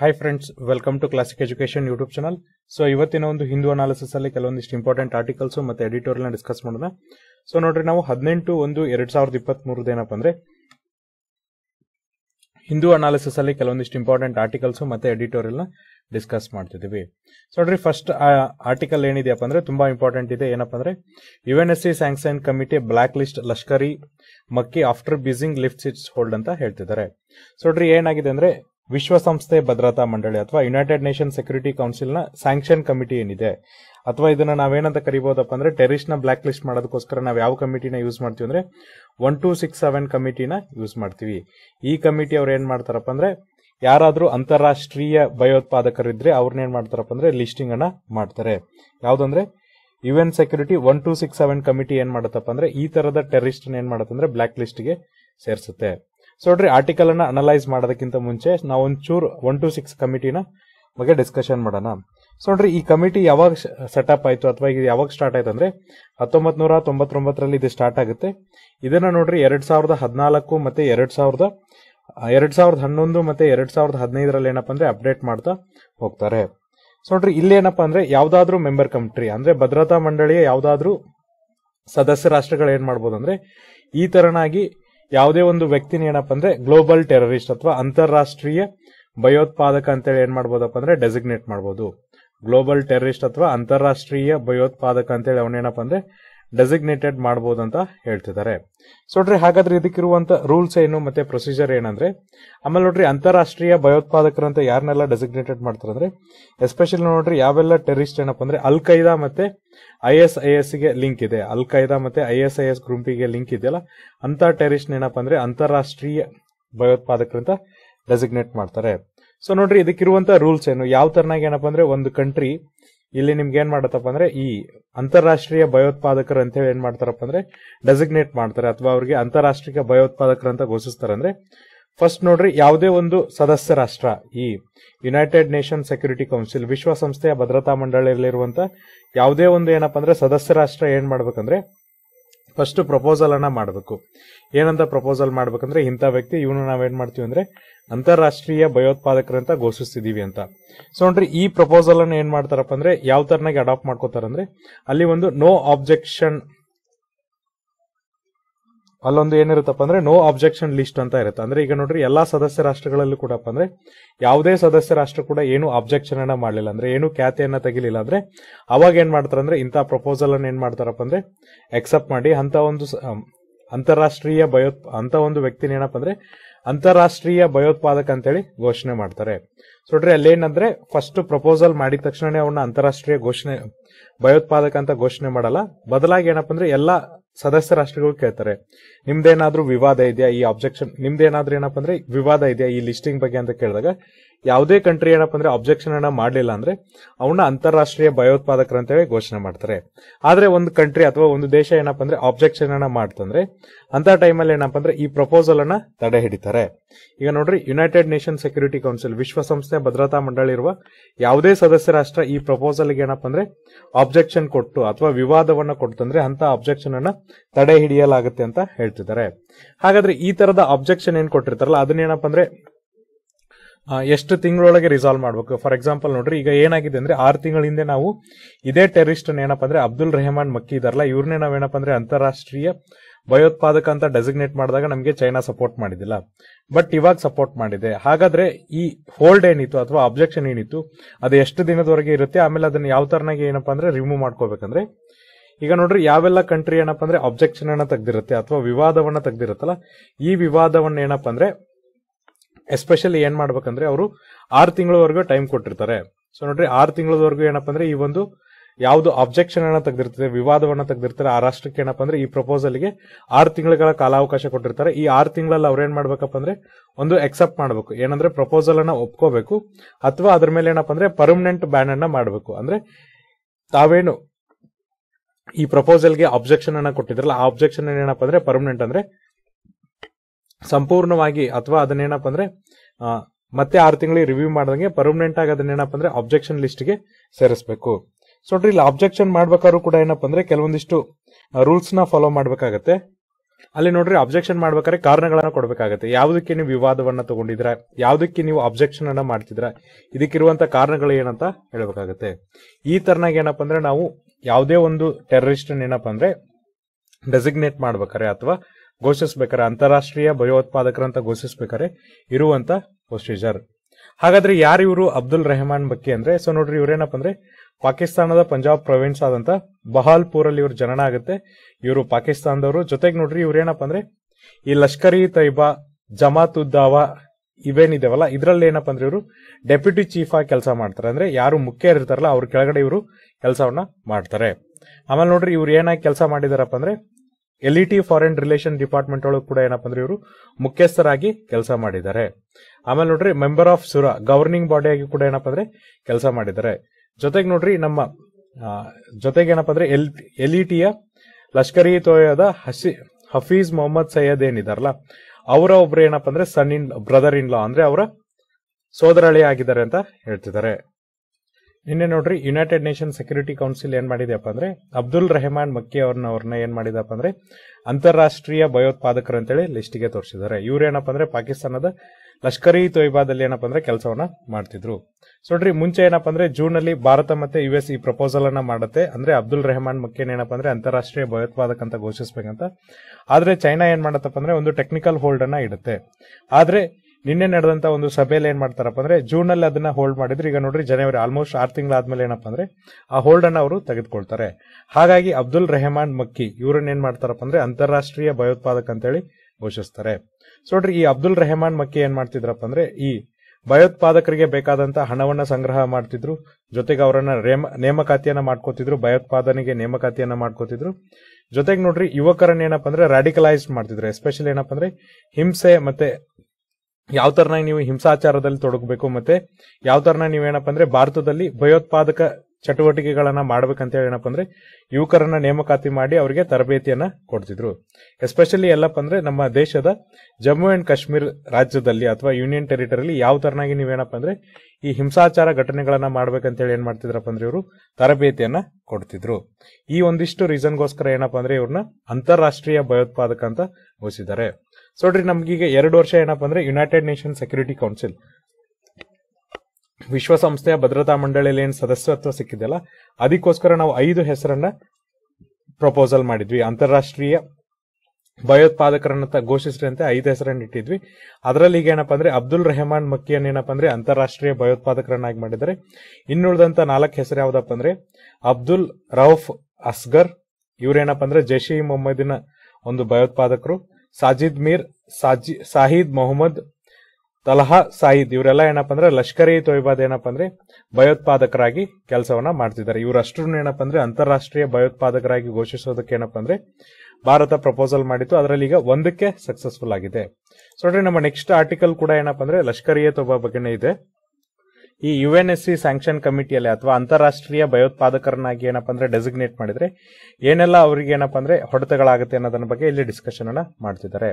Hi friends welcome to classic education YouTube channel so ಇವತ್ತಿನ ಒಂದು Hindu analysis ಅಲ್ಲಿ ಕೆಲವೊಂದಿಷ್ಟು ಇಂಪಾರ್ಟೆಂಟ್ ಆರ್ಟಿಕಲ್ಸ್ ಮತ್ತೆ ಎಡಿಟೋರಿಯಲ್ ಡಿಸ್ಕಸ್ ಮಾಡೋಣ. ಸೊ ನೋಡ್ರಿ, ನಾವು ಹದಿನೆಂಟು ಒಂದು ಎರಡ್ ಸಾವಿರದ ಇಪ್ಪತ್ತ್ ಏನಪ್ಪ ಅಂದ್ರೆ ಹಿಂದೂ ಅನಾಲಿಸಿಸ್ ಅಲ್ಲಿ ಕೆಲವೊಂದಿಷ್ಟು ಇಂಪಾರ್ಟೆಂಟ್ ಆರ್ಟಿಕಲ್ಸ್ ಮತ್ತೆ ಎಡಿಟೋರಿಯಲ್ನ ಡಿಸ್ಕಸ್ ಮಾಡ್ತಿದ್ದೀವಿ. ಸೊ ನೋಡ್ರಿ ಫಸ್ಟ್ ಆರ್ಟಿಕಲ್ ಏನಿದೆಯಪ್ಪ ಅಂದ್ರೆ, ತುಂಬಾ ಇಂಪಾರ್ಟೆಂಟ್ ಇದೆ. ಏನಪ್ಪ ಅಂದ್ರೆ U N S C sanction committee black list Lashkari Makki after Beijing lift its hold ಅಂತ ಹೇಳ್ತಿದ್ದಾರೆ. ಸೊ ನೋಡ್ರಿ, ಏನಾಗಿದೆ ಅಂದ್ರೆ ವಿಶ್ವಸಂಸ್ಥೆ ಭದ್ರತಾ ಮಂಡಳಿ ಅಥವಾ ಯುನೈಟೆಡ್ ನೇಷನ್ ಸೆಕ್ಯೂರಿಟಿ ಕೌನ್ಸಿಲ್ನ ಸ್ಯಾಂಕ್ಷನ್ ಕಮಿಟಿ ಏನಿದೆ? ಅಥವಾ ಇದನ್ನ ನಾವೇನಂತ ಕರಿಬಹುದಪ್ಪ ಅಂದ್ರೆ ಟೆರಿಸ್ನ ಬ್ಲಾಕ್ ಲಿಸ್ಟ್ ಮಾಡೋದಕ್ಕೋಸ್ಕರ ನಾವು ಯಾವ ಕಮಿಟಿನ ಯೂಸ್ ಮಾಡ್ತೀವಿ ಅಂದ್ರೆ ಒನ್ ಟೂ ಸಿಕ್ಸ್ ಸೆವೆನ್ ಕಮಿಟಿನ ಯೂಸ್ ಮಾಡ್ತೀವಿ. ಈ ಕಮಿಟಿ ಅವ್ರು ಏನ್ ಮಾಡ್ತಾರಪ್ಪ ಅಂದ್ರೆ ಯಾರಾದ್ರೂ ಅಂತಾರಾಷ್ಟ್ರೀಯ ಭಯೋತ್ಪಾದಕರಿದ್ರೆ ಅವ್ರನ್ನ ಏನ್ ಮಾಡ್ತಾರಪ್ಪ ಅಂದ್ರೆ ಲಿಸ್ಟಿಂಗ್ ಅನ್ನ ಮಾಡ್ತಾರೆ. ಯಾವ್ದಂದ್ರೆ U N security one two six seven committee ಏನ್ ಮಾಡುತ್ತಪ್ಪ ಅಂದ್ರೆ ಈ ತರದ ಟೆರರಿಸ್ಟ್ ಏನ್ ಮಾಡತ್ತಂದ್ರೆ ಬ್ಲಾಕ್ ಲಿಸ್ಟ್ಗೆ ಸೇರಿಸುತ್ತೆ. ಸೊ ನೋಡ್ರಿ ಆರ್ಟಿಕಲ್ ಅನ್ನ ಅನಲೈಸ್ ಮಾಡೋದಕ್ಕಿಂತ ಮುಂಚೆ ನಾವು ಒಂಚೂರು ಒನ್ ಟು ಸಿಕ್ಸ್ ಕಮಿಟಿನ ಬಗ್ಗೆ ಡಿಸ್ಕಷನ್ ಮಾಡೋಣ. ಸೊ ನೋಡ್ರಿ ಈ ಕಮಿಟಿ ಯಾವಾಗ ಸೆಟಪ್ ಆಯ್ತು ಅಥವಾ ಇದು ಯಾವಾಗ ಸ್ಟಾರ್ಟ್ ಆಯ್ತು ಅಂದ್ರೆ ಹತ್ತೊಂಬತ್ ನೂರ ತೊಂಬತ್ತೊಂಬತ್ತರಲ್ಲಿ ಇದು ಸ್ಟಾರ್ಟ್ ಆಗುತ್ತೆ. ಇದನ್ನ ನೋಡ್ರಿ ಎರಡ್ ಸಾವಿರದ ಹದಿನಾಲ್ಕು ಮತ್ತೆ ಎರಡ್ ಸಾವಿರದ ಎರಡ್ ಸಾವಿರದ ಹನ್ನೊಂದು ಮತ್ತೆ ಎರಡ್ ಸಾವಿರದ ಹದಿನೈದರಲ್ಲಿ ಏನಪ್ಪ ಅಂದ್ರೆ ಅಪ್ಡೇಟ್ ಮಾಡ್ತಾ ಹೋಗ್ತಾರೆ. ಸೊ ನೋಡ್ರಿ ಇಲ್ಲಿ ಏನಪ್ಪಾ ಅಂದ್ರೆ ಯಾವ್ದಾದ್ರು ಮೆಂಬರ್ ಕಮಿಟ್ರಿ ಅಂದ್ರೆ ಭದ್ರತಾ ಮಂಡಳಿಯ ಯಾವ್ದಾದ್ರು ಸದಸ್ಯ ರಾಷ್ಟ್ರಗಳು ಏನ್ ಮಾಡ್ಬೋದು ಅಂದ್ರೆ ಈ ತರನಾಗಿ ಯಾವುದೇ ಒಂದು ವ್ಯಕ್ತಿನ ಏನಪ್ಪ ಅಂದ್ರೆ ಗ್ಲೋಬಲ್ ಟೆರರಿಸ್ಟ್ ಅಥವಾ ಅಂತಾರಾಷ್ಟ್ರೀಯ ಭಯೋತ್ಪಾದಕ ಅಂತೇಳಿ ಏನ್ ಮಾಡ್ಬೋದಪ್ಪ ಅಂದ್ರೆ ಡೆಸಿಗ್ನೇಟ್ ಮಾಡ್ಬೋದು. ಗ್ಲೋಬಲ್ ಟೆರರಿಸ್ಟ್ ಅಥವಾ ಅಂತಾರಾಷ್ಟ್ರೀಯ ಭಯೋತ್ಪಾದಕ ಅಂತೇಳಿ ಅವನೇನಪ್ಪ ಅಂದ್ರೆ ಡೆಸಿಗ್ನೇಟೆಡ್ ಮಾಡಬಹುದು ಅಂತ ಹೇಳ್ತಿದ್ದಾರೆ. ಸೊ ನೋಡ್ರಿ, ಹಾಗಾದ್ರೆ ಇದಕ್ಕಿರುವಂತ ರೂಲ್ಸ್ ಏನು ಮತ್ತೆ ಪ್ರೊಸೀಜರ್ ಏನಂದ್ರೆ, ಆಮೇಲೆ ನೋಡ್ರಿ, ಅಂತಾರಾಷ್ಟ್ರೀಯ ಭಯೋತ್ಪಾದಕರಂತ ಯಾರನ್ನೆಲ್ಲ ಡೆಸಿಗ್ನೇಟೆಡ್ ಮಾಡ್ತಾರೆ ಅಂದ್ರೆ ಎಸ್ಪೆಷಲಿ ನೋಡ್ರಿ, ಯಾವೆಲ್ಲ ಟೆರಿಸ್ಟ್ ಏನಪ್ಪ ಅಂದ್ರೆ ಅಲ್ ಖೈದಾ ಮತ್ತೆ ಐ ಎಸ್ ಐ ಎಸ್ಗೆ ಲಿಂಕ್ ಇದೆ. ಅಲ್ ಖೈದಾ ಮತ್ತೆ ಐ ಎಸ್ ಐ ಎಸ್ ಗ್ರೂಪಿಗೆ ಲಿಂಕ್ ಇದೆಯಲ್ಲ ಅಂತ ಟೆರಿಸ್ಟ್ ಏನಪ್ಪ ಅಂದ್ರೆ, ಅಂತಾರಾಷ್ಟ್ರೀಯ ಭಯೋತ್ಪಾದಕರಂತ ಡೆಸಿಗ್ನೇಟ್ ಮಾಡ್ತಾರೆ. ಸೊ ನೋಡ್ರಿ, ಇದಕ್ಕಿರುವಂತ ರೂಲ್ಸ್ ಏನು? ಯಾವ ತರನಾಗಿ ಏನಪ್ಪ ಅಂದ್ರೆ, ಒಂದು ಕಂಟ್ರಿ ಇಲ್ಲಿ ನಿಮ್ಗೆ ಏನ್ ಮಾಡತ್ತಪ್ಪ ಅಂದ್ರೆ ಈ ಅಂತಾರಾಷ್ಟ್ರೀಯ ಭಯೋತ್ಪಾದಕರು ಅಂತ ಹೇಳಿ ಏನ್ ಮಾಡ್ತಾರಪ್ಪ ಅಂದ್ರೆ ಡೆಸಿಗ್ನೇಟ್ ಮಾಡ್ತಾರೆ ಅಥವಾ ಅವ್ರಿಗೆ ಅಂತಾರಾಷ್ಟ್ರೀಯ ಭಯೋತ್ಪಾದಕರು ಅಂತ ಘೋಷಿಸ್ತಾರೆ ಅಂದ್ರೆ ಫಸ್ಟ್ ನೋಡ್ರಿ ಯಾವುದೇ ಒಂದು ಸದಸ್ಯ ರಾಷ್ಟ್ರ ಈ ಯುನೈಟೆಡ್ ನೇಷನ್ ಸೆಕ್ಯೂರಿಟಿ ಕೌನ್ಸಿಲ್ ವಿಶ್ವಸಂಸ್ಥೆಯ ಭದ್ರತಾ ಮಂಡಳಿಯಲ್ಲಿರುವಂತ ಯಾವುದೇ ಒಂದು ಏನಪ್ಪಾ ಅಂದ್ರೆ ಸದಸ್ಯ ರಾಷ್ಟ್ರ ಏನ್ ಮಾಡ್ಬೇಕಂದ್ರೆ ಫಸ್ಟ್ ಪ್ರಪೋಸಲ್ ಅನ್ನ ಮಾಡಬೇಕು. ಏನಂತ ಪ್ರಪೋಸಲ್ ಮಾಡ್ಬೇಕಂದ್ರೆ ಇಂಥ ವ್ಯಕ್ತಿ ಇವನು ನಾವೇನ್ ಮಾಡ್ತೀವಿ ಅಂದ್ರೆ ಅಂತಾರಾಷ್ಟ್ರೀಯ ಭಯೋತ್ಪಾದಕರಂತ ಘೋಷಿಸ್ತಿದೀವಿ ಅಂತ. ಸೊ ನೋಡ್ರಿ, ಈ ಪ್ರಪೋಸಲ್ ಅನ್ನ ಏನ್ ಮಾಡ್ತಾರಪ್ಪ ಅಂದ್ರೆ, ಯಾವ ತರನಾಗಿ ಅಡಾಪ್ಟ್ ಮಾಡ್ಕೋತಾರಂದ್ರೆ, ಅಲ್ಲಿ ಒಂದು ನೋ ಆಬ್ಜೆಕ್ಷನ್ ಅಲ್ಲೊಂದು ಏನಿರುತ್ತಪ್ಪ ಅಂದ್ರೆ ನೋ ಅಬ್ಜೆಕ್ಷನ್ ಲಿಸ್ಟ್ ಅಂತ ಇರುತ್ತೆ. ಅಂದ್ರೆ ಈಗ ನೋಡ್ರಿ, ಎಲ್ಲಾ ಸದಸ್ಯ ರಾಷ್ಟ್ರಗಳಲ್ಲೂ ಕೂಡಪ್ಪ ಅಂದ್ರೆ ಯಾವುದೇ ಸದಸ್ಯ ರಾಷ್ಟ್ರ ಕೂಡ ಏನು ಅಬ್ಜೆಕ್ಷನ್ ಅನ್ನ ಮಾಡಲಿಲ್ಲ. ಅಂದ್ರೆ ಏನು ಖ್ಯಾತಿಯನ್ನ ತೆಗಿಲಿಲ್ಲ. ಅಂದ್ರೆ ಅವಾಗ ಏನ್ ಮಾಡ್ತಾರೆ ಅಂದ್ರೆ ಇಂಥ ಪ್ರಪೋಸಲ್ ಅನ್ನ ಏನ್ ಮಾಡ್ತಾರಪ್ಪ ಅಂದ್ರೆ ಅಕ್ಸೆಪ್ಟ್ ಮಾಡಿ ಅಂತ ಒಂದು ಅಂತಾರಾಷ್ಟ್ರೀಯ ಭಯೋತ್ ಅಂತ ಒಂದು ವ್ಯಕ್ತಿನ ಏನಪ್ಪ ಅಂದ್ರೆ ಅಂತಾರಾಷ್ಟ್ರೀಯ ಭಯೋತ್ಪಾದಕ ಅಂತೇಳಿ ಘೋಷಣೆ ಮಾಡ್ತಾರೆ. ಸೊ ನೋಡ್ರಿ, ಅಲ್ಲೇನಂದ್ರೆ ಫಸ್ಟ್ ಪ್ರಪೋಸಲ್ ಮಾಡಿದ ತಕ್ಷಣನೇ ಅವನ್ನ ಅಂತಾರಾಷ್ಟ್ರೀಯ ಘೋಷಣೆ ಭಯೋತ್ಪಾದಕ ಅಂತ ಘೋಷಣೆ ಮಾಡಲ್ಲ. ಬದಲಾಗಿ ಏನಪ್ಪ ಅಂದ್ರೆ ಎಲ್ಲಾ ಸದಸ್ಯ ರಾಷ್ಟ್ರಗಳು ಕೇಳ್ತಾರೆ, ನಿಮ್ದೇನಾದ್ರೂ ವಿವಾದ ಇದೆಯಾ? ಈ ಆಬ್ಜೆಕ್ಷನ್ ನಿಮ್ದೇನಾದ್ರೂ ಏನಪ್ಪ ಅಂದ್ರೆ ವಿವಾದ ಇದೆಯಾ ಈ ಲಿಸ್ಟಿಂಗ್ ಬಗ್ಗೆ ಅಂತ ಕೇಳಿದಾಗ ಯಾವುದೇ ಕಂಟ್ರಿ ಏನಪ್ಪ ಅಂದ್ರೆ ಅಬ್ಜೆಕ್ಷನ್ ಅನ್ನ ಮಾಡಲಿಲ್ಲ ಅಂದ್ರೆ ಅವನ್ನ ಅಂತಾರಾಷ್ಟ್ರೀಯ ಭಯೋತ್ಪಾದಕರು ಅಂತೇಳಿ ಘೋಷಣೆ ಮಾಡ್ತಾರೆ. ಆದ್ರೆ ಒಂದು ಕಂಟ್ರಿ ಅಥವಾ ಒಂದು ದೇಶ ಏನಪ್ಪ ಅಂದ್ರೆ ಅಬ್ಜೆಕ್ಷನ್ ಅನ್ನ ಮಾಡ್ತಂದ್ರೆ ಅಂತ ಟೈಮಲ್ಲಿ ಏನಪ್ಪ ಅಂದ್ರೆ ಈ ಪ್ರಪೋಸಲ್ ಅನ್ನ ತಡೆ ಹಿಡಿತಾರೆ. ಈಗ ನೋಡ್ರಿ ಯುನೈಟೆಡ್ ನೇಷನ್ ಸೆಕ್ಯೂರಿಟಿ ಕೌನ್ಸಿಲ್ ವಿಶ್ವಸಂಸ್ಥೆ, ಭದ್ರತಾ ಮಂಡಳಿ ಇರುವ ಯಾವುದೇ ಸದಸ್ಯ ರಾಷ್ಟ್ರ ಈ ಪ್ರಪೋಸಲ್ ಏನಪ್ಪ ಅಂದ್ರೆ ಆಬ್ಜೆಕ್ಷನ್ ಕೊಟ್ಟು ಅಥವಾ ವಿವಾದವನ್ನ ಕೊಡ್ತಂದ್ರೆ ಅಂತ ಅಬ್ಜೆಕ್ಷನ್ ಅನ್ನ ತಡೆ ಹಿಡಿಯಲಾಗುತ್ತೆ ಅಂತ ಹೇಳ್ತಿದ್ದಾರೆ. ಹಾಗಾದ್ರೆ ಈ ತರದ ಅಬ್ಜೆಕ್ಷನ್ ಏನ್ ಕೊಟ್ಟಿರ್ತಾರಲ್ಲ ಅದನ್ನೇನಪ್ಪ ಅಂದ್ರೆ ಎಷ್ಟು ತಿಂಗಳೊಳಗೆ ರಿಸಾಲ್ವ್ ಮಾಡಬೇಕು? ಫಾರ್ ಎಕ್ಸಾಂಪಲ್ ನೋಡ್ರಿ, ಈಗ ಏನಾಗಿದೆ ಅಂದ್ರೆ ಆರು ತಿಂಗಳ ಹಿಂದೆ ನಾವು ಇದೇ ಟೆರರಿಸ್ಟ್ ಏನಪ್ಪ ಅಂದ್ರೆ ಅಬ್ದುಲ್ ರೆಹಮಾನ್ ಮಕ್ಕಿ ಇದಾರಲ್ಲ ಇವ್ರನ್ನೇ ನಾವೇನಪ್ಪ ಅಂದ್ರೆ ಅಂತಾರಾಷ್ಟ್ರೀಯ ಭಯೋತ್ಪಾದಕ ಅಂತ ಡೆಸಿಗ್ನೇಟ್ ಮಾಡಿದಾಗ ನಮಗೆ ಚೈನಾ ಸಪೋರ್ಟ್ ಮಾಡಿದಿಲ್ಲ. ಬಟ್ ಇವಾಗ ಸಪೋರ್ಟ್ ಮಾಡಿದೆ. ಹಾಗಾದ್ರೆ ಈ ಹೋಲ್ಡ್ ಏನಿತ್ತು ಅಥವಾ ಅಬ್ಜೆಕ್ಷನ್ ಏನಿತ್ತು, ಅದು ಎಷ್ಟು ದಿನದವರೆಗೆ ಇರುತ್ತೆ? ಆಮೇಲೆ ಅದನ್ನ ಯಾವ ತರನಾಗಿ ಏನಪ್ಪ ಅಂದ್ರೆ ರಿಮೂವ್ ಮಾಡ್ಕೋಬೇಕಂದ್ರೆ, ಈಗ ನೋಡ್ರಿ ಯಾವೆಲ್ಲ ಕಂಟ್ರಿ ಏನಪ್ಪ ಅಂದ್ರೆ ಅಬ್ಜೆಕ್ಷನ್ ಅನ್ನ ತೆಗ್ದಿರುತ್ತೆ ಅಥವಾ ವಿವಾದವನ್ನ ತೆಗ್ದಿರುತ್ತಲ್ಲ, ಈ ವಿವಾದವನ್ನ ಏನಪ್ಪ ಅಂದ್ರೆ ಎಸ್ಪೆಷಲಿ ಏನ್ ಮಾಡ್ಬೇಕಂದ್ರೆ ಅವರು ಆರು ತಿಂಗಳವರೆಗೂ ಟೈಮ್ ಕೊಟ್ಟಿರ್ತಾರೆ. ಸೊ ನೋಡ್ರಿ, ಆರು ತಿಂಗಳವರೆಗೂ ಏನಪ್ಪ ಅಂದ್ರೆ ಈ ಒಂದು ಯಾವುದು ಅಬ್ಜೆಕ್ಷನ್ ಅನ್ನ ತೆಗೆದಿರ್ತದೆ, ವಿವಾದವನ್ನ ತೆಗೆದಿರ್ತಾರೆ, ಆ ರಾಷ್ಟ್ರಕ್ಕೆ ಏನಪ್ಪ ಅಂದ್ರೆ ಈ ಪ್ರಪೋಸಲ್ಗೆ ಆರು ತಿಂಗಳ ಕಾಲಾವಕಾಶ ಕೊಟ್ಟಿರ್ತಾರೆ. ಈ ಆರು ತಿಂಗಳಲ್ಲಿ ಅವ್ರು ಏನ್ ಮಾಡ್ಬೇಕಪ್ಪ ಅಂದ್ರೆ ಒಂದು ಎಕ್ಸೆಪ್ಟ್ ಮಾಡಬೇಕು. ಏನಂದ್ರೆ ಪ್ರಪೋಸಲ್ ಅನ್ನ ಒಪ್ಕೋಬೇಕು, ಅಥವಾ ಅದ್ರ ಮೇಲೆ ಏನಪ್ಪ ಅಂದ್ರೆ ಪರ್ಮನೆಂಟ್ ಬ್ಯಾನ್ ಅನ್ನ ಮಾಡಬೇಕು. ಅಂದ್ರೆ ತಾವೇನು ಈ ಪ್ರಪೋಸಲ್ಗೆ ಅಬ್ಜೆಕ್ಷನ್ ಅನ್ನ ಕೊಟ್ಟಿದ್ರಲ್ಲ, ಆ ಅಬ್ಜೆಕ್ಷನ್ ಏನಪ್ಪ ಅಂದ್ರೆ ಪರ್ಮನೆಂಟ್ ಅಂದ್ರೆ ಸಂಪೂರ್ಣವಾಗಿ, ಅಥವಾ ಅದನ್ನೇನಪ್ಪ ಅಂದ್ರೆ ಮತ್ತೆ ಆರು ತಿಂಗಳಿಗೆ ರಿವ್ಯೂ ಮಾಡಿದಂಗೆ ಪರ್ಮನೆಂಟ್ ಆಗಿ ಅದನ್ನೇನಪ್ಪ ಅಂದ್ರೆ ಅಬ್ಜೆಕ್ಷನ್ ಲಿಸ್ಟ್ಗೆ ಸೇರಿಸಬೇಕು. ಸೊ ಇಲ್ಲಿ ಅಬ್ಜೆಕ್ಷನ್ ಮಾಡ್ಬೇಕಾದ್ರು ಕೂಡ ಏನಪ್ಪ ಅಂದ್ರೆ ಕೆಲವೊಂದಿಷ್ಟು ರೂಲ್ಸ್ನ ಫಾಲೋ ಮಾಡ್ಬೇಕಾಗತ್ತೆ. ಅಲ್ಲಿ ನೋಡ್ರಿ ಅಬ್ಜೆಕ್ಷನ್ ಮಾಡ್ಬೇಕಾದ್ರೆ ಕಾರಣಗಳನ್ನ ಕೊಡ್ಬೇಕಾಗತ್ತೆ. ಯಾವುದಕ್ಕೆ ನೀವು ವಿವಾದವನ್ನ ತಗೊಂಡಿದ್ರ ಯಾವುದಕ್ಕೆ ನೀವು ಅಬ್ಜೆಕ್ಷನ್ ಅನ್ನ ಮಾಡ್ತಿದ್ರ ಇದಕ್ಕಿರುವಂತ ಕಾರಣಗಳು ಏನಂತ ಹೇಳ್ಬೇಕಾಗತ್ತೆ. ಈ ತರನಾಗ ಏನಪ್ಪ ಅಂದ್ರೆ ನಾವು ಯಾವುದೇ ಒಂದು ಟೆರರಿಸ್ಟ್ ಏನಪ್ಪ ಅಂದ್ರೆ ಡೆಸಿಗ್ನೇಟ್ ಮಾಡ್ಬೇಕಾರೆ ಅಥವಾ ಘೋಷಿಸ್ಬೇಕಾರೆ ಅಂತಾರಾಷ್ಟ್ರೀಯ ಭಯೋತ್ಪಾದಕರಂತ ಘೋಷಿಸ್ಬೇಕಾರೆ ಇರುವಂತ ಪ್ರೊಸೀಜರ್. ಹಾಗಾದ್ರೆ ಯಾರು ಇವರು ಅಬ್ದುಲ್ ರೆಹಮಾನ್ ಬಕ್ಕಿ ಅಂದ್ರೆ ಸೊ ನೋಡ್ರಿ ಇವ್ರೇನಪ್ಪ ಅಂದ್ರೆ, ಪಾಕಿಸ್ತಾನದ ಪಂಜಾಬ್ ಪ್ರೊವಿನ್ಸ್ ಆದಂತ ಬಹಾಲ್ಪುರ್ ಅಲ್ಲಿ ಇವ್ರ ಜನನ ಆಗುತ್ತೆ. ಇವರು ಪಾಕಿಸ್ತಾನದವರು. ಜೊತೆಗೆ ನೋಡ್ರಿ ಇವ್ರೇನಪ್ಪ ಅಂದ್ರೆ, ಈ ಲಷ್ಕರಿ ತೈಬಾ, ಜಮಾತ್ ಉದ್ದಾವ ಇವೇನಿದಾವಲ್ಲ, ಇದರಲ್ಲಿ ಏನಪ್ಪ ಅಂದ್ರೆ ಇವರು ಡೆಪ್ಯೂಟಿ ಚೀಫ್ ಆಗಿ ಕೆಲಸ ಮಾಡ್ತಾರೆ. ಅಂದ್ರೆ ಯಾರು ಮುಖ್ಯ ಇರ್ತಾರಲ್ಲ ಅವ್ರ ಕೆಳಗಡೆ ಇವರು ಕೆಲಸವನ್ನ ಮಾಡ್ತಾರೆ. ಆಮೇಲೆ ನೋಡ್ರಿ ಇವ್ರು ಏನಾಗಿ ಕೆಲಸ ಮಾಡಿದಾರಪ್ಪ ಅಂದ್ರೆ L E T foreign relation department ಒಳಗೆ ಕೂಡ ಏನಪ್ಪ ಅಂದ್ರೆ ಇವರು ಮುಖ್ಯಸ್ಥರಾಗಿ ಕೆಲಸ ಮಾಡಿದ್ದಾರೆ. ಆಮೇಲೆ ನೋಡ್ರಿ ಮೆಂಬರ್ ಆಫ್ ಸುರಾ ಗವರ್ನಿಂಗ್ ಬಾಡಿಯಾಗಿ ಕೂಡ ಏನಪ್ಪ ಅಂದ್ರೆ ಕೆಲಸ ಮಾಡಿದ್ದಾರೆ. ಜೊತೆಗೆ ನೋಡ್ರಿ, ನಮ್ಮ ಜೊತೆಗೆ ಏನಪ್ಪ ಅಂದ್ರೆ ಎಲ್ ಎಲ್ ಇ ಟಿಯ ಲಷ್ಕರಿ ತೋಯದ ಹಸಿ, ಹಫೀಜ್ ಮೊಹಮ್ಮದ್ ಸೈಯದ್ ಏನಿದಾರಲ್ಲ, ಅವರ ಒಬ್ರು ಏನಪ್ಪ ಅಂದ್ರೆ ಸನ್ ಇನ್ ಬ್ರದರ್ ಇನ್ ಲಾ ಅಂದ್ರೆ ಅವರ ಸೋದರಳಿ ಆಗಿದ್ದಾರೆ ಅಂತ ಹೇಳ್ತಿದ್ದಾರೆ. ನಿನ್ನೆ ನೋಡ್ರಿ ಯುನೈಟೆಡ್ ನೇಷನ್ ಸೆಕ್ಯೂರಿಟಿ ಕೌನ್ಸಿಲ್ ಏನ್ ಮಾಡಿದೆಯಪ್ಪ ಅಂದ್ರೆ ಅಬ್ದುಲ್ ರೆಹಮಾನ್ ಮಕ್ಕಿ ಅವ್ರನ್ನ ಅವ್ರನ್ನ ಏನ್ ಮಾಡಿದಪ್ಪ ಅಂದ್ರೆ ಅಂತಾರಾಷ್ಟ್ರೀಯ ಭಯೋತ್ಪಾದಕರು ಅಂತೇಳಿ ಲಿಸ್ಟಿಗೆ ತೋರಿಸಿದ್ದಾರೆ. ಇವ್ರೇನಪ್ಪ ಅಂದ್ರೆ ಪಾಕಿಸ್ತಾನದ ಲಷ್ಕರಿ ತೊಯ್ಬಾದಲ್ಲಿ ಏನಪ್ಪ ಅಂದ್ರೆ ಕೆಲಸವನ್ನ ಮಾಡ್ತಿದ್ರು. ಸೊ ನೋಡ್ರಿ ಮುಂಚೆ ಏನಪ್ಪ ಅಂದ್ರೆ ಜೂನ್ ಅಲ್ಲಿ ಭಾರತ ಮತ್ತೆ ಯು ಎಸ್ ಈ ಪ್ರಪೋಸಲ್ ಅನ್ನ ಮಾಡುತ್ತೆ. ಅಂದ್ರೆ ಅಬ್ದುಲ್ ರೆಹಮಾನ್ ಮಕ್ಕೇನ್ ಏನಪ್ಪ ಅಂದ್ರೆ ಅಂತಾರಾಷ್ಟ್ರೀಯ ಭಯೋತ್ಪಾದಕ ಅಂತ ಘೋಷಿಸ್ಬೇಕಂತ. ಆದ್ರೆ ಚೈನಾ ಏನ್ ಮಾಡತ್ತಪ್ಪ ಅಂದ್ರೆ ಒಂದು ಟೆಕ್ನಿಕಲ್ ಹೋಲ್ಡ್ ಅನ್ನ ಇಡುತ್ತೆ. ಆದ್ರೆ ನಿನ್ನೆ ನಡೆದಂತ ಒಂದು ಸಭೆಯಲ್ಲಿ ಏನ್ ಮಾಡ್ತಾರಪ್ಪ ಅಂದ್ರೆ ಜೂನ್ ಅಲ್ಲಿ ಅದನ್ನ ಹೋಲ್ಡ್ ಮಾಡಿದ್ರು. ಈಗ ನೋಡ್ರಿ, ಜನವರಿ ಆಲ್ಮೋಸ್ಟ್ ಆರು ತಿಂಗಳಾದ್ಮೇಲೆ ಏನಪ್ಪ ಅಂದ್ರೆ ಆ ಹೋಲ್ಡ್ ಅನ್ನ ಅವರು ತೆಗೆದುಕೊಳ್ತಾರೆ. ಹಾಗಾಗಿ ಅಬ್ದುಲ್ ರೆಹಮಾನ್ ಮಕ್ಕಿ ಇವ್ರನ್ನ ಏನ್ ಮಾಡ್ತಾರಪ್ಪ ಅಂದ್ರೆ ಅಂತಾರಾಷ್ಟ್ರೀಯ ಭಯೋತ್ಪಾದಕ ಅಂತೇಳಿ ಘೋಷಿಸ್ತಾರೆ. ಸೊ ನೋಡ್ರಿ ಈ ಅಬ್ದುಲ್ ರೆಹಮಾನ್ ಮಕ್ಕಿ ಏನ್ ಮಾಡ್ತಿದ್ರಪ್ಪ ಅಂದ್ರೆ ಈ ಭಯೋತ್ಪಾದಕರಿಗೆ ಬೇಕಾದಂತ ಹಣವನ್ನ ಸಂಗ್ರಹ ಮಾಡ್ತಿದ್ರು. ಜೊತೆಗೆ ಅವರನ್ನ ನೇಮಕಾತಿಯನ್ನ ಮಾಡ್ಕೋತಿದ್ರು, ಭಯೋತ್ಪಾದನೆಗೆ ನೇಮಕಾತಿಯನ್ನ ಮಾಡ್ಕೋತಿದ್ರು. ಜೊತೆಗೆ ನೋಡ್ರಿ, ಯುವಕರನ್ನ ಏನಪ್ಪ ಅಂದ್ರೆ ರಾಡಿಕಲೈಸ್ ಮಾಡ್ತಿದ್ರು. ಎಸ್ಪೆಷಲಿ ಏನಪ್ಪ ಅಂದ್ರೆ ಹಿಂಸೆ ಮತ್ತೆ ಯಾವ ತರನ ನೀವು ಹಿಂಸಾಚಾರದಲ್ಲಿ ತೊಡಗಬೇಕು ಮತ್ತೆ ಯಾವ ತರನ ನೀವೇನಪ್ಪ ಅಂದ್ರೆ ಭಾರತದಲ್ಲಿ ಭಯೋತ್ಪಾದಕ ಚಟುವಟಿಕೆಗಳನ್ನ ಮಾಡ್ಬೇಕಂತ ಏನಪ್ಪ ಅಂದ್ರೆ ಯುವಕರನ್ನ ನೇಮಕಾತಿ ಮಾಡಿ ಅವರಿಗೆ ತರಬೇತಿಯನ್ನ ಕೊಡ್ತಿದ್ರು. ಎಸ್ಪೆಷಲಿ ಎಲ್ಲಪ್ಪ ಅಂದ್ರೆ ನಮ್ಮ ದೇಶದ ಜಮ್ಮು ಅಂಡ್ ಕಾಶ್ಮೀರ್ ರಾಜ್ಯದಲ್ಲಿ ಅಥವಾ ಯೂನಿಯನ್ ಟೆರಿಟರಿಲಿ ಯಾವ ತರನಾಗಿ ನೀವೇನಪ್ಪ ಅಂದ್ರೆ ಈ ಹಿಂಸಾಚಾರ ಘಟನೆಗಳನ್ನ ಮಾಡ್ಬೇಕಂತೇಳಿ ಏನ್ ಮಾಡ್ತಿದ್ರಪ್ಪ ಅಂದ್ರೆ ಇವರು ತರಬೇತಿಯನ್ನ ಕೊಡ್ತಿದ್ರು. ಈ ಒಂದಿಷ್ಟು ರೀಸನ್ಗೋಸ್ಕರ ಏನಪ್ಪ ಅಂದ್ರೆ ಇವ್ರನ್ನ ಅಂತಾರಾಷ್ಟ್ರೀಯ ಭಯೋತ್ಪಾದಕ ಅಂತ ಘೋಷಿಸಿದ್ದಾರೆ. ಸೊ ನೋಡ್ರಿ ನಮ್ಗೀಗ ಎರಡು ವರ್ಷ ಏನಪ್ಪ ಅಂದ್ರೆ ಯುನೈಟೆಡ್ ನೇಷನ್ ಸೆಕ್ಯೂರಿಟಿ ಕೌನ್ಸಿಲ್ ವಿಶ್ವಸಂಸ್ಥೆಯ ಭದ್ರತಾ ಮಂಡಳಿಯಲ್ಲಿ ಏನು ಸದಸ್ಯತ್ವ ಸಿಕ್ಕಿದೆಯಲ್ಲ, ಅದಕ್ಕೋಸ್ಕರ ನಾವು ಐದು ಹೆಸರನ್ನ ಪ್ರಪೋಸಲ್ ಮಾಡಿದ್ವಿ. ಅಂತಾರಾಷ್ಟ್ರೀಯ ಭಯೋತ್ಪಾದಕರನ್ನ ಘೋಷಿಸಿದಂತೆ ಐದು ಹೆಸರನ್ನ ಇಟ್ಟಿದ್ವಿ. ಅದರಲ್ಲಿ ಈಗ ಏನಪ್ಪ ಅಂದ್ರೆ ಅಬ್ದುಲ್ ರೆಹಮಾನ್ ಮಕ್ಕಿಯನ್ನು ಏನಪ್ಪ ಅಂದ್ರೆ ಅಂತಾರಾಷ್ಟ್ರೀಯ ಭಯೋತ್ಪಾದಕರನ್ನಾಗಿ ಮಾಡಿದ್ದಾರೆ. ಇನ್ನುಳಿದಂತ ನಾಲ್ಕು ಹೆಸರು ಯಾವ್ದಪ್ಪ ಅಂದ್ರೆ ಅಬ್ದುಲ್ ರೌಫ್ ಅಸ್ಗರ್. ಇವ್ರೇನಪ್ಪ ಅಂದ್ರೆ ಜೈಷ್ ಇ ಮೊಹಮ್ಮದಿನ ಒಂದು ಭಯೋತ್ಪಾದಕರು. ಸಾಜಿದ್ ಮೀರ್, ಸಾಜಿ, ಸಾಹಿದ್ ಮೊಹಮ್ಮದ್, ತಲಹಾ ಸಾಯಿದ್ ಇವರೆಲ್ಲ ಏನಪ್ಪ ಅಂದ್ರೆ ಲಷ್ಕರಿ ತೊಯ್ಬಾದ್ ಏನಪ್ಪ ಅಂದ್ರೆ ಭಯೋತ್ಪಾದಕರಾಗಿ ಕೆಲಸವನ್ನ ಮಾಡ್ತಿದ್ದಾರೆ. ಇವರಷ್ಟು ಏನಪ್ಪ ಅಂದ್ರೆ ಅಂತಾರಾಷ್ಟ್ರೀಯ ಭಯೋತ್ಪಾದಕರಾಗಿ ಘೋಷಿಸೋದಕ್ಕೆ ಏನಪ್ಪ ಅಂದ್ರೆ ಭಾರತ ಪ್ರಪೋಸಲ್ ಮಾಡಿತ್ತು. ಅದರಲ್ಲಿ ಈಗ ಒಂದಕ್ಕೆ ಸಕ್ಸಸ್ಫುಲ್ ಆಗಿದೆ. ಸೊ ನೋಡ್ರಿ, ನಮ್ಮ ನೆಕ್ಸ್ಟ್ ಆರ್ಟಿಕಲ್ ಕೂಡ ಏನಪ್ಪ ಅಂದ್ರೆ ಲಷ್ಕರಿಯ ತೊಯ್ಬಾ ಬಗ್ಗೆನೇ ಇದೆ. ಈ U N S C sanction ಕಮಿಟಿಯಲ್ಲಿ ಅಥವಾ ಅಂತಾರಾಷ್ಟ್ರೀಯ ಭಯೋತ್ಪಾದಕರನ್ನಾಗಿ ಏನಪ್ಪ ಅಂದ್ರೆ ಡೆಸಿಗ್ನೇಟ್ ಮಾಡಿದ್ರೆ, ಏನೆಲ್ಲ ಅವರಿಗೆ ಏನಪ್ಪ ಅಂದ್ರೆ ಹೊಡೆತಗಳಾಗುತ್ತೆ ಅನ್ನೋದನ್ನ ಬಗ್ಗೆ ಇಲ್ಲಿ ಡಿಸ್ಕಷನ್ ಅನ್ನ ಮಾಡ್ತಿದ್ದಾರೆ.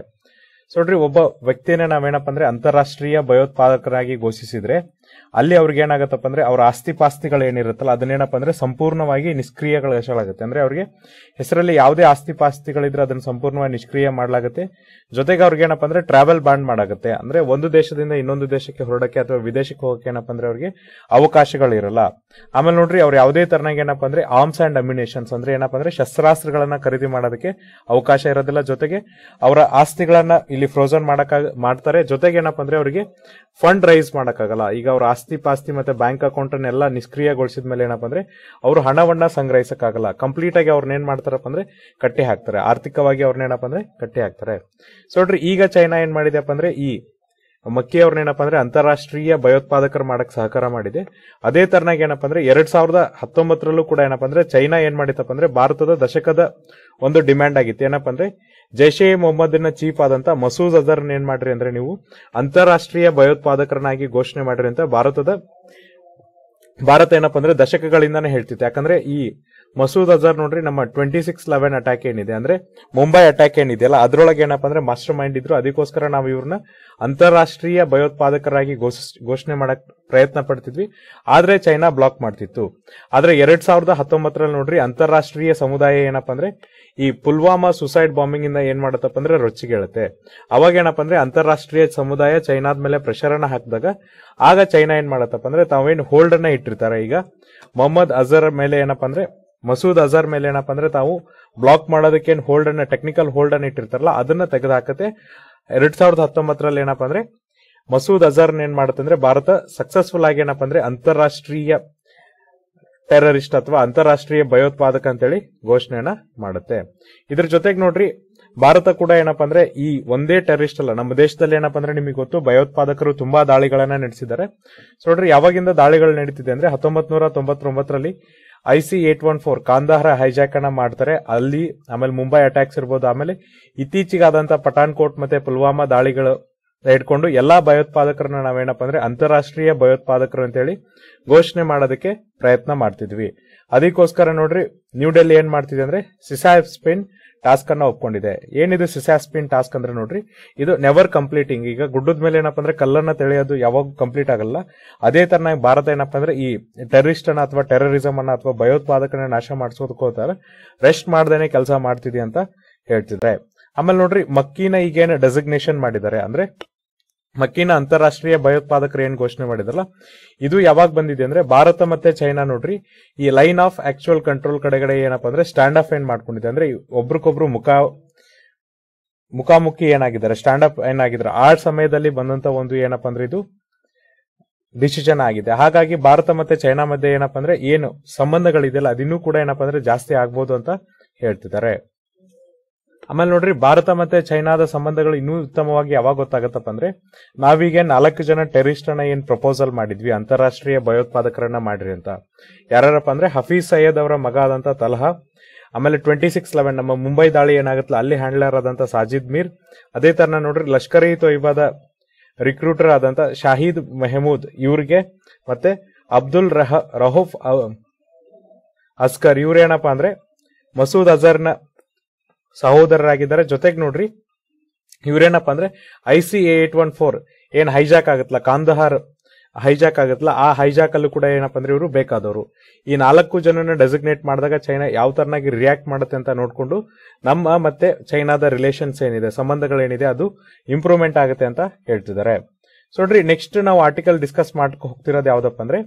ಸೊ ನೋಡ್ರಿ, ಒಬ್ಬ ವ್ಯಕ್ತಿಯನ್ನ ನಾವೇನಪ್ಪ ಅಂದ್ರೆ ಅಂತಾರಾಷ್ಟ್ರೀಯ ಭಯೋತ್ಪಾದಕರಾಗಿ ಘೋಷಿಸಿದ್ರೆ ಅಲ್ಲಿ ಅವ್ರಿಗೆ ಏನಾಗತ್ತಪ್ಪ ಅಂದ್ರೆ ಅವ್ರ ಆಸ್ತಿ ಪಾಸ್ತಿಗಳು ಏನಿರುತ್ತಲ್ಲ, ಅದನ್ನೇನಪ್ಪ ಅಂದ್ರೆ ಸಂಪೂರ್ಣವಾಗಿ ನಿಷ್ಕ್ರಿಯಗೊಳಿಸಲಾಗುತ್ತೆ ಅಂದ್ರೆ ಅವ್ರಿಗೆ ಹೆಸರಲ್ಲಿ ಯಾವುದೇ ಆಸ್ತಿ ಪಾಸ್ತಿಗಳಿದ್ರೆ ಅದನ್ನ ಸಂಪೂರ್ಣವಾಗಿ ನಿಷ್ಕ್ರಿಯ ಮಾಡಲಾಗುತ್ತೆ. ಜೊತೆಗೆ ಅವ್ರಿಗೆ ಏನಪ್ಪ ಅಂದ್ರೆ ಟ್ರಾವೆಲ್ ಬಾಂಡ್ ಮಾಡಾಗುತ್ತೆ. ಅಂದ್ರೆ ಒಂದು ದೇಶದಿಂದ ಇನ್ನೊಂದು ದೇಶಕ್ಕೆ ಹೊರಡಕ್ಕೆ ಅಥವಾ ವಿದೇಶಕ್ಕೆ ಹೋಗಕ್ಕೆ ಏನಪ್ಪ ಅಂದ್ರೆ ಅವ್ರಿಗೆ ಅವಕಾಶಗಳಿರಲ್ಲ ಆಮೇಲೆ ನೋಡ್ರಿ, ಅವ್ರು ಯಾವುದೇ ತರನಾಗ ಏನಪ್ಪ ಅಂದ್ರೆ ಆರ್ಮ್ಸ್ ಅಂಡ್ ಅಮ್ಯುನೇಷನ್ಸ್ ಅಂದ್ರೆ ಏನಪ್ಪ ಅಂದ್ರೆ ಶಸ್ತ್ರಾಸ್ತ್ರಗಳನ್ನ ಖರೀದಿ ಮಾಡೋದಕ್ಕೆ ಅವಕಾಶ ಇರೋದಿಲ್ಲ. ಜೊತೆಗೆ ಅವರ ಆಸ್ತಿಗಳನ್ನ ಇಲ್ಲಿ ಫ್ರೋಜನ್ ಮಾಡಕ್ ಮಾಡ್ತಾರೆ. ಜೊತೆಗೆ ಏನಪ್ಪ ಅಂದ್ರೆ ಅವರಿಗೆ ಫಂಡ್ ರೈಸ್ ಮಾಡಕ್ಕಾಗಲ್ಲ. ಈಗ ಅವ್ರ ಆಸ್ತಿ ಪಾಸ್ತಿ ಮತ್ತೆ ಬ್ಯಾಂಕ್ ಅಕೌಂಟ್ ಅನ್ನೆಲ್ಲ ನಿಷ್ಕ್ರಿಯಗೊಳಿಸಿದ ಮೇಲೆ ಏನಪ್ಪ ಅಂದ್ರೆ ಅವರು ಹಣವನ್ನ ಸಂಗ್ರಹಿಸಕ್ಕಾಗಲ್ಲ. ಕಂಪ್ಲೀಟ್ ಆಗಿ ಅವ್ರನ್ನ ಏನ್ ಮಾಡ್ತಾರಪ್ಪ ಅಂದ್ರೆ ಕಟ್ಟಿ ಹಾಕ್ತಾರೆ. ಆರ್ಥಿಕವಾಗಿ ಅವ್ರನ್ನ ಏನಪ್ಪ ಅಂದ್ರೆ ಕಟ್ಟಿ ಹಾಕ್ತಾರೆ. ಸೊ ನೋಡ್ರಿ, ಈಗ ಚೈನಾ ಏನ್ ಮಾಡಿದೆಪ್ಪ ಅಂದ್ರೆ ಈ ಮಕ್ಕಿ ಅವ್ರನ್ನ ಏನಪ್ಪ ಅಂದ್ರೆ ಅಂತಾರಾಷ್ಟ್ರೀಯ ಭಯೋತ್ಪಾದಕರು ಮಾಡಕ್ ಸಹಕಾರ ಮಾಡಿದೆ. ಅದೇ ತರನಾಗಿ ಏನಪ್ಪ ಅಂದ್ರೆ ಎರಡ್ ಸಾವಿರದ ಹತ್ತೊಂಬತ್ತರಲ್ಲೂ ಕೂಡ ಏನಪ್ಪ ಅಂದ್ರೆ ಚೈನಾ ಏನ್ ಮಾಡಿತ್ತಪ್ಪ ಅಂದ್ರೆ ಭಾರತದ ದಶಕದ ಒಂದು ಡಿಮ್ಯಾಂಡ್ ಆಗಿತ್ತು. ಏನಪ್ಪ ಅಂದ್ರೆ ಜೈಷ್ ಎ ನ ಚೀಫ್ ಆದಂತ ಮಸೂದ್ ಅಜರ್ ಏನ್ ಮಾಡ್ರಿ ಅಂದ್ರೆ ನೀವು ಅಂತಾರಾಷ್ಟ್ರೀಯ ಭಯೋತ್ಪಾದಕರನ್ನಾಗಿ ಘೋಷಣೆ ಮಾಡ್ರಿ ಅಂತ ಭಾರತದ, ಭಾರತ ಏನಪ್ಪ ಅಂದ್ರೆ ದಶಕಗಳಿಂದಾನೇ ಹೇಳ್ತಿತ್ತು. ಯಾಕಂದ್ರೆ ಈ ಮಸೂದ್ ಅಜರ್ ನೋಡ್ರಿ ನಮ್ಮ ಟ್ವೆಂಟಿ ಸಿಕ್ಸ್ ಲೆವೆನ್ ಅಟ್ಯಾಕ್ ಏನಿದೆ ಅಂದ್ರೆ, ಮುಂಬೈ ಅಟ್ಯಾಕ್ ಏನಿದೆಯಲ್ಲ ಅದ್ರೊಳಗೆ ಏನಪ್ಪ ಅಂದ್ರೆ ಮಾಸ್ಟರ್ ಮೈಂಡ್ ಇದ್ರು. ಅದಕ್ಕೋಸ್ಕರ ನಾವು ಇವ್ರನ್ನ ಅಂತಾರಾಷ್ಟ್ರೀಯ ಭಯೋತ್ಪಾದಕರಾಗಿ ಘೋಷ- ಘೋಷಣೆ ಮಾಡಕ್ ಪ್ರಯತ್ನ ಪಡ್ತಿದ್ವಿ. ಆದ್ರೆ ಚೈನಾ ಬ್ಲಾಕ್ ಮಾಡ್ತಿತ್ತು. ಆದ್ರೆ ಎರಡ್ ಸಾವಿರದ ಹತ್ತೊಂಬತ್ತರಲ್ಲಿ ನೋಡ್ರಿ ಅಂತಾರಾಷ್ಟ್ರೀಯ ಸಮುದಾಯ ಏನಪ್ಪ ಅಂದ್ರೆ ಈ ಪುಲ್ವಾಮಾ ಸುಸೈಡ್ ಬಾಂಬಿಂಗ್ ಇಂದ ಏನ್ ಮಾಡತ್ತಪ್ಪ ಅಂದ್ರೆ ರೊಚ್ಚಿಗೇಳುತ್ತೆ ಅವಾಗ ಏನಪ್ಪ ಅಂದ್ರೆ ಅಂತಾರಾಷ್ಟ್ರೀಯ ಸಮುದಾಯ ಚೈನಾದ ಮೇಲೆ ಪ್ರೆಷರನ್ನ ಹಾಕಿದಾಗ ಆಗ ಚೈನಾ ಏನ್ ಮಾಡತ್ತಪ್ಪ ಅಂದ್ರೆ ತಾವೇನು ಹೋಲ್ಡ್ ಅನ್ನ ಇಟ್ಟಿರ್ತಾರೆ. ಈಗ ಮೊಹಮ್ಮದ್ ಅಜರ್ ಮೇಲೆ ಏನಪ್ಪ ಅಂದ್ರೆ ಮಸೂದ್ ಅಜರ್ ಮೇಲೆ ಏನಪ್ಪ ಅಂದ್ರೆ ತಾವು ಬ್ಲಾಕ್ ಮಾಡೋದಕ್ಕೆ ಏನ್ ಹೋಲ್ಡ್ ಅನ್ನ ಟೆಕ್ನಿಕಲ್ ಹೋಲ್ಡ್ ಅನ್ನ ಇಟ್ಟಿರ್ತಾರಲ್ಲ, ಅದನ್ನ ತೆಗೆದುಹಾಕತ್ತೆ ಎರಡ್ ಸಾವಿರದ ಹತ್ತೊಂಬತ್ತರಲ್ಲಿ ಏನಪ್ಪ ಅಂದ್ರೆ ಮಸೂದ್ ಅಜರ್ ಏನ್ ಮಾಡತ್ತಂದ್ರೆ ಭಾರತ ಸಕ್ಸಸ್ಫುಲ್ ಆಗಿ ಏನಪ್ಪ ಅಂದ್ರೆ ಅಂತಾರಾಷ್ಟ್ರೀಯ ಟೆರರಿಸ್ಟ್ ಅಥವಾ ಅಂತಾರಾಷ್ಟ್ರೀಯ ಭಯೋತ್ಪಾದಕ ಅಂತೇಳಿ ಘೋಷಣೆಯನ್ನ ಮಾಡುತ್ತೆ. ಇದ್ರ ಜೊತೆಗೆ ನೋಡ್ರಿ, ಭಾರತ ಕೂಡ ಏನಪ್ಪಾ ಅಂದ್ರೆ ಈ ಒಂದೇ ಟೆರರಿಸ್ಟ್ ಅಲ್ಲ, ನಮ್ಮ ದೇಶದಲ್ಲಿ ಏನಪ್ಪಾ ಅಂದ್ರೆ ನಿಮಗೆ ಗೊತ್ತು, ಭಯೋತ್ಪಾದಕರು ತುಂಬಾ ದಾಳಿಗಳನ್ನ ನಡೆಸಿದ್ದಾರೆ. ಸೊ ನೋಡ್ರಿ, ಯಾವಾಗಿಂದ ದಾಳಿಗಳು ನಡೀತಿದೆ ಅಂದ್ರೆ ಹತ್ತೊಂಬತ್ ನೂರ ತೊಂಬತ್ತೊಂಬತ್ತರಲ್ಲಿ I C eight one four Kandahar hijack ಅನ್ನ ಮಾಡ್ತಾರೆ. ಅಲ್ಲಿ ಆಮೇಲೆ ಮುಂಬೈ ಅಟ್ಯಾಕ್ಸ್ ಇರ್ಬೋದು, ಆಮೇಲೆ ಇತ್ತೀಚೆಗಾದಂತಹ ಪಠಾಣ್ಕೋಟ್ ಮತ್ತೆ ಪುಲ್ವಾಮಾ ದಾಳಿಗಳು ಇಟ್ಕೊಂಡು ಎಲ್ಲಾ ಭಯೋತ್ಪಾದಕರನ್ನ ನಾವೇನಪ್ಪ ಅಂದ್ರೆ ಅಂತಾರಾಷ್ಟ್ರೀಯ ಭಯೋತ್ಪಾದಕರು ಅಂತೇಳಿ ಘೋಷಣೆ ಮಾಡೋದಕ್ಕೆ ಪ್ರಯತ್ನ ಮಾಡ್ತಿದ್ವಿ. ಅದಕ್ಕೋಸ್ಕರ ನೋಡ್ರಿ ನ್ಯೂ ಡೆಲ್ಲಿ ಏನ್ ಮಾಡ್ತಿದೆ ಅಂದ್ರೆ ಸಿಸಾಸ್ಪಿನ್ ಟಾಸ್ಕ್ ಅನ್ನ ಒಪ್ಕೊಂಡಿದೆ. ಏನಿದು ಸಿಸಾಸ್ಪಿನ್ ಟಾಸ್ಕ್ ಅಂದ್ರೆ ನೋಡ್ರಿ, ಇದು ನೆವರ್ ಕಂಪ್ಲೀಟಿಂಗ್ ಈಗ ಗುಡ್ಡದ ಮೇಲೆ ಏನಪ್ಪ ಅಂದ್ರೆ ಕಲ್ಲನ್ನ ತೆಳೆಯೋದು ಯಾವಾಗ ಕಂಪ್ಲೀಟ್ ಆಗಲ್ಲ. ಅದೇ ತರ ಭಾರತ ಏನಪ್ಪ ಅಂದ್ರೆ ಈ ಟೆರರಿಸ್ಟ್ ಅನ್ನ ಅಥವಾ ಟೆರರಿಸಮ್ ಅನ್ನ ಅಥವಾ ಭಯೋತ್ಪಾದಕನ ನಾಶ ಮಾಡಿಸೋದಕ್ಕೋತಾರ ರೆಸ್ಟ್ ಮಾಡ್ದೇನೆ ಕೆಲಸ ಮಾಡ್ತಿದೆ ಅಂತ ಹೇಳ್ತಿದ್ರೆ ಆಮೇಲೆ ನೋಡ್ರಿ, ಮಕ್ಕಿನ ಈಗೇನು ಡೆಸಿಗ್ನೇಷನ್ ಮಾಡಿದ್ದಾರೆ ಅಂದ್ರೆ ಮಕ್ಕೀನ ಅಂತಾರಾಷ್ಟ್ರೀಯ ಭಯೋತ್ಪಾದಕರು ಏನು ಘೋಷಣೆ ಮಾಡಿದ್ರಲ್ಲ? ಇದು ಯಾವಾಗ ಬಂದಿದೆ ಅಂದ್ರೆ ಭಾರತ ಮತ್ತೆ ಚೈನಾ ನೋಡ್ರಿ, ಈ ಲೈನ್ ಆಫ್ ಆಕ್ಚುಯಲ್ ಕಂಟ್ರೋಲ್ ಕಡೆಗಡೆ ಏನಪ್ಪ ಅಂದ್ರೆ ಸ್ಟ್ಯಾಂಡ್ ಅಪ್ ಏನ್ ಮಾಡ್ಕೊಂಡಿದೆ ಅಂದ್ರೆ ಒಬ್ರಿಗೊಬ್ರು ಮುಖ, ಮುಖಾಮುಖಿ ಏನಾಗಿದ್ದಾರೆ, ಸ್ಟ್ಯಾಂಡ್ ಅಪ್ ಏನಾಗಿದ್ದಾರೆ? ಆ ಸಮಯದಲ್ಲಿ ಬಂದಂತ ಒಂದು ಏನಪ್ಪ ಅಂದ್ರೆ ಇದು ಡಿಸಿಷನ್ ಆಗಿದೆ. ಹಾಗಾಗಿ ಭಾರತ ಮತ್ತೆ ಚೈನಾ ಮಧ್ಯೆ ಏನಪ್ಪ ಅಂದ್ರೆ ಏನು ಸಂಬಂಧಗಳಿದೆಯಲ್ಲ, ಅದಿನ್ನೂ ಕೂಡ ಏನಪ್ಪ ಅಂದ್ರೆ ಜಾಸ್ತಿ ಆಗ್ಬೋದು ಅಂತ ಹೇಳ್ತಿದ್ದಾರೆ. ಆಮೇಲೆ ನೋಡ್ರಿ, ಭಾರತ ಮತ್ತೆ ಚೈನಾದ ಸಂಬಂಧಗಳು ಇನ್ನೂ ಉತ್ತಮವಾಗಿ ಯಾವಾಗ ಗೊತ್ತಾಗತ್ತಪ್ಪ ಅಂದ್ರೆ, ನಾವೀಗ ನಾಲ್ಕು ಜನ ಟೆರಿಸ್ಟ್ ಅನ್ನ ಏನ್ ಪ್ರಪೋಸಲ್ ಮಾಡಿದ್ವಿ, ಅಂತಾರಾಷ್ಟ್ರೀಯ ಭಯೋತ್ಪಾದಕರನ್ನ ಮಾಡ್ರಿ ಅಂತ. ಯಾರ್ಯಾರಪ್ಪ ಅಂದ್ರೆ, ಹಫೀಜ್ ಸೈಯದ್ ಅವರ ಮಗ ಆದಂತ ತಲಹಾ, ಆಮೇಲೆ ಟ್ವೆಂಟಿ ಸಿಕ್ಸ್ ಲೆವೆನ್ ನಮ್ಮ ಮುಂಬೈ ದಾಳಿ ಏನಾಗತ್ತಲ್ಲ, ಅಲ್ಲಿ ಹ್ಯಾಂಡ್ಲರ್ ಆದಂತ ಸಾಜಿದ್ ಮೀರ್, ಅದೇ ತರ ನೋಡ್ರಿ, ಲಷ್ಕರ್ ಇ ತೊಯ್ಬಾದ ರಿಕ್ರೂಟರ್ ಆದಂತ ಶಾಹಿದ್ ಮೆಹಮೂದ್ ಇವ್ರಿಗೆ, ಮತ್ತೆ ಅಬ್ದುಲ್ ರಹ, ರಹೂಫ್ ಅಸ್ಕರ್ ಇವ್ರೇನಪ್ಪ ಅಂದ್ರೆ, ಮಸೂದ್ ಅಜರ್ನ ಸಹೋದರರಾಗಿದ್ದಾರೆ. ಜೊತೆಗೆ ನೋಡ್ರಿ, ಇವ್ರೇನಪ್ಪ ಅಂದ್ರೆ I C eight one four, ಏನ್ ಹೈಜಾಕ್ ಆಗತ್ತಲ್ಲ ಕಾಂದಹಾರ್ ಹೈಜಾಕ್ ಆಗತ್ತಲ್ಲ ಆ ಹೈಜಾಕ್ ಅಲ್ಲೂ ಕೂಡ ಏನಪ್ಪ ಅಂದ್ರೆ ಇವರು ಬೇಕಾದವರು. ಈ ನಾಲ್ಕು ಜನನ ಡೆಸಿಗ್ನೇಟ್ ಮಾಡಿದಾಗ ಚೈನಾ ಯಾವ ತರನಾಗಿ ರಿಯಾಕ್ಟ್ ಮಾಡುತ್ತೆ ಅಂತ ನೋಡಿಕೊಂಡು, ನಮ್ಮ ಮತ್ತೆ ಚೈನಾದ ರಿಲೇಷನ್ಸ್ ಏನಿದೆ, ಸಂಬಂಧಗಳೇನಿದೆ, ಅದು ಇಂಪ್ರೂವ್ಮೆಂಟ್ ಆಗುತ್ತೆ ಅಂತ ಹೇಳ್ತಿದ್ದಾರೆ. ಸೊ ನೋಡ್ರಿ ನೆಕ್ಸ್ಟ್ ನಾವು ಆರ್ಟಿಕಲ್ ಡಿಸ್ಕಸ್ ಮಾಡ್ಕೊ ಹೋಗ್ತಿರೋದು ಯಾವ್ದಪ್ಪ ಅಂದ್ರೆ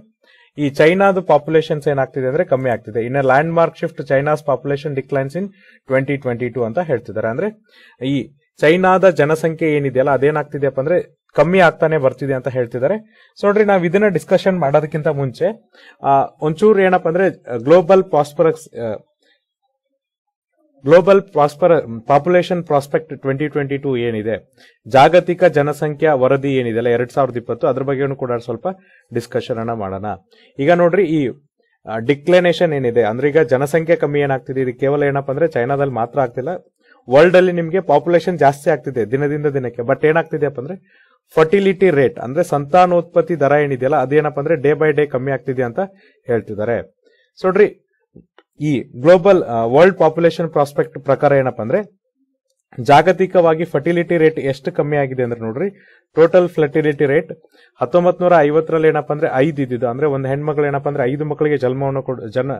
ಈ ಚೈನಾದ ಪಾಪ್ಯುಲೇಷನ್ಸ್ ಏನಾಗ್ತಿದೆ ಅಂದ್ರೆ ಕಮ್ಮಿ ಆಗ್ತಿದೆ. ಇನ್ನ landmark shift China's population declines in twenty twenty two ಅಂತ ಹೇಳ್ತಿದ್ದಾರೆ. ಅಂದ್ರೆ ಈ ಚೈನಾದ ಜನಸಂಖ್ಯೆ ಏನಿದೆಯಲ್ಲ ಅದೇನಾಗ್ತಿದೆಯಪ್ಪ ಅಂದ್ರೆ ಕಮ್ಮಿ ಆಗ್ತಾನೆ ಬರ್ತಿದೆ ಅಂತ ಹೇಳ್ತಿದ್ದಾರೆ. ಸೊ ನೋಡ್ರಿ, ನಾವು ಇದನ್ನ ಡಿಸ್ಕಷನ್ ಮಾಡೋದಕ್ಕಿಂತ ಮುಂಚೆ ಒಂಚೂರು ಏನಪ್ಪ ಅಂದ್ರೆ global prospects global prosper population prospect twenty twenty two ಏನಿದೆ? ಜಾಗತಿಕ ಜನಸಂಖ್ಯಾ ವರದಿ ಏನಿದೆ ಅಲ್ಲ, ಎರಡ್ ಸಾವಿರದ ಇಪ್ಪತ್ತು, ಅದ್ರ ಬಗ್ಗೆನೂ ಕೂಡ ಸ್ವಲ್ಪ ಡಿಸ್ಕಷನ್ ಅನ್ನ ಮಾಡೋಣ. ಈಗ ನೋಡ್ರಿ, ಈ ಡಿಕ್ಲನೇಷನ್ ಏನಿದೆ? ಅಂದ್ರೆ ಈಗ ಜನಸಂಖ್ಯೆ ಕಮ್ಮಿ ಏನಾಗ್ತಿದೆ? ಇದು ಕೇವಲ ಏನಪ್ಪ ಅಂದ್ರೆ ಚೈನಾದಲ್ಲಿ ಮಾತ್ರ ಆಗ್ತಿಲ್ಲ. ವರ್ಲ್ಡ್ ಅಲ್ಲಿ ನಿಮಗೆ ಪಾಪ್ಯುಲೇಷನ್ ಜಾಸ್ತಿ ಆಗ್ತಿದೆ ದಿನದಿಂದ ದಿನಕ್ಕೆ. ಬಟ್ ಏನಾಗ್ತಿದೆಯಪ್ಪ ಅಂದ್ರೆ ಫರ್ಟಿಲಿಟಿ ರೇಟ್ ಅಂದ್ರೆ ಸಂತಾನೋತ್ಪತ್ತಿ ದರ ಏನಿದೆಯಲ್ಲ, ಅದೇನಪ್ಪ ಅಂದ್ರೆ ಡೇ ಬೈ ಡೇ ಕಮ್ಮಿ ಆಗ್ತಿದೆ ಅಂತ ಹೇಳ್ತಿದ್ದಾರೆ. ಸೊಡ್ರಿ ಈ ಗ್ಲೋಬಲ್ ವರ್ಲ್ಡ್ ಪಾಪ್ಯುಲೇಷನ್ ಪ್ರಾಸ್ಪೆಕ್ಟ್ ಪ್ರಕಾರ ಏನಪ್ಪ ಅಂದ್ರೆ, ಜಾಗತಿಕವಾಗಿ ಫರ್ಟಿಲಿಟಿ ರೇಟ್ ಎಷ್ಟು ಕಮ್ಮಿ ಆಗಿದೆ ಅಂದ್ರೆ ನೋಡ್ರಿ ಟೋಟಲ್ ಫರ್ಟಿಲಿಟಿ ರೇಟ್ ಹತ್ತೊಂಬತ್ ನೂರ ಐವತ್ತರಲ್ಲಿ ಏನಪ್ಪ ಅಂದ್ರೆ ಐದು ಇದ್ದಿದ್ದು. ಅಂದ್ರೆ ಒಂದು ಹೆಣ್ಮಕ್ಳು ಏನಪ್ಪ ಅಂದ್ರೆ ಐದು ಮಕ್ಕಳಿಗೆ ಜನ್ಮವನ್ನು ಜನ,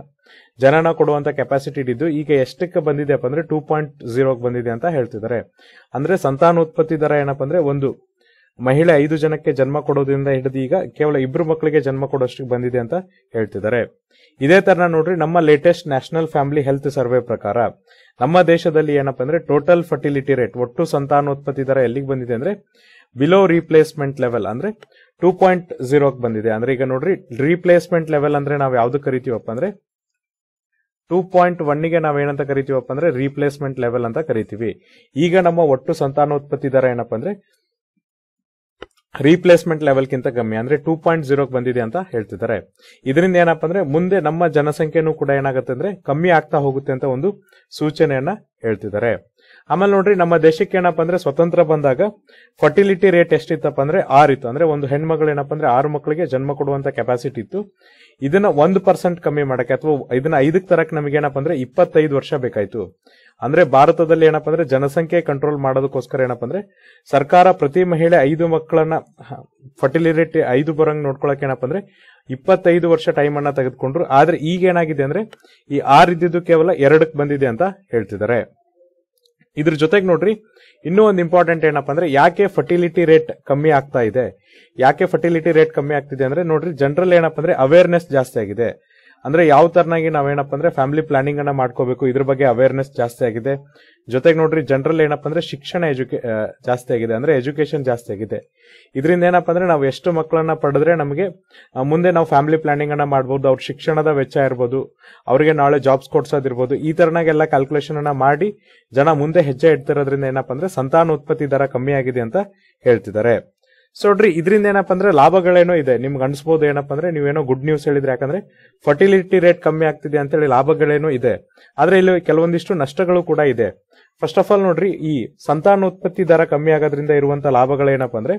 ಜನನ ಕೊಡುವಂತ ಕೆಪಾಸಿಟಿ ಇದ್ದು ಈಗ ಎಷ್ಟಕ್ಕೆ ಬಂದಿದೆ ಅಂದ್ರೆ ಟೂ ಪಾಯಿಂಟ್ ಜೀರೋಗೆ ಬಂದಿದೆ ಅಂತ ಹೇಳ್ತಿದ್ದಾರೆ. ಅಂದ್ರೆ ಸಂತಾನೋತ್ಪತ್ತಿ ದರ ಏನಪ್ಪ ಅಂದ್ರೆ ಒಂದು ಮಹಿಳೆ ಐದು ಜನಕ್ಕೆ ಜನ್ಮ ಕೊಡೋದ್ರಿಂದ ಹಿಡಿದು ಈಗ ಕೇವಲ ಇಬ್ರು ಮಕ್ಕಳಿಗೆ ಜನ್ಮ ಕೊಡೋಷ್ಟು ಬಂದಿದೆ ಅಂತ ಹೇಳ್ತಿದ್ದಾರೆ. ಇದೇ ತರ ನೋಡ್ರಿ, ನಮ್ಮ latest national family health survey ಪ್ರಕಾರ ನಮ್ಮ ದೇಶದಲ್ಲಿ ಏನಪ್ಪ ಅಂದ್ರೆ ಟೋಟಲ್ ಫರ್ಟಿಲಿಟಿ ರೇಟ್ ಒಟ್ಟು ಸಂತಾನೋತ್ಪತ್ತಿ ದರ ಎಲ್ಲಿಗೆ ಬಂದಿದೆ ಅಂದ್ರೆ ಬಿಲೋ ರೀಪ್ಲೇಸ್ಮೆಂಟ್ ಲೆವೆಲ್ ಅಂದ್ರೆ ಟೂ ಪಾಯಿಂಟ್ ಜೀರೋ ಬಂದಿದೆ. ಅಂದ್ರೆ ಈಗ ನೋಡ್ರಿ ರೀಪ್ಲೇಸ್ಮೆಂಟ್ ಲೆವೆಲ್ ಅಂದ್ರೆ ನಾವು ಯಾವ್ದು ಕರಿತೀವಪ್ಪ ಅಂದ್ರೆ ಟೂ ಪಾಯಿಂಟ್ ಒನ್ಗೆ ನಾವೇನಂತ ಕರಿತೀವಪ್ಪ ಅಂದ್ರೆ ರೀಪ್ಲೇಸ್ಮೆಂಟ್ ಲೆವೆಲ್ ಅಂತ ಕರಿತೀವಿ. ಈಗ ನಮ್ಮ ಒಟ್ಟು ಸಂತಾನೋತ್ಪತ್ತಿ ದರ ಏನಪ್ಪ ಅಂದ್ರೆ ರೀಪ್ಲೇಸ್ಮೆಂಟ್ ಲೆವೆಲ್ಗಿಂತ ಕಮ್ಮಿ, ಅಂದ್ರೆ ಟೂ ಪಾಯಿಂಟ್ ಜೀರೋಗೆ ಬಂದಿದೆ ಅಂತ ಹೇಳ್ತಿದ್ದಾರೆ. ಇದರಿಂದ ಏನಪ್ಪ ಅಂದ್ರೆ ಮುಂದೆ ನಮ್ಮ ಜನಸಂಖ್ಯೆನೂ ಕೂಡ ಏನಾಗುತ್ತೆ ಅಂದ್ರೆ ಕಮ್ಮಿ ಆಗ್ತಾ ಹೋಗುತ್ತೆ ಅಂತ ಒಂದು ಸೂಚನೆಯನ್ನ ಹೇಳ್ತಿದ್ದಾರೆ. ಆಮೇಲೆ ನೋಡ್ರಿ, ನಮ್ಮ ದೇಶಕ್ಕೆ ಏನಪ್ಪ ಅಂದ್ರೆ ಸ್ವತಂತ್ರ ಬಂದಾಗ ಫರ್ಟಿಲಿಟಿ ರೇಟ್ ಎಷ್ಟಿತ್ತಪ್ಪ ಅಂದ್ರೆ ಆರು ಇತ್ತು ಅಂದ್ರೆ ಒಂದು ಹೆಣ್ಮಗಳು ಏನಪ್ಪ ಅಂದ್ರೆ ಆರು ಮಕ್ಕಳಿಗೆ ಜನ್ಮ ಕೊಡುವಂತ ಕೆಪಾಸಿಟಿ ಇತ್ತು. ಇದನ್ನ ಒಂದು ಪರ್ಸೆಂಟ್ ಕಮ್ಮಿ ಮಾಡಕ್ಕೆ ಅಥವಾ ಇದನ್ನ ಐದಕ್ಕೆ ತರಕ್ ನಮಗೆ ಏನಪ್ಪ ಅಂದ್ರೆ ಇಪ್ಪತ್ತೈದು ವರ್ಷ ಬೇಕಾಯ್ತು. ಅಂದ್ರೆ ಭಾರತದಲ್ಲಿ ಏನಪ್ಪಾ ಅಂದ್ರೆ ಜನಸಂಖ್ಯೆ ಕಂಟ್ರೋಲ್ ಮಾಡೋದಕ್ಕೋಸ್ಕರ ಏನಪ್ಪಾ ಅಂದ್ರೆ ಸರ್ಕಾರ ಪ್ರತಿ ಮಹಿಳೆ ಐದು ಮಕ್ಕಳನ್ನ ಫರ್ಟಿಲಿಟಿ ಐದು ಬರಂಗ್ ನೋಡ್ಕೊಳಕ್ ಏನಪ್ಪಾ ಅಂದ್ರೆ ಇಪ್ಪತ್ತೈದು ವರ್ಷ ಟೈಮ್ ಅನ್ನ ತೆಗೆದುಕೊಂಡ್ರು. ಆದ್ರೆ ಈಗ ಏನಾಗಿದೆ ಅಂದ್ರೆ ಈ ಆರ್ ಇದ್ದಿದ್ದು ಕೇವಲ ಎರಡಕ್ಕೆ ಬಂದಿದೆ ಅಂತ ಹೇಳ್ತಿದ್ದಾರೆ. ಇದ್ರ ಜೊತೆಗೆ ನೋಡ್ರಿ, ಇನ್ನೂ ಒಂದು ಇಂಪಾರ್ಟೆಂಟ್ ಏನಪ್ಪ ಅಂದ್ರೆ ಯಾಕೆ ಫರ್ಟಿಲಿಟಿ ರೇಟ್ ಕಮ್ಮಿ ಆಗ್ತಾ ಇದೆ? ಯಾಕೆ ಫರ್ಟಿಲಿಟಿ ರೇಟ್ ಕಮ್ಮಿ ಆಗ್ತಿದೆ ಅಂದ್ರೆ ನೋಡ್ರಿ ಜನರಲ್ ಏನಪ್ಪ ಅಂದ್ರೆ ಅವೇರ್ನೆಸ್ ಜಾಸ್ತಿ ಆಗಿದೆ. ಅಂದ್ರೆ ಯಾವ ತರನಾಗಿ ನಾವೇನಪ್ಪ ಅಂದ್ರೆ ಫ್ಯಾಮಿಲಿ ಪ್ಲಾನಿಂಗ್ ಅನ್ನ ಮಾಡ್ಕೋಬೇಕು, ಇದ್ರ ಬಗ್ಗೆ ಅವೇರ್ನೆಸ್ ಜಾಸ್ತಿ ಆಗಿದೆ. ಜೊತೆಗೆ ನೋಡ್ರಿ ಜನರಲ್ ಏನಪ್ಪ ಅಂದ್ರೆ ಶಿಕ್ಷಣ ಎಜುಕೇ ಜಾಸ್ತಿ ಆಗಿದೆ, ಅಂದ್ರೆ ಎಜುಕೇಶನ್ ಜಾಸ್ತಿ ಆಗಿದೆ. ಇದರಿಂದ ಏನಪ್ಪ ಅಂದ್ರೆ ನಾವು ಎಷ್ಟು ಮಕ್ಕಳನ್ನ ಪಡೆದ್ರೆ ನಮಗೆ ಮುಂದೆ ನಾವು ಫ್ಯಾಮಿಲಿ ಪ್ಲಾನಿಂಗ್ ಅನ್ನ ಮಾಡ್ಬೋದು, ಅವ್ರ ಶಿಕ್ಷಣದ ವೆಚ್ಚ ಇರ್ಬೋದು, ಅವರಿಗೆ ನಾಳೆ ಜಾಬ್ಸ್ ಕೊಡ್ಸೋದಿರ್ಬೋದು ಈ ತರನಾಗೆಲ್ಲ ಕ್ಯಾಲ್ಕುಲೇಷನ್ ಅನ್ನ ಮಾಡಿ ಜನ ಮುಂದೆ ಹೆಜ್ಜೆ ಇಡ್ತಿರೋದ್ರಿಂದ ಏನಪ್ಪ ಅಂದ್ರೆ ಸಂತಾನೋತ್ಪತ್ತಿ ದರ ಕಮ್ಮಿ ಆಗಿದೆ ಅಂತ ಹೇಳ್ತಿದ್ದಾರೆ. ಸೊ ನೋಡ್ರಿ, ಇದರಿಂದ ಏನಪ್ಪ ಅಂದ್ರೆ ಲಾಭಗಳೇನೋ ಇದೆ. ನಿಮ್ಗೆ ಅನ್ಸ್ಬೋದು ಏನಪ್ಪ ಅಂದ್ರೆ ನೀವೇನೋ ಗುಡ್ ನ್ಯೂಸ್ ಹೇಳಿದ್ರೆ ಯಾಕಂದ್ರೆ ಫರ್ಟಿಲಿಟಿ ರೇಟ್ ಕಮ್ಮಿ ಆಗ್ತಿದೆ ಅಂತೇಳಿ ಲಾಭಗಳೇನೋ ಇದೆ. ಆದ್ರೆ ಇಲ್ಲಿ ಕೆಲವೊಂದಿಷ್ಟು ನಷ್ಟಗಳು ಕೂಡ ಇದೆ. ಫಸ್ಟ್ ಆಫ್ ಆಲ್ ನೋಡ್ರಿ, ಈ ಸಂತಾನೋತ್ಪತ್ತಿ ದರ ಕಮ್ಮಿ ಆಗೋದ್ರಿಂದ ಇರುವಂತ ಲಾಭಗಳೇನಪ್ಪ ಅಂದ್ರೆ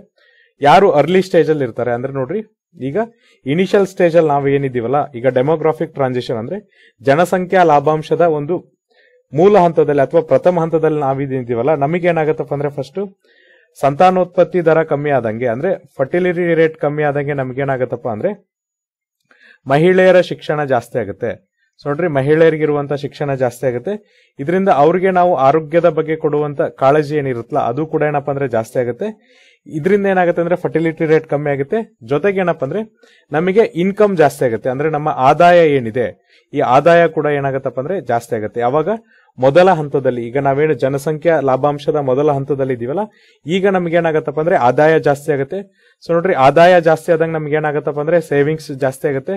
ಯಾರು ಅರ್ಲಿ ಸ್ಟೇಜ್ ಅಲ್ಲಿ ಇರ್ತಾರೆ ಅಂದ್ರೆ ನೋಡ್ರಿ, ಈಗ ಇನಿಷಿಯಲ್ ಸ್ಟೇಜ್ ಅಲ್ಲಿ ನಾವು ಏನಿದೀವಲ್ಲ ಈಗ ಡೆಮೋಗ್ರಾಫಿಕ್ ಟ್ರಾನ್ಸಿಷನ್ ಅಂದ್ರೆ ಜನಸಂಖ್ಯಾ ಲಾಭಾಂಶದ ಒಂದು ಮೂಲ ಹಂತದಲ್ಲಿ ಅಥವಾ ಪ್ರಥಮ ಹಂತದಲ್ಲಿ ನಾವಿದ್ದೀವಲ್ಲ ನಮಗೆ ಏನಾಗತ್ತಪ್ಪ ಅಂದ್ರೆ ಫಸ್ಟ್ ಸಂತಾನೋತ್ಪತ್ತಿ ದರ ಕಮ್ಮಿ ಆದಂಗೆ, ಅಂದ್ರೆ ಫರ್ಟಿಲಿಟಿ ರೇಟ್ ಕಮ್ಮಿ ಆದಂಗೆ ನಮ್ಗೇನಾಗತ್ತಪ್ಪ ಅಂದ್ರೆ ಮಹಿಳೆಯರ ಶಿಕ್ಷಣ ಜಾಸ್ತಿ ಆಗುತ್ತೆ. ಸೊ ನೋಡ್ರಿ, ಮಹಿಳೆಯರಿಗಿರುವಂತ ಶಿಕ್ಷಣ ಜಾಸ್ತಿ ಆಗುತ್ತೆ. ಇದರಿಂದ ಅವ್ರಿಗೆ ನಾವು ಆರೋಗ್ಯದ ಬಗ್ಗೆ ಕೊಡುವಂತ ಕಾಳಜಿ ಏನಿರುತ್ತಲ್ಲ, ಅದು ಕೂಡ ಏನಪ್ಪಾ ಅಂದ್ರೆ ಜಾಸ್ತಿ ಆಗುತ್ತೆ. ಇದರಿಂದ ಏನಾಗುತ್ತೆ ಅಂದ್ರೆ ಫರ್ಟಿಲಿಟಿ ರೇಟ್ ಕಮ್ಮಿ ಆಗುತ್ತೆ. ಜೊತೆಗೆ ಏನಪ್ಪ ಅಂದ್ರೆ ನಮಗೆ ಇನ್ಕಮ್ ಜಾಸ್ತಿ ಆಗುತ್ತೆ. ಅಂದ್ರೆ ನಮ್ಮ ಆದಾಯ ಏನಿದೆ, ಈ ಆದಾಯ ಕೂಡ ಏನಾಗತ್ತಪ್ಪ ಅಂದ್ರೆ ಜಾಸ್ತಿ ಆಗುತ್ತೆ. ಯಾವಾಗ? ಮೊದಲ ಹಂತದಲ್ಲಿ, ಈಗ ನಾವೇನು ಜನಸಂಖ್ಯಾ ಲಾಭಾಂಶದ ಮೊದಲ ಹಂತದಲ್ಲಿ ಇದೀವಲ್ಲ, ಈಗ ನಮ್ಗೆ ಏನಾಗತ್ತಪ್ಪ ಅಂದ್ರೆ ಆದಾಯ ಜಾಸ್ತಿ ಆಗುತ್ತೆ. ಸೊ ನೋಡ್ರಿ, ಆದಾಯ ಜಾಸ್ತಿ ಆದಂಗೆ ನಮ್ಗೆ ಏನಾಗತ್ತಪ್ಪ ಅಂದ್ರೆ ಸೇವಿಂಗ್ಸ್ ಜಾಸ್ತಿ ಆಗುತ್ತೆ.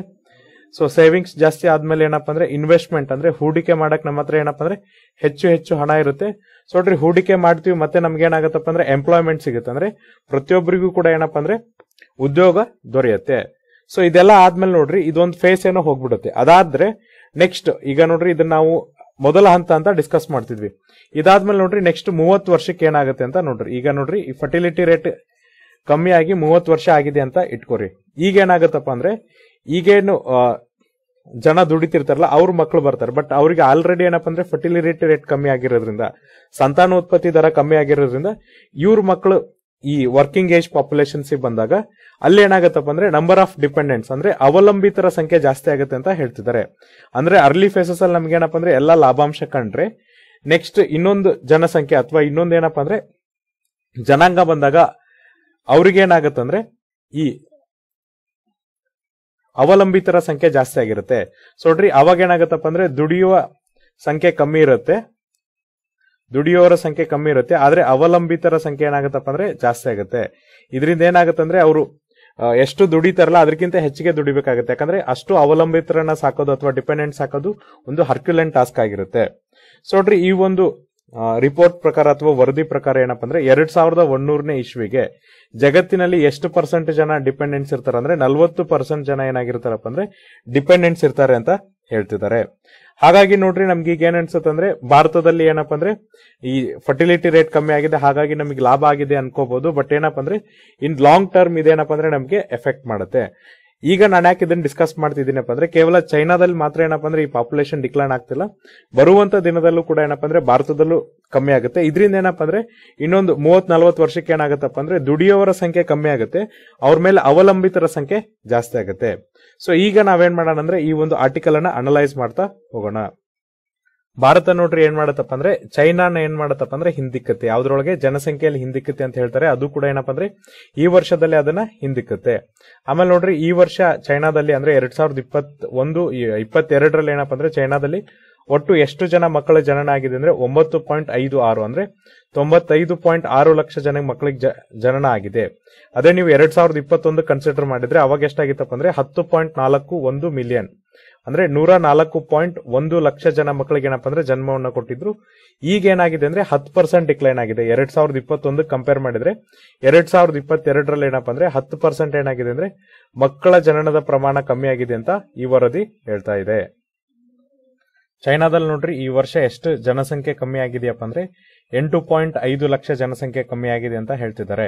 ಸೊ ಸೇವಿಂಗ್ಸ್ ಜಾಸ್ತಿ ಆದ್ಮೇಲೆ ಏನಪ್ಪಾ ಅಂದ್ರೆ ಇನ್ವೆಸ್ಟ್ಮೆಂಟ್ ಅಂದ್ರೆ ಹೂಡಿಕೆ ಮಾಡಕ್ ನಮ್ಮ ಹತ್ರ ಏನಪ್ಪಾ ಅಂದ್ರೆ ಹೆಚ್ಚು ಹೆಚ್ಚು ಹಣ ಇರುತ್ತೆ. ಸೊ ನೋಡ್ರಿ, ಹೂಡಿಕೆ ಮಾಡ್ತೀವಿ, ಮತ್ತೆ ನಮ್ಗೆ ಏನಾಗತ್ತಪ್ಪ ಅಂದ್ರೆ ಎಂಪ್ಲಾಯ್ಮೆಂಟ್ ಸಿಗುತ್ತೆ. ಅಂದ್ರೆ ಪ್ರತಿಯೊಬ್ಬರಿಗೂ ಕೂಡ ಏನಪ್ಪಾ ಅಂದ್ರೆ ಉದ್ಯೋಗ ದೊರೆಯುತ್ತೆ. ಸೊ ಇದೆಲ್ಲ ಆದ್ಮೇಲೆ ನೋಡ್ರಿ, ಇದೊಂದು ಫೇಸ್ ಏನೋ ಹೋಗ್ಬಿಡುತ್ತೆ. ಅದಾದ್ರೆ ನೆಕ್ಸ್ಟ್ ಈಗ ನೋಡ್ರಿ, ಇದನ್ನ ನಾವು ಮೊದಲ ಹಂತ ಅಂತ ಡಿಸ್ಕಸ್ ಮಾಡ್ತಿದ್ವಿ. ಇದಾದ್ಮೇಲೆ ನೋಡ್ರಿ ನೆಕ್ಸ್ಟ್ ಮೂವತ್ತು ವರ್ಷಕ್ಕೆ ಏನಾಗುತ್ತೆ ಅಂತ ನೋಡ್ರಿ. ಈಗ ನೋಡ್ರಿ, ಈ ಫರ್ಟಿಲಿಟಿ ರೇಟ್ ಕಮ್ಮಿ ಆಗಿ ಮೂವತ್ತು ವರ್ಷ ಆಗಿದೆ ಅಂತ ಇಟ್ಕೋರಿ. ಈಗ ಏನಾಗತ್ತಪ್ಪ ಅಂದ್ರೆ, ಈಗೇನು ಜನ ದುಡಿತಿರ್ತಾರಲ್ಲ, ಅವ್ರ ಮಕ್ಕಳು ಬರ್ತಾರೆ. ಬಟ್ ಅವ್ರಿಗೆ ಆಲ್ರೆಡಿ ಏನಪ್ಪ ಅಂದ್ರೆ ಫರ್ಟಿಲಿಟಿ ರೇಟ್ ಕಮ್ಮಿ ಆಗಿರೋದ್ರಿಂದ, ಸಂತಾನೋತ್ಪತ್ತಿ ದರ ಕಮ್ಮಿ ಆಗಿರೋದ್ರಿಂದ, ಇವ್ರ ಮಕ್ಕಳು ಈ ವರ್ಕಿಂಗ್ ಏಜ್ ಪಾಪ್ಯುಲೇಷನ್ಸ್ ಬಂದಾಗ ಅಲ್ಲಿ ಏನಾಗತ್ತಪ್ಪ ಅಂದ್ರೆ ನಂಬರ್ ಆಫ್ ಡಿಪೆಂಡೆಂಟ್ಸ್ ಅಂದ್ರೆ ಅವಲಂಬಿತರ ಸಂಖ್ಯೆ ಜಾಸ್ತಿ ಆಗುತ್ತೆ ಅಂತ ಹೇಳ್ತಿದ್ದಾರೆ. ಅಂದ್ರೆ ಅರ್ಲಿ ಫೇಸಸ್ ಅಲ್ಲಿ ನಮ್ಗೆ ಏನಪ್ಪ ಅಂದ್ರೆ ಎಲ್ಲಾ ಲಾಭಾಂಶ ಕಂಡ್ರೆ ನೆಕ್ಸ್ಟ್ ಇನ್ನೊಂದು ಜನಸಂಖ್ಯೆ ಅಥವಾ ಇನ್ನೊಂದು ಏನಪ್ಪ ಅಂದ್ರೆ ಜನಾಂಗ ಬಂದಾಗ ಅವ್ರಿಗೆ ಏನಾಗತ್ತಂದ್ರೆ ಈ ಅವಲಂಬಿತರ ಸಂಖ್ಯೆ ಜಾಸ್ತಿ ಆಗಿರುತ್ತೆ. ಸೊ ನೋಡ್ರಿ, ಅವಾಗ ಏನಾಗತ್ತಪ್ಪ ಅಂದ್ರೆ ದುಡಿಯುವ ಸಂಖ್ಯೆ ಕಮ್ಮಿ ಇರುತ್ತೆ. ದುಡಿಯೋರ ಸಂಖ್ಯೆ ಕಮ್ಮಿ ಇರುತ್ತೆ. ಆದ್ರೆ ಅವಲಂಬಿತರ ಸಂಖ್ಯೆ ಏನಾಗತ್ತಪ್ಪ ಅಂದ್ರೆ ಜಾಸ್ತಿ ಆಗುತ್ತೆ. ಇದರಿಂದ ಏನಾಗುತ್ತೆ ಅಂದ್ರೆ ಅವರು ಎಷ್ಟು ದುಡಿತಾರಲ್ಲ ಅದಕ್ಕಿಂತ ಹೆಚ್ಚಿಗೆ ದುಡಿಬೇಕಾಗುತ್ತೆ. ಯಾಕಂದ್ರೆ ಅಷ್ಟು ಅವಲಂಬಿತರನ್ನ ಸಾಕೋದು ಅಥವಾ ಡಿಪೆಂಡೆಂಟ್ ಸಾಕೋದು ಒಂದು ಹರ್ಕ್ಯುಲೆಂಟ್ ಟಾಸ್ಕ್ ಆಗಿರುತ್ತೆ. ಸೊ ನೋಡ್ರಿ, ಈ ಒಂದು ರಿಪೋರ್ಟ್ ಪ್ರಕಾರ ಅಥವಾ ವರದಿ ಪ್ರಕಾರ ಏನಪ್ಪ ಅಂದ್ರೆ ಎರಡ್ ಸಾವಿರದ ಒಂದೂರನೇ ಇಸ್ವಿಗೆ ಜಗತ್ತಿನಲ್ಲಿ ಎಷ್ಟು ಪರ್ಸೆಂಟ್ ಜನ ಡಿಪೆಂಡೆನ್ಸ್ ಇರ್ತಾರೆ ಅಂದ್ರೆ ನಲ್ವತ್ತು ಪರ್ಸೆಂಟ್ ಜನ ಏನಾಗಿರ್ತಾರಪ್ಪ ಅಂದ್ರೆ ಡಿಪೆಂಡೆನ್ಸ್ ಇರ್ತಾರೆ ಅಂತ ಹೇಳ್ತಿದ್ದಾರೆ. ಹಾಗಾಗಿ ನೋಡ್ರಿ ನಮ್ಗೆ ಈಗ ಏನ್ ಅನ್ಸುತ್ತೆ ಅಂದ್ರೆ ಭಾರತದಲ್ಲಿ ಏನಪ್ಪ ಅಂದ್ರೆ ಈ ಫರ್ಟಿಲಿಟಿ ರೇಟ್ ಕಮ್ಮಿ ಆಗಿದೆ, ಹಾಗಾಗಿ ನಮಗೆ ಲಾಭ ಆಗಿದೆ ಅನ್ಕೋಬಹುದು. ಬಟ್ ಏನಪ್ಪ ಅಂದ್ರೆ ಇನ್ ಲಾಂಗ್ ಟರ್ಮ್ ಇದೇನಪ್ಪ ಅಂದ್ರೆ ನಮಗೆ ಎಫೆಕ್ಟ್ ಮಾಡುತ್ತೆ. ಈಗ ನಾನು ಯಾಕೆ ಇದನ್ನ ಡಿಸ್ಕಸ್ ಮಾಡ್ತಿದ್ದೀನಪ್ಪ ಅಂದ್ರೆ ಕೇವಲ ಚೈನಾದಲ್ಲಿ ಮಾತ್ರ ಏನಪ್ಪ ಅಂದ್ರೆ ಈ ಪಾಪ್ಯುಲೇಷನ್ ಡಿಕ್ಲೈನ್ ಆಗ್ತಿಲ್ಲ. ಬರುವಂತ ದಿನದಲ್ಲೂ ಕೂಡ ಏನಪ್ಪ ಅಂದ್ರೆ ಭಾರತದಲ್ಲೂ ಕಮ್ಮಿ ಆಗುತ್ತೆ. ಇದರಿಂದ ಏನಪ್ಪ ಅಂದ್ರೆ ಇನ್ನೊಂದು ಮೂವತ್ ನಲ್ವತ್ತು ವರ್ಷಕ್ಕೆ ಏನಾಗುತ್ತಪ್ಪ ಅಂದ್ರೆ ದುಡಿಯೋವರ ಸಂಖ್ಯೆ ಕಮ್ಮಿ ಆಗುತ್ತೆ. ಅವ್ರ ಮೇಲೆ ಅವಲಂಬಿತರ ಸಂಖ್ಯೆ ಜಾಸ್ತಿ ಆಗುತ್ತೆ. ಸೊ ಈಗ ನಾವೇನ್ ಮಾಡೋಣ ಅಂದ್ರೆ ಈ ಒಂದು ಆರ್ಟಿಕಲ್ ಅನ್ನ ಅನಲೈಸ್ ಮಾಡ್ತಾ ಹೋಗೋಣ. ಭಾರತ ನೋಡ್ರಿ ಏನ್ ಮಾಡತ್ತಪ್ಪ ಅಂದ್ರೆ, ಚೈನಾನ ಏನ್ ಮಾಡತ್ತಪ್ಪ ಅಂದ್ರೆ ಹಿಂದಿಕ್ಕತ್ತೆ. ಅದ್ರೊಳಗೆ ಜನಸಂಖ್ಯೆಯಲ್ಲಿ ಹಿಂದಿಕ್ಕತ್ತೆ ಅಂತ ಹೇಳ್ತಾರೆ. ಅದು ಕೂಡ ಏನಪ್ಪ ಅಂದ್ರೆ, ಈ ವರ್ಷದಲ್ಲಿ ಅದನ್ನ ಹಿಂದಿಕ್ಕತ್ತೆ. ಆಮೇಲೆ ನೋಡ್ರಿ, ಈ ವರ್ಷ ಚೈನಾದಲ್ಲಿ ಅಂದ್ರೆ ಎರಡ್ ಸಾವಿರದ ಇಪ್ಪತ್ ಒಂದು ಇಪ್ಪತ್ತೆರಡರಲ್ಲಿ ಏನಪ್ಪ ಅಂದ್ರೆ, ಚೈನಾದಲ್ಲಿ ಒಟ್ಟು ಎಷ್ಟು ಜನ ಮಕ್ಕಳ ಜನನ ಆಗಿದೆ ಅಂದ್ರೆ ಒಂಬತ್ತು ಪಾಯಿಂಟ್ ಐದು ಆರು ಅಂದ್ರೆ ತೊಂಬತ್ತೈದು ಪಾಯಿಂಟ್ ಆರು ಲಕ್ಷ ಜನ ಮಕ್ಕಳಿಗೆ ಜನನ ಆಗಿದೆ ಅದೇ ನೀವು ಎರಡ್ ಸಾವಿರದ ಇಪ್ಪತ್ತೊಂದು ಕನ್ಸಿಡರ್ ಮಾಡಿದ್ರೆ ಅವಾಗ ಎಷ್ಟಾಗಿತ್ತಪ್ಪ ಅಂದ್ರೆ ಹತ್ತು ಪಾಯಿಂಟ್ ನಾಲ್ಕು ಒಂದು ಮಿಲಿಯನ್ ಅಂದ್ರೆ ನೂರ ನಾಲ್ಕು ಪಾಯಿಂಟ್ ಒಂದು ಲಕ್ಷ ಜನ ಮಕ್ಕಳಿಗೆ ಏನಪ್ಪ ಅಂದ್ರೆ ಜನ್ಮವನ್ನು ಕೊಟ್ಟಿದ್ರು. ಈಗ ಏನಾಗಿದೆ ಅಂದ್ರೆ ಹತ್ತು ಪರ್ಸೆಂಟ್ ಡಿಕ್ಲೈನ್ ಆಗಿದೆ. ಎರಡ್ ಸಾವಿರದ ಇಪ್ಪತ್ತೊಂದು ಕಂಪೇರ್ ಮಾಡಿದ್ರೆ ಎರಡ್ ಸಾವಿರದ ಇಪ್ಪತ್ತೆರಡರಲ್ಲಿ ಏನಪ್ಪ ಅಂದ್ರೆ ಹತ್ತು ಪರ್ಸೆಂಟ್ ಏನಾಗಿದೆ ಅಂದ್ರೆ ಮಕ್ಕಳ ಜನನದ ಪ್ರಮಾಣ ಕಮ್ಮಿ ಆಗಿದೆ ಅಂತ ಈ ವರದಿ ಹೇಳ್ತಾ ಇದೆ. ಚೈನಾದಲ್ಲಿ ನೋಡ್ರಿ ಈ ವರ್ಷ ಎಷ್ಟು ಜನಸಂಖ್ಯೆ ಕಮ್ಮಿ ಆಗಿದೆಯಪ್ಪ ಅಂದ್ರೆ ಎಂಟು ಪಾಯಿಂಟ್ ಐದು ಲಕ್ಷ ಜನಸಂಖ್ಯೆ ಕಮ್ಮಿ ಆಗಿದೆ ಅಂತ ಹೇಳ್ತಿದ್ದಾರೆ.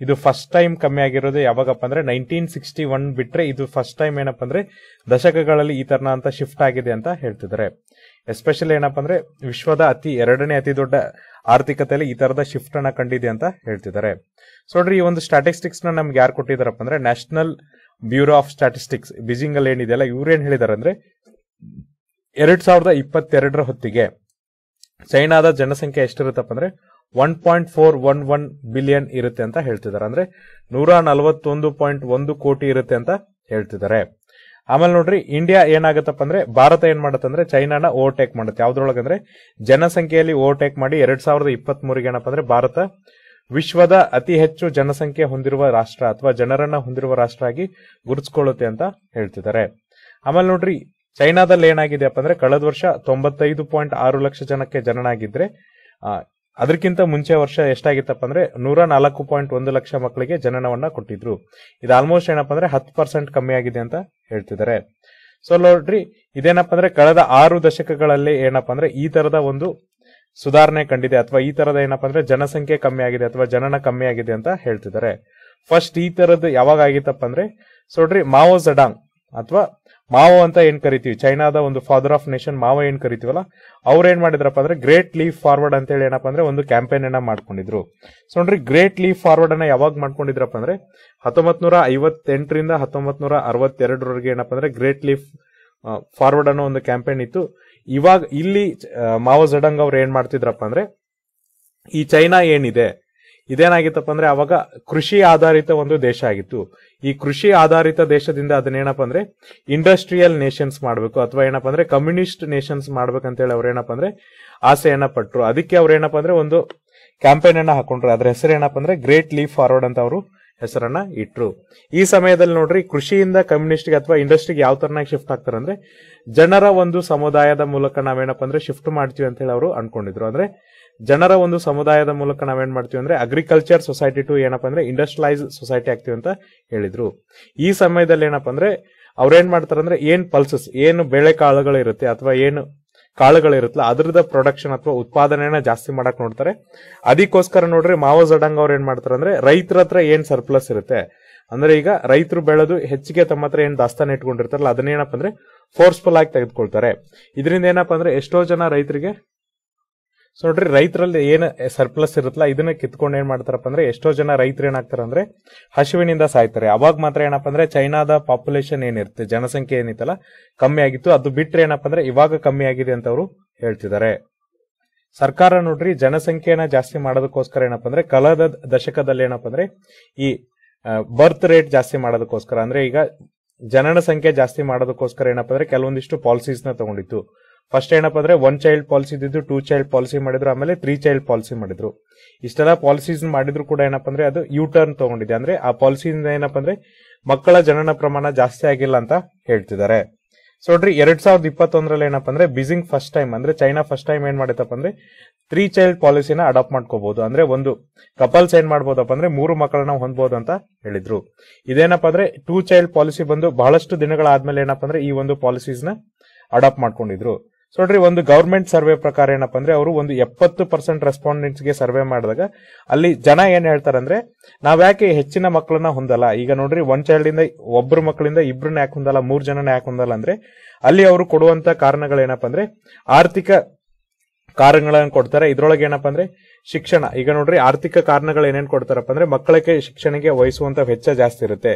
ಇದು ಫಸ್ಟ್ ಟೈಮ್ ಕಮ್ಮಿ ಆಗಿರೋದು ಯಾವಾಗಪ್ಪ ಅಂದ್ರೆ ನೈನ್ಟೀನ್ ಸಿಕ್ಸ್ಟಿ ಒನ್ ಬಿಟ್ರೆ ಇದು ಫಸ್ಟ್ ಟೈಮ್ ಏನಪ್ಪ ಅಂದ್ರೆ ದಶಕಗಳಲ್ಲಿ ಈ ತರನ ಅಂತ ಶಿಫ್ಟ್ ಆಗಿದೆ ಅಂತ ಹೇಳ್ತಿದ್ದಾರೆ. ಎಸ್ಪೆಷಲಿ ಏನಪ್ಪ ಅಂದ್ರೆ ವಿಶ್ವದ ಅತಿ ಎರಡನೇ ಅತಿ ದೊಡ್ಡ ಆರ್ಥಿಕತೆಯಲ್ಲಿ ಈ ತರದ ಶಿಫ್ಟ್ ಅನ್ನ ಕಂಡಿದೆ ಅಂತ ಹೇಳ್ತಿದ್ದಾರೆ. ಸೊ ನೋಡ್ರಿ ಈ ಒಂದು ಸ್ಟಾಟಿಸ್ಟಿಕ್ಸ್ನ ನಮ್ಗೆ ಯಾರು ಕೊಟ್ಟಿದಾರಪ್ಪ ಅಂದ್ರೆ national bureau of statistics Beijing ಏನಿದೆಯಲ್ಲ ಇವ್ರು ಏನ್ ಹೇಳಿದಾರೆ ಅಂದ್ರೆ ಎರಡ್ ಸಾವಿರದ ಇಪ್ಪತ್ತೆರಡರ ಹೊತ್ತಿಗೆ ಚೈನಾದ ಜನಸಂಖ್ಯೆ ಎಷ್ಟಿರುತ್ತಪ್ಪ ಅಂದ್ರೆ one point four one one billion ಇರುತ್ತೆ ಅಂತ ಹೇಳ್ತಿದ್ದಾರೆ. ಅಂದ್ರೆ ನೂರ ನಲವತ್ತೊಂದು ಪಾಯಿಂಟ್ ಒಂದು ಕೋಟಿ ಇರುತ್ತೆ ಅಂತ ಹೇಳ್ತಿದ್ದಾರೆ. ಆಮೇಲೆ ನೋಡ್ರಿ, ಇಂಡಿಯಾ ಏನಾಗತ್ತಪ್ಪ ಅಂದ್ರೆ ಭಾರತ ಏನ್ ಅಂದ್ರೆ ಚೈನಾನ ಓವರ್ಟೇಕ್ ಮಾಡುತ್ತೆ. ಯಾವ್ದ್ರೊಳಗಂದ್ರೆ ಜನಸಂಖ್ಯೆಯಲ್ಲಿ ಓವರ್ಟೇಕ್ ಮಾಡಿ ಎರಡ್ ಸಾವಿರದ ಇಪ್ಪತ್ತ್ ಮೂರಿಗೆ ಏನಪ್ಪ ಅಂದ್ರೆ ಭಾರತ ವಿಶ್ವದ ಅತಿ ಹೆಚ್ಚು ಜನಸಂಖ್ಯೆ ಹೊಂದಿರುವ ರಾಷ್ಟ್ರ ಅಥವಾ ಜನರನ್ನ ಹೊಂದಿರುವ ರಾಷ್ಟ್ರ ಆಗಿ ಗುರುತಿಸ್ಕೊಳ್ಳುತ್ತೆ ಅಂತ ಹೇಳ್ತಿದ್ದಾರೆ. ಆಮೇಲೆ ನೋಡ್ರಿ ಚೈನಾದಲ್ಲಿ ಏನಾಗಿದೆಯಪ್ಪ ಅಂದ್ರೆ ಕಳೆದ ವರ್ಷ ತೊಂಬತ್ತೈದು ಪಾಯಿಂಟ್ ಆರು ಲಕ್ಷ ಜನಕ್ಕೆ ಜನನಾಗಿದ್ರೆ ಆಗಿದ್ರೆ ಅದಕ್ಕಿಂತ ಮುಂಚೆ ವರ್ಷ ಎಷ್ಟಾಗಿತ್ತಪ್ಪ ಅಂದ್ರೆ ನೂರ ನಾಲ್ಕು ಪಾಯಿಂಟ್ ಒಂದು ಲಕ್ಷ ಮಕ್ಕಳಿಗೆ ಜನನವನ್ನ ಕೊಟ್ಟಿದ್ರು. ಇದು ಆಲ್ಮೋಸ್ಟ್ ಏನಪ್ಪ ಅಂದ್ರೆ ಹತ್ತು ಪರ್ಸೆಂಟ್ ಕಮ್ಮಿ ಆಗಿದೆ ಅಂತ ಹೇಳ್ತಿದ್ದಾರೆ. ಸೊ ನೋಡ್ರಿ ಇದೇನಪ್ಪ ಅಂದ್ರೆ ಕಳೆದ ಆರು ದಶಕಗಳಲ್ಲಿ ಏನಪ್ಪ ಅಂದ್ರೆ ಈ ತರದ ಒಂದು ಸುಧಾರಣೆ ಕಂಡಿದೆ, ಅಥವಾ ಈ ತರದ ಏನಪ್ಪ ಅಂದ್ರೆ ಜನಸಂಖ್ಯೆ ಕಮ್ಮಿ ಆಗಿದೆ, ಅಥವಾ ಜನನ ಕಮ್ಮಿ ಆಗಿದೆ ಅಂತ ಹೇಳ್ತಿದ್ದಾರೆ. ಫಸ್ಟ್ ಈ ತರದ್ದು ಯಾವಾಗ ಆಗಿತ್ತಪ್ಪ ಅಂದ್ರೆ ಸೊ ನೋಡ್ರಿ ಮಾವೋ ಜಡಾಂಗ್ ಅಥವಾ ಮಾವೋ ಅಂತ ಏನ್ ಕರಿತೀವಿ? ಚೈನಾದ ಒಂದು ಫಾದರ್ ಆಫ್ ನೇಷನ್ ಮಾವೋ ಏನ್ ಕರಿತೀವಲ್ಲ, ಅವ್ರು ಏನ್ ಮಾಡಿದ್ರಪ್ಪ ಅಂದ್ರೆ ಗ್ರೇಟ್ ಲೀಫ್ ಫಾರ್ವರ್ಡ್ ಅಂತ ಹೇಳಿ ಏನಪ್ಪ ಅಂದ್ರೆ ಒಂದು ಕ್ಯಾಂಪೇನ್ ಅನ್ನ ಮಾಡ್ಕೊಂಡಿದ್ರು. ಸೊ ನೋಡ್ರಿ ಗ್ರೇಟ್ ಲೀಫ್ ಫಾರ್ವರ್ಡ್ ಅನ್ನ ಯಾವಾಗ ಮಾಡ್ಕೊಂಡಿದ್ರಪ್ಪ ಅಂದ್ರೆ ಹತ್ತೊಂಬತ್ ನೂರ ಐವತ್ತೆಂಟರಿಂದ ಹತ್ತೊಂಬತ್ ನೂರ ಅರವತ್ತೆರಡರವರೆಗೆ ಏನಪ್ಪ ಅಂದ್ರೆ ಗ್ರೇಟ್ ಲೀಫ್ ಫಾರ್ವರ್ಡ್ ಅನ್ನೋ ಒಂದು ಕ್ಯಾಂಪೇನ್ ಇತ್ತು. ಇವಾಗ ಇಲ್ಲಿ ಮಾವೋ ಜಡಂಗ್ ಅವ್ರು ಏನ್ ಮಾಡ್ತಿದ್ರಪ್ಪ ಅಂದ್ರೆ ಈ ಚೈನಾ ಏನಿದೆ, ಇದೇನಾಗಿತ್ತಪ್ಪ ಅಂದ್ರೆ ಅವಾಗ ಕೃಷಿ ಆಧಾರಿತ ಒಂದು ದೇಶ ಆಗಿತ್ತು. ಈ ಕೃಷಿ ಆಧಾರಿತ ದೇಶದಿಂದ ಅದನ್ನೇನಪ್ಪ ಅಂದ್ರೆ ಇಂಡಸ್ಟ್ರಿಯಲ್ ನೇಷನ್ಸ್ ಮಾಡಬೇಕು. ಅಥವಾ ಏನಪ್ಪ ಅಂದ್ರೆ ಕಮ್ಯುನಿಸ್ಟ್ ನೇಷನ್ಸ್ ಮಾಡ್ಬೇಕಂತೇಳಿ ಅವ್ರು ಏನಪ್ಪ ಅಂದ್ರೆ ಆಸೆಯನ್ನ ಪಟ್ರು. ಅದಕ್ಕೆ ಅವ್ರು ಏನಪ್ಪ ಅಂದ್ರೆ ಒಂದು ಕ್ಯಾಂಪೇನ್ ಅನ್ನ ಹಾಕೊಂಡ್ರು. ಅದ್ರ ಹೆಸರು ಏನಪ್ಪ ಅಂದ್ರೆ ಗ್ರೇಟ್ ಲೀಫ್ ಫಾರ್ವರ್ಡ್ ಅಂತ ಅವರು ಹೆಸರನ್ನ ಇಟ್ರು. ಈ ಸಮಯದಲ್ಲಿ ನೋಡ್ರಿ, ಕೃಷಿಯಿಂದ ಕಮ್ಯುನಿಸ್ಟ್ಗೆ ಅಥವಾ ಇಂಡಸ್ಟ್ರಿಗೆ ಯಾವ ತರನಾಗಿ ಶಿಫ್ಟ್ ಆಗ್ತಾರೆ ಅಂದ್ರೆ ಜನರ ಒಂದು ಸಮುದಾಯದ ಮೂಲಕ ನಾವೇನಪ್ಪ ಅಂದ್ರೆ ಶಿಫ್ಟ್ ಮಾಡ್ತೀವಿ ಅಂತ ಹೇಳಿ ಅವರು ಅನ್ಕೊಂಡಿದ್ರು. ಅಂದ್ರೆ ಜನರ ಒಂದು ಸಮುದಾಯದ ಮೂಲಕ ನಾವೇನ್ ಮಾಡ್ತೀವಿ ಅಂದ್ರೆ ಅಗ್ರಿಕಲ್ಚರ್ ಸೊಸೈಟಿ ಟು ಏನಪ್ಪಾ ಅಂದ್ರೆ ಇಂಡಸ್ಟ್ರಿಯಲೈಸ್ ಸೊಸೈಟಿ ಆಗ್ತೀವಿ ಅಂತ ಹೇಳಿದ್ರು. ಈ ಸಮಯದಲ್ಲಿ ಏನಪ್ಪಾ ಅಂದ್ರೆ ಅವ್ರೇನ್ ಮಾಡ್ತಾರೆ ಅಂದ್ರೆ ಏನ್ ಪಲ್ಸಸ್ ಏನು ಬೆಳೆ ಕಾಳುಗಳಿರುತ್ತೆ ಅಥವಾ ಏನು ಕಾಳುಗಳಿರುತ್ತಲ್ಲ ಅದ್ರದ ಪ್ರೊಡಕ್ಷನ್ ಅಥವಾ ಉತ್ಪಾದನೆನ ಜಾಸ್ತಿ ಮಾಡಕ್ ನೋಡ್ತಾರೆ. ಅದಕ್ಕೋಸ್ಕರ ನೋಡ್ರಿ ಮಾವೋ ಜಡಂಗ್ ಅವ್ರು ಏನ್ ಮಾಡ್ತಾರೆ ಅಂದ್ರೆ ರೈತರ ಹತ್ರ ಏನ್ ಸರ್ಪ್ಲಸ್ ಇರುತ್ತೆ. ಅಂದ್ರೆ ಈಗ ರೈತರು ಬೆಳೆದು ಹೆಚ್ಚಿಗೆ ತಮ್ಮ ಹತ್ರ ಏನ್ ದಾಸ್ತಾನ ಇಟ್ಕೊಂಡಿರ್ತಾರಲ್ಲ ಅದನ್ನೇನಪ್ಪ ಅಂದ್ರೆ ಫೋರ್ಸ್ಫುಲ್ ಆಗಿ ತೆಗೆದುಕೊಳ್ತಾರೆ. ಇದರಿಂದ ಏನಪ್ಪಾ ಅಂದ್ರೆ ಎಷ್ಟೋ ಜನ ರೈತರಿಗೆ ಸೊ ನೋಡ್ರಿ, ರೈತರಲ್ಲಿ ಏನು ಸರ್ಪ್ಲಸ್ ಇರುತ್ತಲ್ಲ, ಇದನ್ನ ಕಿತ್ಕೊಂಡು ಏನ್ ಮಾಡ್ತಾರಪ್ಪ ಅಂದ್ರೆ, ಎಷ್ಟೋ ಜನ ರೈತರು ಏನಾಗ್ತಾರೆ ಅಂದ್ರೆ, ಹಸುವಿನಿಂದ ಸಾಯ್ತಾರೆ. ಅವಾಗ ಮಾತ್ರ ಏನಪ್ಪ ಅಂದ್ರೆ, ಚೈನಾದ ಪಾಪ್ಯುಲೇಷನ್ ಏನಿರುತ್ತೆ, ಜನಸಂಖ್ಯೆ ಏನಿತ್ತಲ್ಲ, ಕಮ್ಮಿ ಆಗಿತ್ತು. ಅದು ಬಿಟ್ರೆ ಏನಪ್ಪ ಅಂದ್ರೆ, ಇವಾಗ ಕಮ್ಮಿ ಆಗಿದೆ ಅಂತ ಅವರು ಹೇಳ್ತಿದ್ದಾರೆ. ಸರ್ಕಾರ ನೋಡ್ರಿ, ಜನಸಂಖ್ಯೆನ ಜಾಸ್ತಿ ಮಾಡೋದಕ್ಕೋಸ್ಕರ ಏನಪ್ಪ ಅಂದ್ರೆ ಕಲದ ದಶಕದಲ್ಲಿ ಏನಪ್ಪ ಅಂದ್ರೆ, ಈ ಬರ್ತ್ ರೇಟ್ ಜಾಸ್ತಿ ಮಾಡೋದಕ್ಕೋಸ್ಕರ, ಅಂದ್ರೆ ಈಗ ಜನನ ಸಂಖ್ಯೆ ಜಾಸ್ತಿ ಮಾಡೋದಕ್ಕೋಸ್ಕರ ಏನಪ್ಪ ಅಂದ್ರೆ, ಕೆಲವೊಂದಿಷ್ಟು ಪಾಲಿಸೀಸ್ನ ತಗೊಂಡಿತ್ತು. ಫಸ್ಟ್ ಏನಪ್ಪ ಅಂದ್ರೆ ಒನ್ ಚೈಲ್ಡ್ ಪಾಲಿಸಿ ಇದ್ದಿದ್ದು ಟೂ ಚೈಲ್ಡ್ ಪಾಲಿಸಿ ಮಾಡಿದ್ರು, ಆಮೇಲೆ ತ್ರೀ ಚೈಲ್ಡ್ ಪಾಲಿಸಿ ಮಾಡಿದ್ರು. ಇಷ್ಟೆಲ್ಲ ಪಾಲಿಸೀಸ್ ಮಾಡಿದ್ರು ಕೂಡ ಏನಪ್ಪ ಅಂದ್ರೆ ಅದು ಯು ಟರ್ನ್ ತಗೊಂಡಿದೆ. ಅಂದ್ರೆ ಆ ಪಾಲಿಸಿಯಿಂದ ಏನಪ್ಪ ಅಂದ್ರೆ ಮಕ್ಕಳ ಜನನ ಪ್ರಮಾಣ ಜಾಸ್ತಿ ಆಗಿಲ್ಲ ಅಂತ ಹೇಳ್ತಿದ್ದಾರೆ. ಸೊ ನೋಡ್ರಿ, ಎರಡ್ ಸಾವಿರದ ಇಪ್ಪತ್ತೊಂದರಲ್ಲಿ ಏನಪ್ಪ ಅಂದ್ರೆ ಬಿಜಿಂಗ್ ಫಸ್ಟ್ ಟೈಮ್ ಅಂದ್ರೆ ಚೈನಾ ಫಸ್ಟ್ ಟೈಮ್ ಏನ್ ಮಾಡಿತಪ್ಪ ಅಂದ್ರೆ ತ್ರೀ ಚೈಲ್ಡ್ ಪಾಲಿಸಿನ ಅಡಾಪ್ಟ್ ಮಾಡ್ಕೋಬಹುದು ಅಂದ್ರೆ ಒಂದು ಕಪಲ್ಸ್ ಏನ್ ಮಾಡ್ಬೋದಪ್ಪ ಅಂದ್ರೆ ಮೂರು ಮಕ್ಕಳನ್ನ ಹೊಂದಬಹುದು ಅಂತ ಹೇಳಿದ್ರು. ಇದೇನಪ್ಪ ಅಂದ್ರೆ ಟೂ ಚೈಲ್ಡ್ ಪಾಲಿಸಿ ಬಂದು ಬಹಳಷ್ಟು ದಿನಗಳಾದ್ಮೇಲೆ ಏನಪ್ಪ ಅಂದ್ರೆ ಈ ಒಂದು ಪಾಲಿಸೀಸ್ನ ಅಡಾಪ್ಟ್ ಮಾಡ್ಕೊಂಡಿದ್ರು. ಸೊ ನೋಡ್ರಿ ಒಂದು ಗೌರ್ಮೆಂಟ್ ಸರ್ವೆ ಪ್ರಕಾರ ಏನಪ್ಪ ಅಂದ್ರೆ ಅವರು ಒಂದು ಎಪ್ಪತ್ತು ಪರ್ಸೆಂಟ್ ರೆಸ್ಪಾಂಡೆಂಟ್ಸ್ಗೆ ಸರ್ವೆ ಮಾಡಿದಾಗ ಅಲ್ಲಿ ಜನ ಏನ್ ಹೇಳ್ತಾರೆ ಅಂದ್ರೆ ನಾವ್ ಯಾಕೆ ಹೆಚ್ಚಿನ ಮಕ್ಕಳನ್ನ ಹೊಂದಲ್ಲ? ಈಗ ನೋಡ್ರಿ ಒಂದ್ ಚೈಲ್ಡ್ ಇಂದ ಒಬ್ರು ಮಕ್ಕಳಿಂದ ಇಬ್ರನ್ನ ಯಾಕೆ ಹೊಂದಲ್ಲ? ಮೂರ್ ಜನನ ಯಾಕೆ ಹೊಂದಲ್ಲ ಅಂದ್ರೆ, ಅಲ್ಲಿ ಅವರು ಕೊಡುವಂತ ಕಾರಣಗಳೇನಪ್ಪ ಅಂದ್ರೆ, ಆರ್ಥಿಕ ಕಾರಣಗಳನ್ನ ಕೊಡ್ತಾರೆ. ಇದ್ರೊಳಗೆ ಏನಪ್ಪಾ ಅಂದ್ರೆ, ಶಿಕ್ಷಣ. ಈಗ ನೋಡ್ರಿ, ಆರ್ಥಿಕ ಕಾರಣಗಳು ಏನೇನ್ ಕೊಡ್ತಾರಪ್ಪ ಅಂದ್ರೆ, ಮಕ್ಕಳಿಗೆ ಶಿಕ್ಷಣಕ್ಕೆ ವಹಿಸುವಂತ ವೆಚ್ಚ ಜಾಸ್ತಿ ಇರುತ್ತೆ.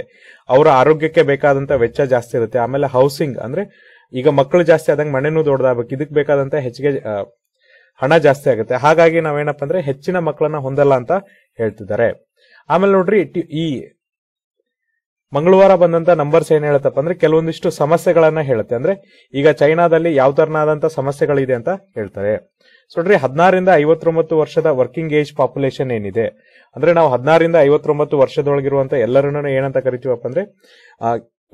ಅವರ ಆರೋಗ್ಯಕ್ಕೆ ಬೇಕಾದಂತ ವೆಚ್ಚ ಜಾಸ್ತಿ ಇರುತ್ತೆ. ಆಮೇಲೆ ಹೌಸಿಂಗ್ ಅಂದ್ರೆ ಈಗ ಮಕ್ಕಳು ಜಾಸ್ತಿ ಆದಂಗೆ ಮನೆನೂ ದೊಡ್ಡದಾಗಬೇಕು ಇದಕ್ಕೆ ಬೇಕಾದಂತ ಹೆಚ್ಚಿಗೆ ಹಣ ಜಾಸ್ತಿ ಆಗುತ್ತೆ. ಹಾಗಾಗಿ ನಾವೇನಪ್ಪ ಅಂದ್ರೆ ಹೆಚ್ಚಿನ ಮಕ್ಕಳನ್ನ ಹೊಂದಲ್ಲ ಅಂತ ಹೇಳ್ತಿದ್ದಾರೆ. ಆಮೇಲೆ ನೋಡ್ರಿ ಈ ಮಂಗಳವಾರ ಬಂದಂತ ನಂಬರ್ಸ್ ಏನ್ ಹೇಳುತ್ತಪ್ಪ ಅಂದ್ರೆ ಕೆಲವೊಂದಿಷ್ಟು ಸಮಸ್ಯೆಗಳನ್ನ ಹೇಳುತ್ತೆ. ಅಂದ್ರೆ ಈಗ ಚೈನಾದಲ್ಲಿ ಯಾವ ತರನಾದಂತ ಸಮಸ್ಯೆಗಳಿದೆ ಅಂತ ಹೇಳ್ತಾರೆ. ಸೊ ನೋಡ್ರಿ, ಹದಿನಾರಿಂದ ಐವತ್ತೊಂಬತ್ತು ವರ್ಷದ ವರ್ಕಿಂಗ್ ಏಜ್ ಪಾಪ್ಯುಲೇಷನ್ ಏನಿದೆ? ಅಂದ್ರೆ ನಾವು ಹದಿನಾರಿಂದ ಐವತ್ತೊಂಬತ್ತು ವರ್ಷದೊಳಗಿರುವಂತ ಎಲ್ಲರನ್ನೂ ಏನಂತ ಕರಿತೀವಪ್ಪ ಅಂದ್ರೆ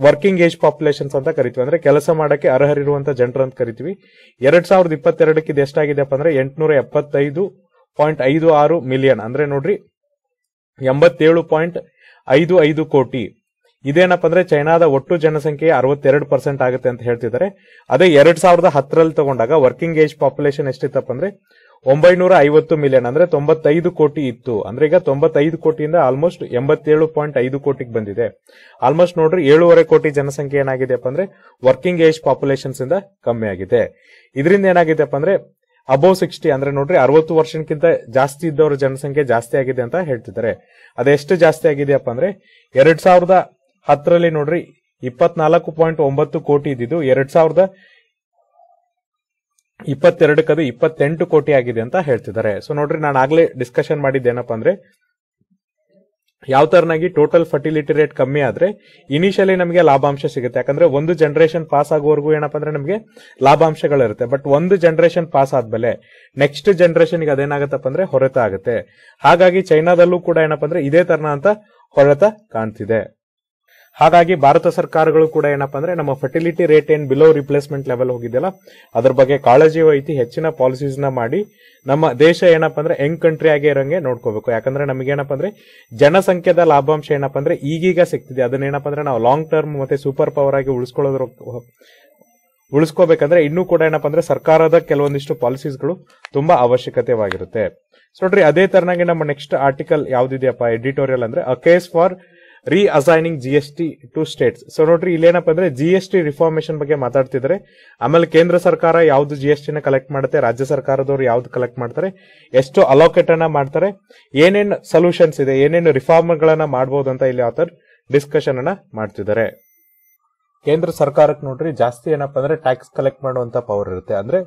ವರ್ಕಿಂಗ್ ಏಜ್ ಪಾಪ್ಯುಲೇಷನ್ಸ್ ಅಂತ ಕರಿತೀವಿ. ಅಂದ್ರೆ ಕೆಲಸ ಮಾಡಕ್ಕೆ ಅರ್ಹರಿರುವಂತ ಜನರು ಅಂತ ಕರಿತೀವಿ. ಎರಡ್ ಸಾವಿರದ ಇಪ್ಪತ್ತೆರಡಕ್ಕೆ ಇದು ಎಷ್ಟಾಗಿದೆಪ್ಪ ಅಂದ್ರೆ ಎಂಟುನೂರ ಎಪ್ಪತ್ತೈದು ಪಾಯಿಂಟ್ ಐದು ಆರು ಮಿಲಿಯನ್ ಅಂದ್ರೆ ನೋಡ್ರಿ, ಎಂಬತ್ತೇಳು ಪಾಯಿಂಟ್ ಐದು ಐದು ಕೋಟಿ. ಇದೇನಪ್ಪ ಅಂದ್ರೆ ಚೈನಾದ ಒಟ್ಟು ಜನಸಂಖ್ಯೆ ಅರವತ್ತೆರಡು ಪರ್ಸೆಂಟ್ ಆಗುತ್ತೆ ಅಂತ ಹೇಳ್ತಿದ್ದಾರೆ. ಅದೇ ಎರಡ್ ಸಾವಿರದ ಹತ್ತರಲ್ಲಿ ತಗೊಂಡಾಗ ವರ್ಕಿಂಗ್ ಏಜ್ ಪಾಪ್ಯುಲೇಷನ್ ಎಷ್ಟಿತ್ತಪ್ಪ ಅಂದ್ರೆ ಒಂಬೈನೂರ ಐವತ್ತು ಮಿಲಿಯನ್ ಅಂದ್ರೆ ತೊಂಬತ್ತೈದು ಕೋಟಿ ಇತ್ತು. ಅಂದ್ರೆ ಈಗ ತೊಂಬತ್ತೈದು ಕೋಟಿಯಿಂದ ಆಲ್ಮೋಸ್ಟ್ ಎಂಬತ್ತೇಳು ಪಾಯಿಂಟ್ ಐದು ಕೋಟಿಗೆ ಬಂದಿದೆ. ಆಲ್ಮೋಸ್ಟ್ ನೋಡ್ರಿ ಏಳೂವರೆ ಕೋಟಿ ಜನಸಂಖ್ಯೆ ಏನಾಗಿದೆಪ್ಪ ಅಂದ್ರೆ ವರ್ಕಿಂಗ್ ಏಜ್ ಪಾಪ್ಯುಲೇಷನ್ಸ್ ಇಂದ ಕಮ್ಮಿ ಆಗಿದೆ. ಇದರಿಂದ ಏನಾಗಿದೆಪ್ಪ ಅಂದ್ರೆ ಅಬೌವ್ ಸಿಕ್ಸ್ಟಿ ಅಂದ್ರೆ ನೋಡ್ರಿ ಅರವತ್ತು ವರ್ಷಕ್ಕಿಂತ ಜಾಸ್ತಿ ಇದ್ದವರ ಜನಸಂಖ್ಯೆ ಜಾಸ್ತಿ ಆಗಿದೆ ಅಂತ ಹೇಳ್ತಿದ್ದಾರೆ. ಅದೆಷ್ಟು ಜಾಸ್ತಿ ಆಗಿದೆಯಪ್ಪ ಅಂದ್ರೆ ಎರಡ್ ಸಾವಿರದ ಹತ್ತರಲ್ಲಿ ನೋಡ್ರಿ ಇಪ್ಪತ್ನಾಲ್ಕು ಪಾಯಿಂಟ್ ಒಂಬತ್ತು ಕೋಟಿ ಇದ್ದಿದ್ದು, ಎರಡ್ ಸಾವಿರದ ಇಪ್ಪತ್ತೆರಡಕ್ಕದು ಇಪ್ಪತ್ತೆಂಟು ಕೋಟಿ ಆಗಿದೆ ಅಂತ ಹೇಳ್ತಿದ್ದಾರೆ. ಸೊ ನೋಡ್ರಿ, ನಾನು ಆಗ್ಲೇ ಡಿಸ್ಕಷನ್ ಮಾಡಿದ್ದೇನಪ್ಪ ಅಂದ್ರೆ, ಯಾವ ತರನಾಗಿ ಟೋಟಲ್ ಫರ್ಟಿಲಿಟಿ ರೇಟ್ ಕಮ್ಮಿ ಆದ್ರೆ ಇನಿಷಿಯಲಿ ನಮಗೆ ಲಾಭಾಂಶ ಸಿಗುತ್ತೆ. ಯಾಕಂದ್ರೆ ಒಂದು ಜನರೇಷನ್ ಪಾಸ್ ಆಗುವವರೆಗೂ ಏನಪ್ಪ ಅಂದ್ರೆ ನಮಗೆ ಲಾಭಾಂಶಗಳಿರುತ್ತೆ. ಬಟ್ ಒಂದು ಜನರೇಷನ್ ಪಾಸ್ ಆದ್ಮೇಲೆ ನೆಕ್ಸ್ಟ್ ಜನರೇಷನ್ ಅದೇನಾಗತ್ತಪ್ಪ ಅಂದ್ರೆ ಹೊರತ ಆಗುತ್ತೆ ಹಾಗಾಗಿ ಚೈನಾದಲ್ಲೂ ಕೂಡ ಏನಪ್ಪ ಅಂದ್ರೆ ಇದೇ ತರನ ಅಂತ ಹೊರತ ಕಾಣ್ತಿದೆ. ಹಾಗಾಗಿ ಭಾರತ ಸರ್ಕಾರಗಳು ಕೂಡ ಏನಪ್ಪಾ ಅಂದ್ರೆ ನಮ್ಮ ಫರ್ಟಿಲಿಟಿ ರೇಟ್ ಏನ್ ಬಿಲೋ ರಿಪ್ಲೇಸ್ಮೆಂಟ್ ಲೆವೆಲ್ ಹೋಗಿದೆಯಲ್ಲ, ಅದ್ರ ಬಗ್ಗೆ ಕಾಳಜಿ ವಹಿತಿ ಹೆಚ್ಚಿನ ಪಾಲಿಸೀಸ್ನ ಮಾಡಿ ನಮ್ಮ ದೇಶ ಏನಪ್ಪಾ ಅಂದ್ರೆ ಯಂಗ್ ಕಂಟ್ರಿ ಆಗಿ ಇರಂಗೆ ನೋಡ್ಕೋಬೇಕು. ಯಾಕಂದ್ರೆ ನಮಗೆ ಏನಪ್ಪಾ ಅಂದ್ರೆ ಜನಸಂಖ್ಯೆದ ಲಾಭಾಂಶ ಏನಪ್ಪಾ ಅಂದ್ರೆ ಈಗೀಗ ಸಿಗ್ತಿದೆ. ಅದನ್ನ ಏನಪ್ಪಾ ಅಂದ್ರೆ ನಾವು ಲಾಂಗ್ ಟರ್ಮ್ ಮತ್ತೆ ಸೂಪರ್ ಪವರ್ ಆಗಿ ಉಳಿಸ್ಕೊಳ್ಳೋದ್ರ ಉಳಿಸ್ಕೋಬೇಕಂದ್ರೆ ಇನ್ನೂ ಕೂಡ ಏನಪ್ಪಾ ಅಂದ್ರೆ ಸರ್ಕಾರದ ಕೆಲವೊಂದಿಷ್ಟು ಪಾಲಿಸೀಸ್ಗಳು ತುಂಬಾ ಅವಶ್ಯಕತೆವಾಗಿರುತ್ತೆ. ಸೊ ನೋಡ್ರಿ ಅದೇ ತರನಾಗಿ ನಮ್ಮ ನೆಕ್ಸ್ಟ್ ಆರ್ಟಿಕಲ್ ಯಾವ್ದಿದೆಯಪ್ಪ? ಎಡಿಟೋರಿಯಲ್ ಅಂದ್ರೆ a case for reassigning G S T to states so ನೋಡ್ರಿ, ಇಲ್ಲೇನಪ್ಪ ಅಂದ್ರೆ ಜಿ ಎಸ್ ಟಿ ರಿಫಾರ್ಮೇಶನ್ ಬಗ್ಗೆ ಮಾತಾಡ್ತಿದ್ರೆ, ಆಮೇಲೆ ಕೇಂದ್ರ ಸರ್ಕಾರ ಯಾವ್ದು ಜಿ ಎಸ್ ಟಿನ ಕಲೆಕ್ಟ್ ಮಾಡುತ್ತೆ, ರಾಜ್ಯ ಸರ್ಕಾರದವರು ಯಾವ್ದು ಕಲೆಕ್ಟ್ ಮಾಡ್ತಾರೆ, ಎಷ್ಟು ಅಲೋಕೇಟ್ ಅನ್ನ ಮಾಡ್ತಾರೆ, ಏನೇನು ಸೊಲ್ಯೂಷನ್ಸ್ ಇದೆ, ಏನೇನು ರಿಫಾರ್ಮ್ ಗಳನ್ನ ಮಾಡಬಹುದು ಅಂತ ಇಲ್ಲಿ ಆತರ್ ಡಿಸ್ಕಷನ್ ಅನ್ನ ಮಾಡ್ತಿದ್ದಾರೆ. ಕೇಂದ್ರ ಸರ್ಕಾರಕ್ಕೆ ನೋಡ್ರಿ, ಜಾಸ್ತಿ ಏನಪ್ಪ ಅಂದ್ರೆ ಟ್ಯಾಕ್ಸ್ ಕಲೆಕ್ಟ್ ಮಾಡುವಂತ ಪವರ್ ಇರುತ್ತೆ. ಅಂದ್ರೆ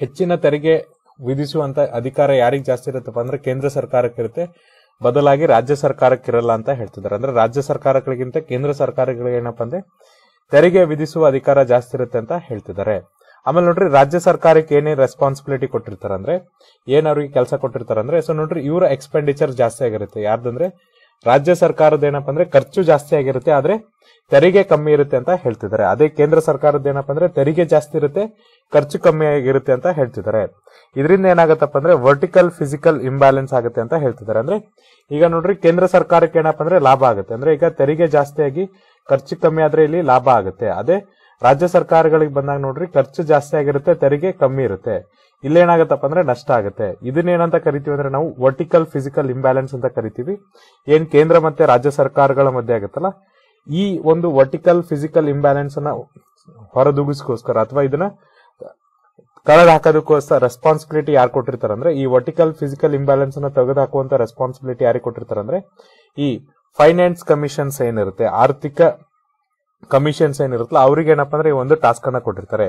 ಹೆಚ್ಚಿನ ತೆರಿಗೆ ವಿಧಿಸುವಂತ ಅಧಿಕಾರ ಯಾರಿಗೆ ಜಾಸ್ತಿ ಇರುತ್ತಪ್ಪ ಅಂದ್ರೆ ಕೇಂದ್ರ ಸರ್ಕಾರಕ್ಕೆ ಇರುತ್ತೆ. ಬದಲಾಗಿ ರಾಜ್ಯ ಸರ್ಕಾರಕ್ಕಿರಲ್ಲ ಅಂತ ಹೇಳ್ತಿದ್ದಾರೆ. ಅಂದ್ರೆ ರಾಜ್ಯ ಸರ್ಕಾರಗಳಿಗಿಂತ ಕೇಂದ್ರ ಸರ್ಕಾರಗಳಿಗೆ ಏನಪ್ಪಾ ಅಂದ್ರೆ ತೆರಿಗೆ ವಿಧಿಸುವ ಅಧಿಕಾರ ಜಾಸ್ತಿ ಇರುತ್ತೆ ಅಂತ ಹೇಳ್ತಿದ್ದಾರೆ. ಆಮೇಲೆ ನೋಡ್ರಿ, ರಾಜ್ಯ ಸರ್ಕಾರಕ್ಕೆ ಏನೇ ರೆಸ್ಪಾನ್ಸಿಬಿಲಿಟಿ ಕೊಟ್ಟಿರ್ತಾರೆ ಅಂದ್ರೆ ಏನ್ ಅವ್ರಿಗೆ ಕೆಲಸ ಕೊಟ್ಟಿರ್ತಾರೆ ಅಂದ್ರೆ ಸೊ ನೋಡ್ರಿ, ಇವರ ಎಕ್ಸ್ಪೆಂಡಿಚರ್ ಜಾಸ್ತಿ ಆಗಿರುತ್ತೆ. ಯಾರ್ದಂದ್ರೆ ರಾಜ್ಯ ಸರ್ಕಾರದ ಏನಪ್ಪ ಅಂದ್ರೆ ಖರ್ಚು ಜಾಸ್ತಿ ಆಗಿರುತ್ತೆ, ಆದ್ರೆ ತೆರಿಗೆ ಕಮ್ಮಿ ಇರುತ್ತೆ ಅಂತ ಹೇಳ್ತಿದ್ದಾರೆ. ಅದೇ ಕೇಂದ್ರ ಸರ್ಕಾರದ ಏನಪ್ಪ ಅಂದ್ರೆ ತೆರಿಗೆ ಜಾಸ್ತಿ ಇರುತ್ತೆ, ಖರ್ಚು ಕಮ್ಮಿ ಆಗಿರುತ್ತೆ ಅಂತ ಹೇಳ್ತಿದ್ದಾರೆ. ಇದರಿಂದ ಏನಾಗತ್ತಪ್ಪ ಅಂದ್ರೆ ವರ್ಟಿಕಲ್ ಫಿಸಿಕಲ್ ಇಂಬ್ಯಾಲೆನ್ಸ್ ಆಗುತ್ತೆ ಅಂತ ಹೇಳ್ತಿದ್ದಾರೆ. ಅಂದ್ರೆ ಈಗ ನೋಡ್ರಿ, ಕೇಂದ್ರ ಸರ್ಕಾರಕ್ಕೆ ಏನಪ್ಪ ಅಂದ್ರೆ ಲಾಭ ಆಗುತ್ತೆ. ಅಂದ್ರೆ ಈಗ ತೆರಿಗೆ ಜಾಸ್ತಿ ಆಗಿ ಖರ್ಚು ಕಮ್ಮಿ ಆದ್ರೆ ಇಲ್ಲಿ ಲಾಭ ಆಗುತ್ತೆ. ಅದೇ ರಾಜ್ಯ ಸರ್ಕಾರಗಳಿಗೆ ಬಂದಾಗ ನೋಡ್ರಿ, ಖರ್ಚು ಜಾಸ್ತಿ ಆಗಿರುತ್ತೆ, ತೆರಿಗೆ ಕಮ್ಮಿ ಇರುತ್ತೆ. ಇಲ್ಲೇನಾಗತ್ತಪ್ಪ ಅಂದ್ರೆ ನಷ್ಟ ಆಗುತ್ತೆ. ಇದನ್ನೇನಂತ ಕರಿತೀವಿ ಅಂದ್ರೆ ನಾವು ವರ್ಟಿಕಲ್ ಫಿಸಿಕಲ್ ಇಂಬ್ಯಾಲೆನ್ಸ್ ಅಂತ ಕರಿತೀವಿ. ಏನ್ ಕೇಂದ್ರ ಮತ್ತೆ ರಾಜ್ಯ ಸರ್ಕಾರಗಳ ಮಧ್ಯೆ ಆಗುತ್ತಲ್ಲ? ಈ ಒಂದು ವರ್ಟಿಕಲ್ ಫಿಸಿಕಲ್ ಇಂಬ್ಯಾಲೆನ್ಸ್ ಅನ್ನ ಹೊರದೂಗಿಸ್ಕೋಸ್ಕರ ಅಥವಾ ಇದನ್ನ ಕಳೆದ ಹಾಕೋದಕ್ಕೋಸ್ಕರ ರೆಸ್ಪಾನ್ಸಿಬಿಲಿಟಿ ಯಾರು ಕೊಟ್ಟಿರ್ತಾರೆ ಅಂದ್ರೆ ಈ ವರ್ಟಿಕಲ್ ಫಿಸಿಕಲ್ ಇಂಬ್ಯಾಲೆನ್ಸ್ ಅನ್ನ ತೆಗೆದುಹಾಕುವಂತ ರೆಸ್ಪಾನ್ಸಿಬಿಲಿಟಿ ಯಾರಿಗೆ ಕೊಟ್ಟಿರ್ತಾರೆ ಅಂದ್ರೆ ಈ ಫೈನಾನ್ಸ್ ಕಮಿಷನ್ಸ್ ಏನಿರುತ್ತೆ, ಆರ್ಥಿಕ ಕಮಿಷನ್ಸ್ ಏನಿರುತ್ತಲ್ಲ ಅವ್ರಿಗೆ ಏನಪ್ಪಾ ಅಂದ್ರೆ ಈ ಒಂದು ಟಾಸ್ಕ್ ಅನ್ನ ಕೊಟ್ಟಿರ್ತಾರೆ.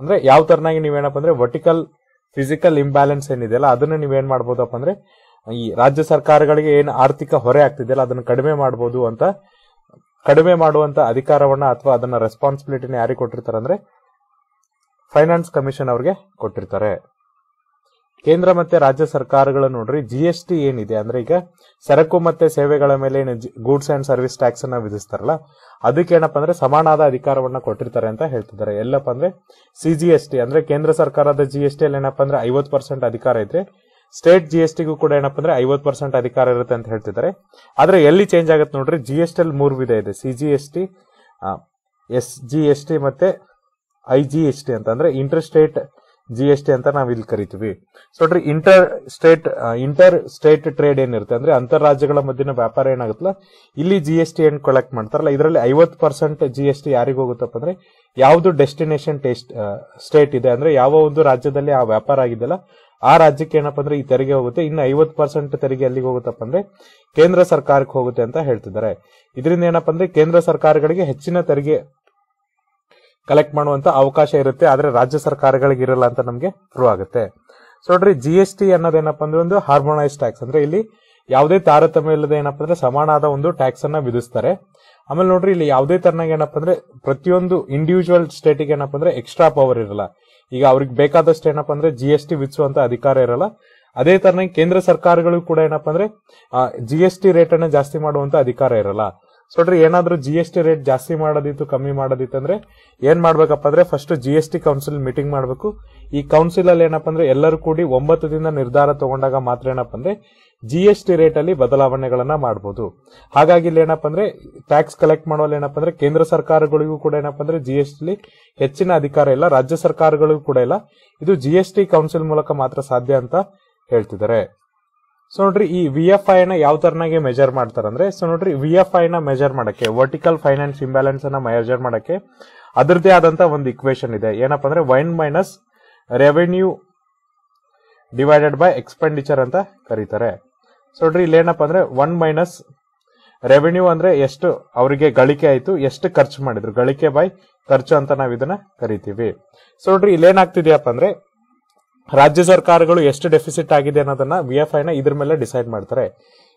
ಅಂದ್ರೆ ಯಾವ ತರನಾಗಿ ನೀವೇನಪ್ಪ ಅಂದ್ರೆ ವರ್ಟಿಕಲ್ ಫಿಸಿಕಲ್ ಇಂಬ್ಯಾಲೆನ್ಸ್ ಏನಿದೆಯಲ್ಲ, ಅದನ್ನ ನೀವೇನು ಮಾಡ್ಬೋದಪ್ಪ ಅಂದ್ರೆ, ಈ ರಾಜ್ಯ ಸರ್ಕಾರಗಳಿಗೆ ಏನು ಆರ್ಥಿಕ ಹೊರೆ ಆಗ್ತಿದೆಯಲ್ಲ, ಅದನ್ನ ಕಡಿಮೆ ಮಾಡಬಹುದು ಅಂತ, ಕಡಿಮೆ ಮಾಡುವಂತ ಅಧಿಕಾರವನ್ನ ಅಥವಾ ಅದನ್ನ ರೆಸ್ಪಾನ್ಸಿಬಿಲಿಟಿನ ಯಾರಿಗೆ ಕೊಟ್ಟಿರ್ತಾರೆ ಅಂದ್ರೆ ಫೈನಾನ್ಸ್ ಕಮಿಷನ್ ಅವ್ರಿಗೆ ಕೊಟ್ಟಿರ್ತಾರೆ. ಕೇಂದ್ರ ಮತ್ತೆ ರಾಜ್ಯ ಸರ್ಕಾರಗಳು ನೋಡ್ರಿ ಜಿ ಎಸ್ ಟಿ ಏನಿದೆ ಅಂದ್ರೆ ಈಗ ಸರಕು ಮತ್ತೆ ಸೇವೆಗಳ ಮೇಲೆ ಏನು ಗೂಡ್ಸ್ ಅಂಡ್ ಸರ್ವಿಸ್ ಟ್ಯಾಕ್ಸ್ ಅನ್ನ ವಿಧಿಸ್ತಾರಲ್ಲ, ಅದಕ್ಕೆ ಏನಪ್ಪ ಅಂದ್ರೆ ಸಮಾನಾದ ಅಧಿಕಾರವನ್ನ ಕೊಟ್ಟಿರ್ತಾರೆ ಅಂತ ಹೇಳ್ತಿದ್ದಾರೆ. ಎಲ್ಲಪ್ಪ ಅಂದ್ರೆ ಸಿ ಜಿ ಎಸ್ ಟಿ ಅಂದ್ರೆ ಕೇಂದ್ರ ಸರ್ಕಾರದ ಜಿ ಎಸ್ ಟಿ ಅಲ್ಲಿ ಏನಪ್ಪ ಅಂದ್ರೆ ಐವತ್ ಪರ್ಸೆಂಟ್ ಅಧಿಕಾರ ಇದ್ರೆ ಸ್ಟೇಟ್ ಜಿ ಎಸ್ ಟಿಗೂ ಕೂಡ ಏನಪ್ಪ ಅಂದ್ರೆ ಐವತ್ ಪರ್ಸೆಂಟ್ ಅಧಿಕಾರ ಇರುತ್ತೆ ಅಂತ ಹೇಳ್ತಿದ್ದಾರೆ. ಆದ್ರೆ ಎಲ್ಲಿ ಚೇಂಜ್ ಆಗುತ್ತೆ ನೋಡ್ರಿ ಜಿ ಎಸ್ ಟಿ ಅಲ್ಲಿ ಮೂರು ವಿಧ ಇದೆ. C G S T S G S T ಮತ್ತೆ ಐ ಜಿ ಎಸ್ ಟಿ ಅಂತ ಅಂದ್ರೆ interstate G S T ಅಂತ ನಾವು ಇಲ್ಲಿ ಕರಿತೀವಿ. ಸೊ ನೋಡ್ರಿ interstate interstate trade ಏನಿರುತ್ತೆ ಅಂದ್ರೆ ಅಂತರ್ ರಾಜ್ಯಗಳ ಮಧ್ಯನ ವ್ಯಾಪಾರ ಏನಾಗುತ್ತಲ್ಲ, ಇಲ್ಲಿ ಜಿ ಎಸ್ ಟಿ ಏನ್ ಕಲೆಕ್ಟ್ ಮಾಡ್ತಾರಲ್ಲ, ಇದರಲ್ಲಿ ಐವತ್ ಪರ್ಸೆಂಟ್ ಜಿ ಎಸ್ ಟಿ ಯಾರಿಗೆ ಹೋಗುತ್ತಪ್ಪ ಅಂದ್ರೆ ಯಾವ್ದು ಡೆಸ್ಟಿನೇಷನ್ ಟೇಸ್ಟ್ ಸ್ಟೇಟ್ ಇದೆ ಅಂದ್ರೆ ಯಾವ ಒಂದು ರಾಜ್ಯದಲ್ಲಿ ಆ ವ್ಯಾಪಾರ ಆಗಿದೆಯಲ್ಲ, ಆ ರಾಜ್ಯಕ್ಕೆ ಏನಪ್ಪ ಅಂದ್ರೆ ಈ ತೆರಿಗೆ ಹೋಗುತ್ತೆ. ಇನ್ನು ಐವತ್ ಪರ್ಸೆಂಟ್ ತೆರಿಗೆ ಅಲ್ಲಿಗೆ ಹೋಗುತ್ತಪ್ಪ ಅಂದ್ರೆ ಕೇಂದ್ರ ಸರ್ಕಾರಕ್ಕೆ ಹೋಗುತ್ತೆ ಅಂತ ಹೇಳ್ತಿದ್ದಾರೆ. ಇದರಿಂದ ಏನಪ್ಪ ಅಂದ್ರೆ ಕೇಂದ್ರ ಸರ್ಕಾರಗಳಿಗೆ ಹೆಚ್ಚಿನ ತೆರಿಗೆ ಕಲೆಕ್ಟ್ ಮಾಡುವಂತ ಅವಕಾಶ ಇರುತ್ತೆ, ಆದ್ರೆ ರಾಜ್ಯ ಸರ್ಕಾರಗಳಿಗೆ ಇರಲ್ಲ ಅಂತ ನಮಗೆ ಪ್ರೂವ್ ಆಗುತ್ತೆ. ಸೊ ನೋಡ್ರಿ ಜಿ ಎಸ್ ಟಿ ಅಂದ್ರೆ ಒಂದು ಹಾರ್ಮೋನೈಸ್ ಟ್ಯಾಕ್ಸ್ ಅಂದ್ರೆ ಇಲ್ಲಿ ಯಾವುದೇ ತಾರತಮ್ಯ ಇಲ್ಲದೆ ಏನಪ್ಪ ಅಂದ್ರೆ ಆದ ಒಂದು ಟ್ಯಾಕ್ಸ್ ಅನ್ನ ವಿಧಿಸ್ತಾರೆ. ಆಮೇಲೆ ನೋಡ್ರಿ, ಇಲ್ಲಿ ಯಾವುದೇ ತರನಾಗ ಏನಪ್ಪ ಅಂದ್ರೆ ಪ್ರತಿಯೊಂದು ಇಂಡಿವಿಜುವಲ್ ಸ್ಟೇಟಿಗೆ ಏನಪ್ಪ ಅಂದ್ರೆ ಎಕ್ಸ್ಟ್ರಾ ಪವರ್ ಇರಲ್ಲ. ಈಗ ಅವ್ರಿಗೆ ಬೇಕಾದಷ್ಟು ಏನಪ್ಪ ಅಂದ್ರೆ ಜಿ ಎಸ್ ಟಿ ವಿಧಿಸುವಂತ ಅಧಿಕಾರ ಇರಲ್ಲ. ಅದೇ ತರನಾಗಿ ಕೇಂದ್ರ ಸರ್ಕಾರಗಳು ಕೂಡ ಏನಪ್ಪ ಅಂದ್ರೆ ಜಿ ಎಸ್ ಟಿ ರೇಟ್ ಅನ್ನ ಜಾಸ್ತಿ ಮಾಡುವಂತ ಅಧಿಕಾರ ಇರಲ್ಲ. ನೋಡ್ರಿ ಏನಾದ್ರೂ ಜಿ ಎಸ್ ಟಿ ರೇಟ್ ಜಾಸ್ತಿ ಮಾಡೋದಿತ್ತು, ಕಮ್ಮಿ ಮಾಡೋದಿತ್ತು ಅಂದ್ರೆ ಏನ್ ಮಾಡ್ಬೇಕಪ್ಪ ಅಂದ್ರೆ first G S T council meeting ಮಾಡಬೇಕು. ಈ ಕೌನ್ಸಿಲ್ ಅಲ್ಲಿ ಏನಪ್ಪ ಅಂದ್ರೆ ಎಲ್ಲರೂ ಕೂಡಿ ಒಂಬತ್ತು ದಿನ ನಿರ್ಧಾರ ತಗೊಂಡಾಗ ಮಾತ್ರ ಏನಪ್ಪ ಅಂದ್ರೆ ಜಿ ಎಸ್ ಟಿ ರೇಟ್ ಅಲ್ಲಿ ಬದಲಾವಣೆಗಳನ್ನ ಮಾಡಬಹುದು ಹಾಗಾಗಿ ಇಲ್ಲಿ ಏನಪ್ಪ ಅಂದ್ರೆ ಟ್ಯಾಕ್ಸ್ ಕಲೆಕ್ಟ್ ಮಾಡೋಲ್ಲಿ ಏನಪ್ಪ ಅಂದ್ರೆ ಕೇಂದ್ರ ಸರ್ಕಾರಗಳಿಗೂ ಕೂಡ ಏನಪ್ಪ ಅಂದ್ರೆ ಜಿ ಎಸ್ ಟಿ ಹೆಚ್ಚಿನ ಅಧಿಕಾರ ಇಲ್ಲ, ರಾಜ್ಯ ಸರ್ಕಾರಗಳಿಗೂ ಕೂಡ ಇಲ್ಲ. ಇದು ಜಿ ಎಸ್ ಟಿ ಕೌನ್ಸಿಲ್ ಮೂಲಕ ಮಾತ್ರ ಸಾಧ್ಯ ಅಂತ ಹೇಳ್ತಿದ್ದಾರೆ. ಸೊ ನೋಡ್ರಿ, ಈ ವಿ ಎಫ್ ಐ ನ ಯಾವ ತರನಾಗಿ ಮೆಜರ್ ಮಾಡ್ತಾರಂದ್ರೆ ಸೊ ನೋಡ್ರಿ ವಿ ಎಫ್ ಐ ನ ಮೆಜರ್ ಮಾಡಕ್ಕೆ ವರ್ಟಿಕಲ್ ಫೈನಾನ್ಸ್ ಇಂಬ್ಯಾಲೆನ್ಸ್ ಅನ್ನ ಮೆಜರ್ ಮಾಡಕ್ಕೆ ಅದರದೇ ಆದಂತ ಒಂದು ಇಕ್ವೇಶನ್ ಇದೆ. ಏನಪ್ಪ ಅಂದ್ರೆ one minus revenue divided by expenditure ಅಂತ ಕರೀತಾರೆ. ಸೊ ನೋಡ್ರಿ, ಇಲ್ಲಿ ಏನಪ್ಪ ಅಂದ್ರೆ ಒನ್ ಮೈನಸ್ ರೆವೆನ್ಯೂ ಅಂದ್ರೆ ಎಷ್ಟು ಅವರಿಗೆ ಗಳಿಕೆ ಆಯ್ತು, ಎಷ್ಟು ಖರ್ಚು ಮಾಡಿದ್ರು. ಗಳಿಕೆ ಬೈ ಖರ್ಚು ಅಂತ ನಾವು ಇದನ್ನ ಕರಿತೀವಿ. ಸೊ ನೋಡ್ರಿ ಇಲ್ಲಿ ಏನಾಗ್ತಿದ್ಯಪ್ಪ ಅಂದ್ರೆ ರಾಜ್ಯ ಸರ್ಕಾರಗಳು ಎಷ್ಟು ಡೆಫಿಸಿಟ್ ಆಗಿದೆ ಅನ್ನೋದನ್ನ ವಿ ಎಫ್ ಐನ ಇದ್ರ ಮೇಲೆ ಡಿಸೈಡ್ ಮಾಡ್ತಾರೆ.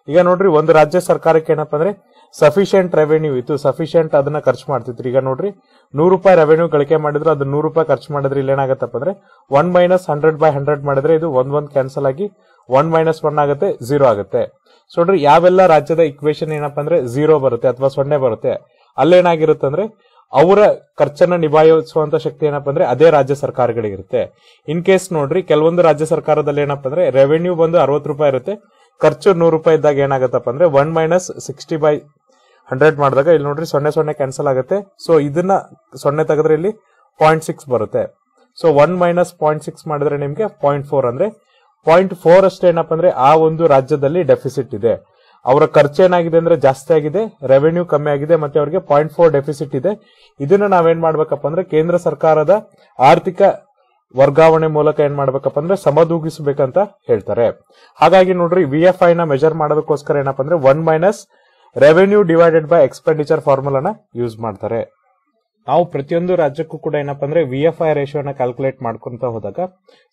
ಈಗ ನೋಡ್ರಿ, ಒಂದು ರಾಜ್ಯ ಸರ್ಕಾರಕ್ಕೆ ಏನಪ್ಪ ಅಂದ್ರೆ ಸಫಿಶಿಯಂಟ್ ರೆವೆನ್ಯೂ ಇತ್ತು ಸಫಿಶಿಯಂಟ್ ಅದನ್ನ ಖರ್ಚು ಮಾಡ್ತಿತ್ತು ಈಗ ನೋಡ್ರಿ, ನೂರು ರೂಪಾಯಿ ರೆವೆನ್ಯೂ ಗಳಿಕೆ ಮಾಡಿದ್ರು, ಅದು ನೂರು ರೂಪಾಯಿ ಖರ್ಚು ಮಾಡಿದ್ರೆ ಇಲ್ಲಿ ಏನಾಗತ್ತಪ್ಪ ಅಂದ್ರೆ one minus hundred by hundred ಮಾಡಿದ್ರೆ ಇದು ಒಂದ್ ಒಂದ್ ಕ್ಯಾನ್ಸಲ್ ಆಗಿ ಒನ್ ಮೈನಸ್ ಒನ್ ಆಗುತ್ತೆ ಜೀರೋ ಆಗುತ್ತೆ. ಸೊ ನೋಡ್ರಿ, ಯಾವೆಲ್ಲ ರಾಜ್ಯದ ಇಕ್ವೇಶನ್ ಏನಪ್ಪ ಅಂದ್ರೆ ಜೀರೋ ಬರುತ್ತೆ ಅಥವಾ ಸೊನ್ನೆ ಬರುತ್ತೆ, ಅಲ್ಲೇನಾಗಿರುತ್ತೆ ಅಂದ್ರೆ ಅವರ ಖರ್ಚನ್ನ ನಿಭಾಯಿಸುವಂತ ಶಕ್ತಿ ಏನಪ್ಪ ಅಂದ್ರೆ ಅದೇ ರಾಜ್ಯ ಸರ್ಕಾರಗಳಿಗಿರುತ್ತೆ ಇನ್ ಕೇಸ್ ನೋಡ್ರಿ, ಕೆಲವೊಂದು ರಾಜ್ಯ ಸರ್ಕಾರದಲ್ಲಿ ಏನಪ್ಪ ಅಂದ್ರೆ ರೆವೆನ್ಯೂ ಬಂದು ಅರವತ್ತು ರೂಪಾಯಿ ಇರುತ್ತೆ. ಖರ್ಚು ನೂರು ರೂಪಾಯಿ ಇದ್ದಾಗ ಏನಾಗತ್ತಪ್ಪ ಅಂದ್ರೆ one minus sixty by hundred ಮಾಡಿದಾಗ ಇಲ್ಲಿ ನೋಡ್ರಿ ಸೊನ್ನೆ ಸೊನ್ನೆ ಕ್ಯಾನ್ಸಲ್ ಆಗುತ್ತೆ. ಸೊ ಇದನ್ನ ಸೊನ್ನೆ ತೆಗೆದ್ರೆ ಇಲ್ಲಿ ಪಾಯಿಂಟ್ ಸಿಕ್ಸ್ ಬರುತ್ತೆ. So one minus point six ಮಾಡಿದ್ರೆ ನಿಮ್ಗೆ ಪಾಯಿಂಟ್ ಫೋರ್ ಅಂದ್ರೆ ಪಾಯಿಂಟ್ ಫೋರ್ ಅಷ್ಟೇ ಏನಪ್ಪ ಅಂದ್ರೆ ಆ ಒಂದು ರಾಜ್ಯದಲ್ಲಿ ಡೆಫಿಸಿಟ್ ಇದೆ. ಅವರ ಖರ್ಚು ಏನಾಗಿದೆ ಅಂದ್ರೆ ಜಾಸ್ತಿ ಆಗಿದೆ ರೆವೆನ್ಯೂ ಕಮ್ಮಿ ಆಗಿದೆ ಮತ್ತೆ ಅವರಿಗೆ ಪಾಯಿಂಟ್ ಫೋರ್ ಡೆಫಿಸಿಟ್ ಇದೆ. ಇದನ್ನ ನಾವೇನ್ ಮಾಡ್ಬೇಕಪ್ಪ ಅಂದ್ರೆ ಕೇಂದ್ರ ಸರ್ಕಾರದ ಆರ್ಥಿಕ ವರ್ಗಾವಣೆ ಮೂಲಕ ಏನ್ ಮಾಡ್ಬೇಕಪ್ಪ ಅಂದ್ರೆ ಸಮದೂಗಿಸಬೇಕಂತ ಹೇಳ್ತಾರೆ. ಹಾಗಾಗಿ ನೋಡ್ರಿ ವಿ ಎಫ್ ಐ ನ ಮೆಜರ್ ಮಾಡೋದಕ್ಕೋಸ್ಕರ ಏನಪ್ಪ ಅಂದ್ರೆ one minus revenue divided by expenditure ಫಾರ್ಮುಲಾನ use ಮಾಡ್ತಾರೆ. ನಾವು ಪ್ರತಿಯೊಂದು ರಾಜ್ಯಕ್ಕೂ ಕೂಡ ಏನಪ್ಪಾ ಅಂದ್ರೆ ವಿ ಎಫ್ ಐ ರೇಷಿಯೋನ ಕ್ಯಾಲ್ಕುಲೇಟ್ ಮಾಡ್ಕೊಂತ ಹೋದಾಗ,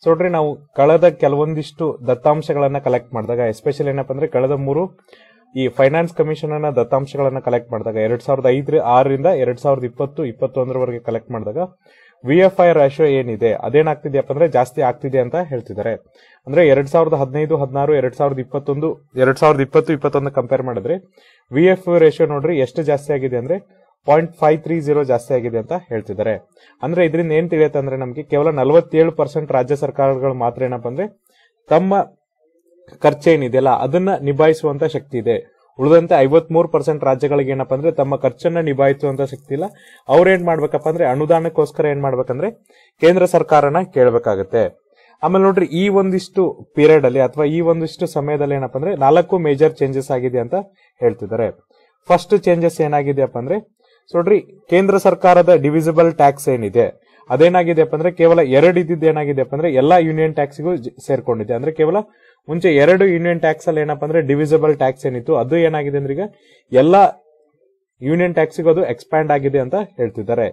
ಸೊ ನೋಡ್ರಿ ನಾವು ಕಳೆದ ಕೆಲವೊಂದಿಷ್ಟು ದತ್ತಾಂಶಗಳನ್ನ ಕಲೆಕ್ಟ್ ಮಾಡಿದಾಗ ಎಸ್ಪೆಷಲಿ ಏನಪ್ಪಾ ಅಂದ್ರೆ ಕಳೆದ ಮೂರು ಈ ಫೈನಾನ್ಸ್ ಕಮಿಷನ್ ಅನ್ನ ದತ್ತಾಂಶಗಳನ್ನ ಕಲೆಕ್ಟ್ ಮಾಡಿದಾಗ, ಎರಡ್ ಸಾವಿರದ ಐದರ ಆರರಿಂದ ಎರಡ್ ಸಾವಿರದ ಇಪ್ಪತ್ತು, ಇಪ್ಪತ್ತೊಂದರವರೆಗೆ ಕಲೆಕ್ಟ್ ಮಾಡಿದಾಗ ವಿ ಎಫ್ ಐ ರೇಷಿಯೋ ಏನಿದೆ, ಅದೇನಾಗ್ತಿದೆಯಪ್ಪ ಅಂದ್ರೆ ಜಾಸ್ತಿ ಆಗ್ತಿದೆ ಅಂತ ಹೇಳ್ತಿದ್ದಾರೆ. ಅಂದ್ರೆ ಎರಡ್ ಸಾವಿರದ ಹದಿನೈದು, ಹದಿನಾರು, ಎರಡ್ ಸಾವಿರದ ಇಪ್ಪತ್ತೊಂದು, ಎರಡ್ ಸಾವಿರದ ಇಪ್ಪತ್ತು, ಇಪ್ಪತ್ತೊಂದು ಕಂಪೇರ್ ಮಾಡಿದ್ರೆ ವಿ ಎಫ್ ರೇಷಿಯೋ ನೋಡ್ರಿ ಎಷ್ಟು ಜಾಸ್ತಿ ಆಗಿದೆ ಅಂದ್ರೆ ಪಾಯಿಂಟ್ ಫೈವ್ ತ್ರೀ ಜೀರೋ ಜಾಸ್ತಿ ಆಗಿದೆ ಅಂತ ಹೇಳ್ತಿದ್ದಾರೆ. ಅಂದ್ರೆ ಇದರಿಂದ ಏನ್ ತಿಳಿಯುತ್ತೆ ಅಂದ್ರೆ ನಮಗೆ ಕೇವಲ ನಲವತ್ತೇಳು ಪರ್ಸೆಂಟ್ ರಾಜ್ಯ ಸರ್ಕಾರಗಳು ಮಾತ್ರ ಏನಪ್ಪ ಅಂದ್ರೆ ತಮ್ಮ ಖರ್ಚೇನಿದೆಯಲ್ಲ ಅದನ್ನ ನಿಭಾಯಿಸುವಂತ ಶಕ್ತಿ ಇದೆ. ಉಳಿದಂತೆ ಐವತ್ಮೂರು ಪರ್ಸೆಂಟ್ ರಾಜ್ಯಗಳಿಗೆ ಏನಪ್ಪ ಅಂದ್ರೆ ತಮ್ಮ ಖರ್ಚನ್ನ ನಿಭಾಯಿಸುವಂತ ಶಕ್ತಿ ಇಲ್ಲ. ಅವ್ರ ಏನ್ ಮಾಡ್ಬೇಕಪ್ಪ ಅಂದ್ರೆ ಅನುದಾನಕ್ಕೋಸ್ಕರ ಏನ್ ಮಾಡ್ಬೇಕಂದ್ರೆ ಕೇಂದ್ರ ಸರ್ಕಾರನ ಕೇಳಬೇಕಾಗತ್ತೆ. ಆಮೇಲೆ ನೋಡ್ರಿ, ಈ ಒಂದಿಷ್ಟು ಪೀರಿಯಡ್ ಅಲ್ಲಿ ಅಥವಾ ಈ ಒಂದಿಷ್ಟು ಸಮಯದಲ್ಲಿ ಏನಪ್ಪ ಅಂದ್ರೆ ನಾಲ್ಕು ಮೇಜರ್ ಚೇಂಜಸ್ ಆಗಿದೆ ಅಂತ ಹೇಳ್ತಿದ್ದಾರೆ. ಫಸ್ಟ್ ಚೇಂಜಸ್ ಏನಾಗಿದೆಯಪ್ಪ ಅಂದ್ರೆ ನೋಡ್ರಿ ಕೇಂದ್ರ ಸರ್ಕಾರದ ಡಿವಿಸಿಬಲ್ ಟ್ಯಾಕ್ಸ್ ಏನಿದೆ? ಅದೇನಾಗಿದೆಪ್ಪ ಅಂದ್ರೆ ಕೇವಲ ಎರಡು ಇದ್ದಿದ್ದು ಏನಾಗಿದೆಪ್ಪ ಅಂದ್ರೆ ಎಲ್ಲಾ ಯೂನಿಯನ್ ಟ್ಯಾಕ್ಸ್ಗೂ ಸೇರ್ಕೊಂಡಿದೆ. ಅಂದ್ರೆ ಕೇವಲ ಮುಂಚೆ ಎರಡು ಯೂನಿಯನ್ ಟ್ಯಾಕ್ಸ್ ಅಲ್ಲಿ ಏನಪ್ಪ ಅಂದ್ರೆ ಡಿವಿಸಿಬಲ್ ಟ್ಯಾಕ್ಸ್ ಏನಿತ್ತು, ಅದು ಏನಾಗಿದೆ ಅಂದ್ರೆ ಈಗ ಎಲ್ಲಾ ಯೂನಿಯನ್ ಟ್ಯಾಕ್ಸಿಗೂ ಅದು ಎಕ್ಸ್ಪ್ಯಾಂಡ್ ಆಗಿದೆ ಅಂತ ಹೇಳ್ತಿದ್ದಾರೆ.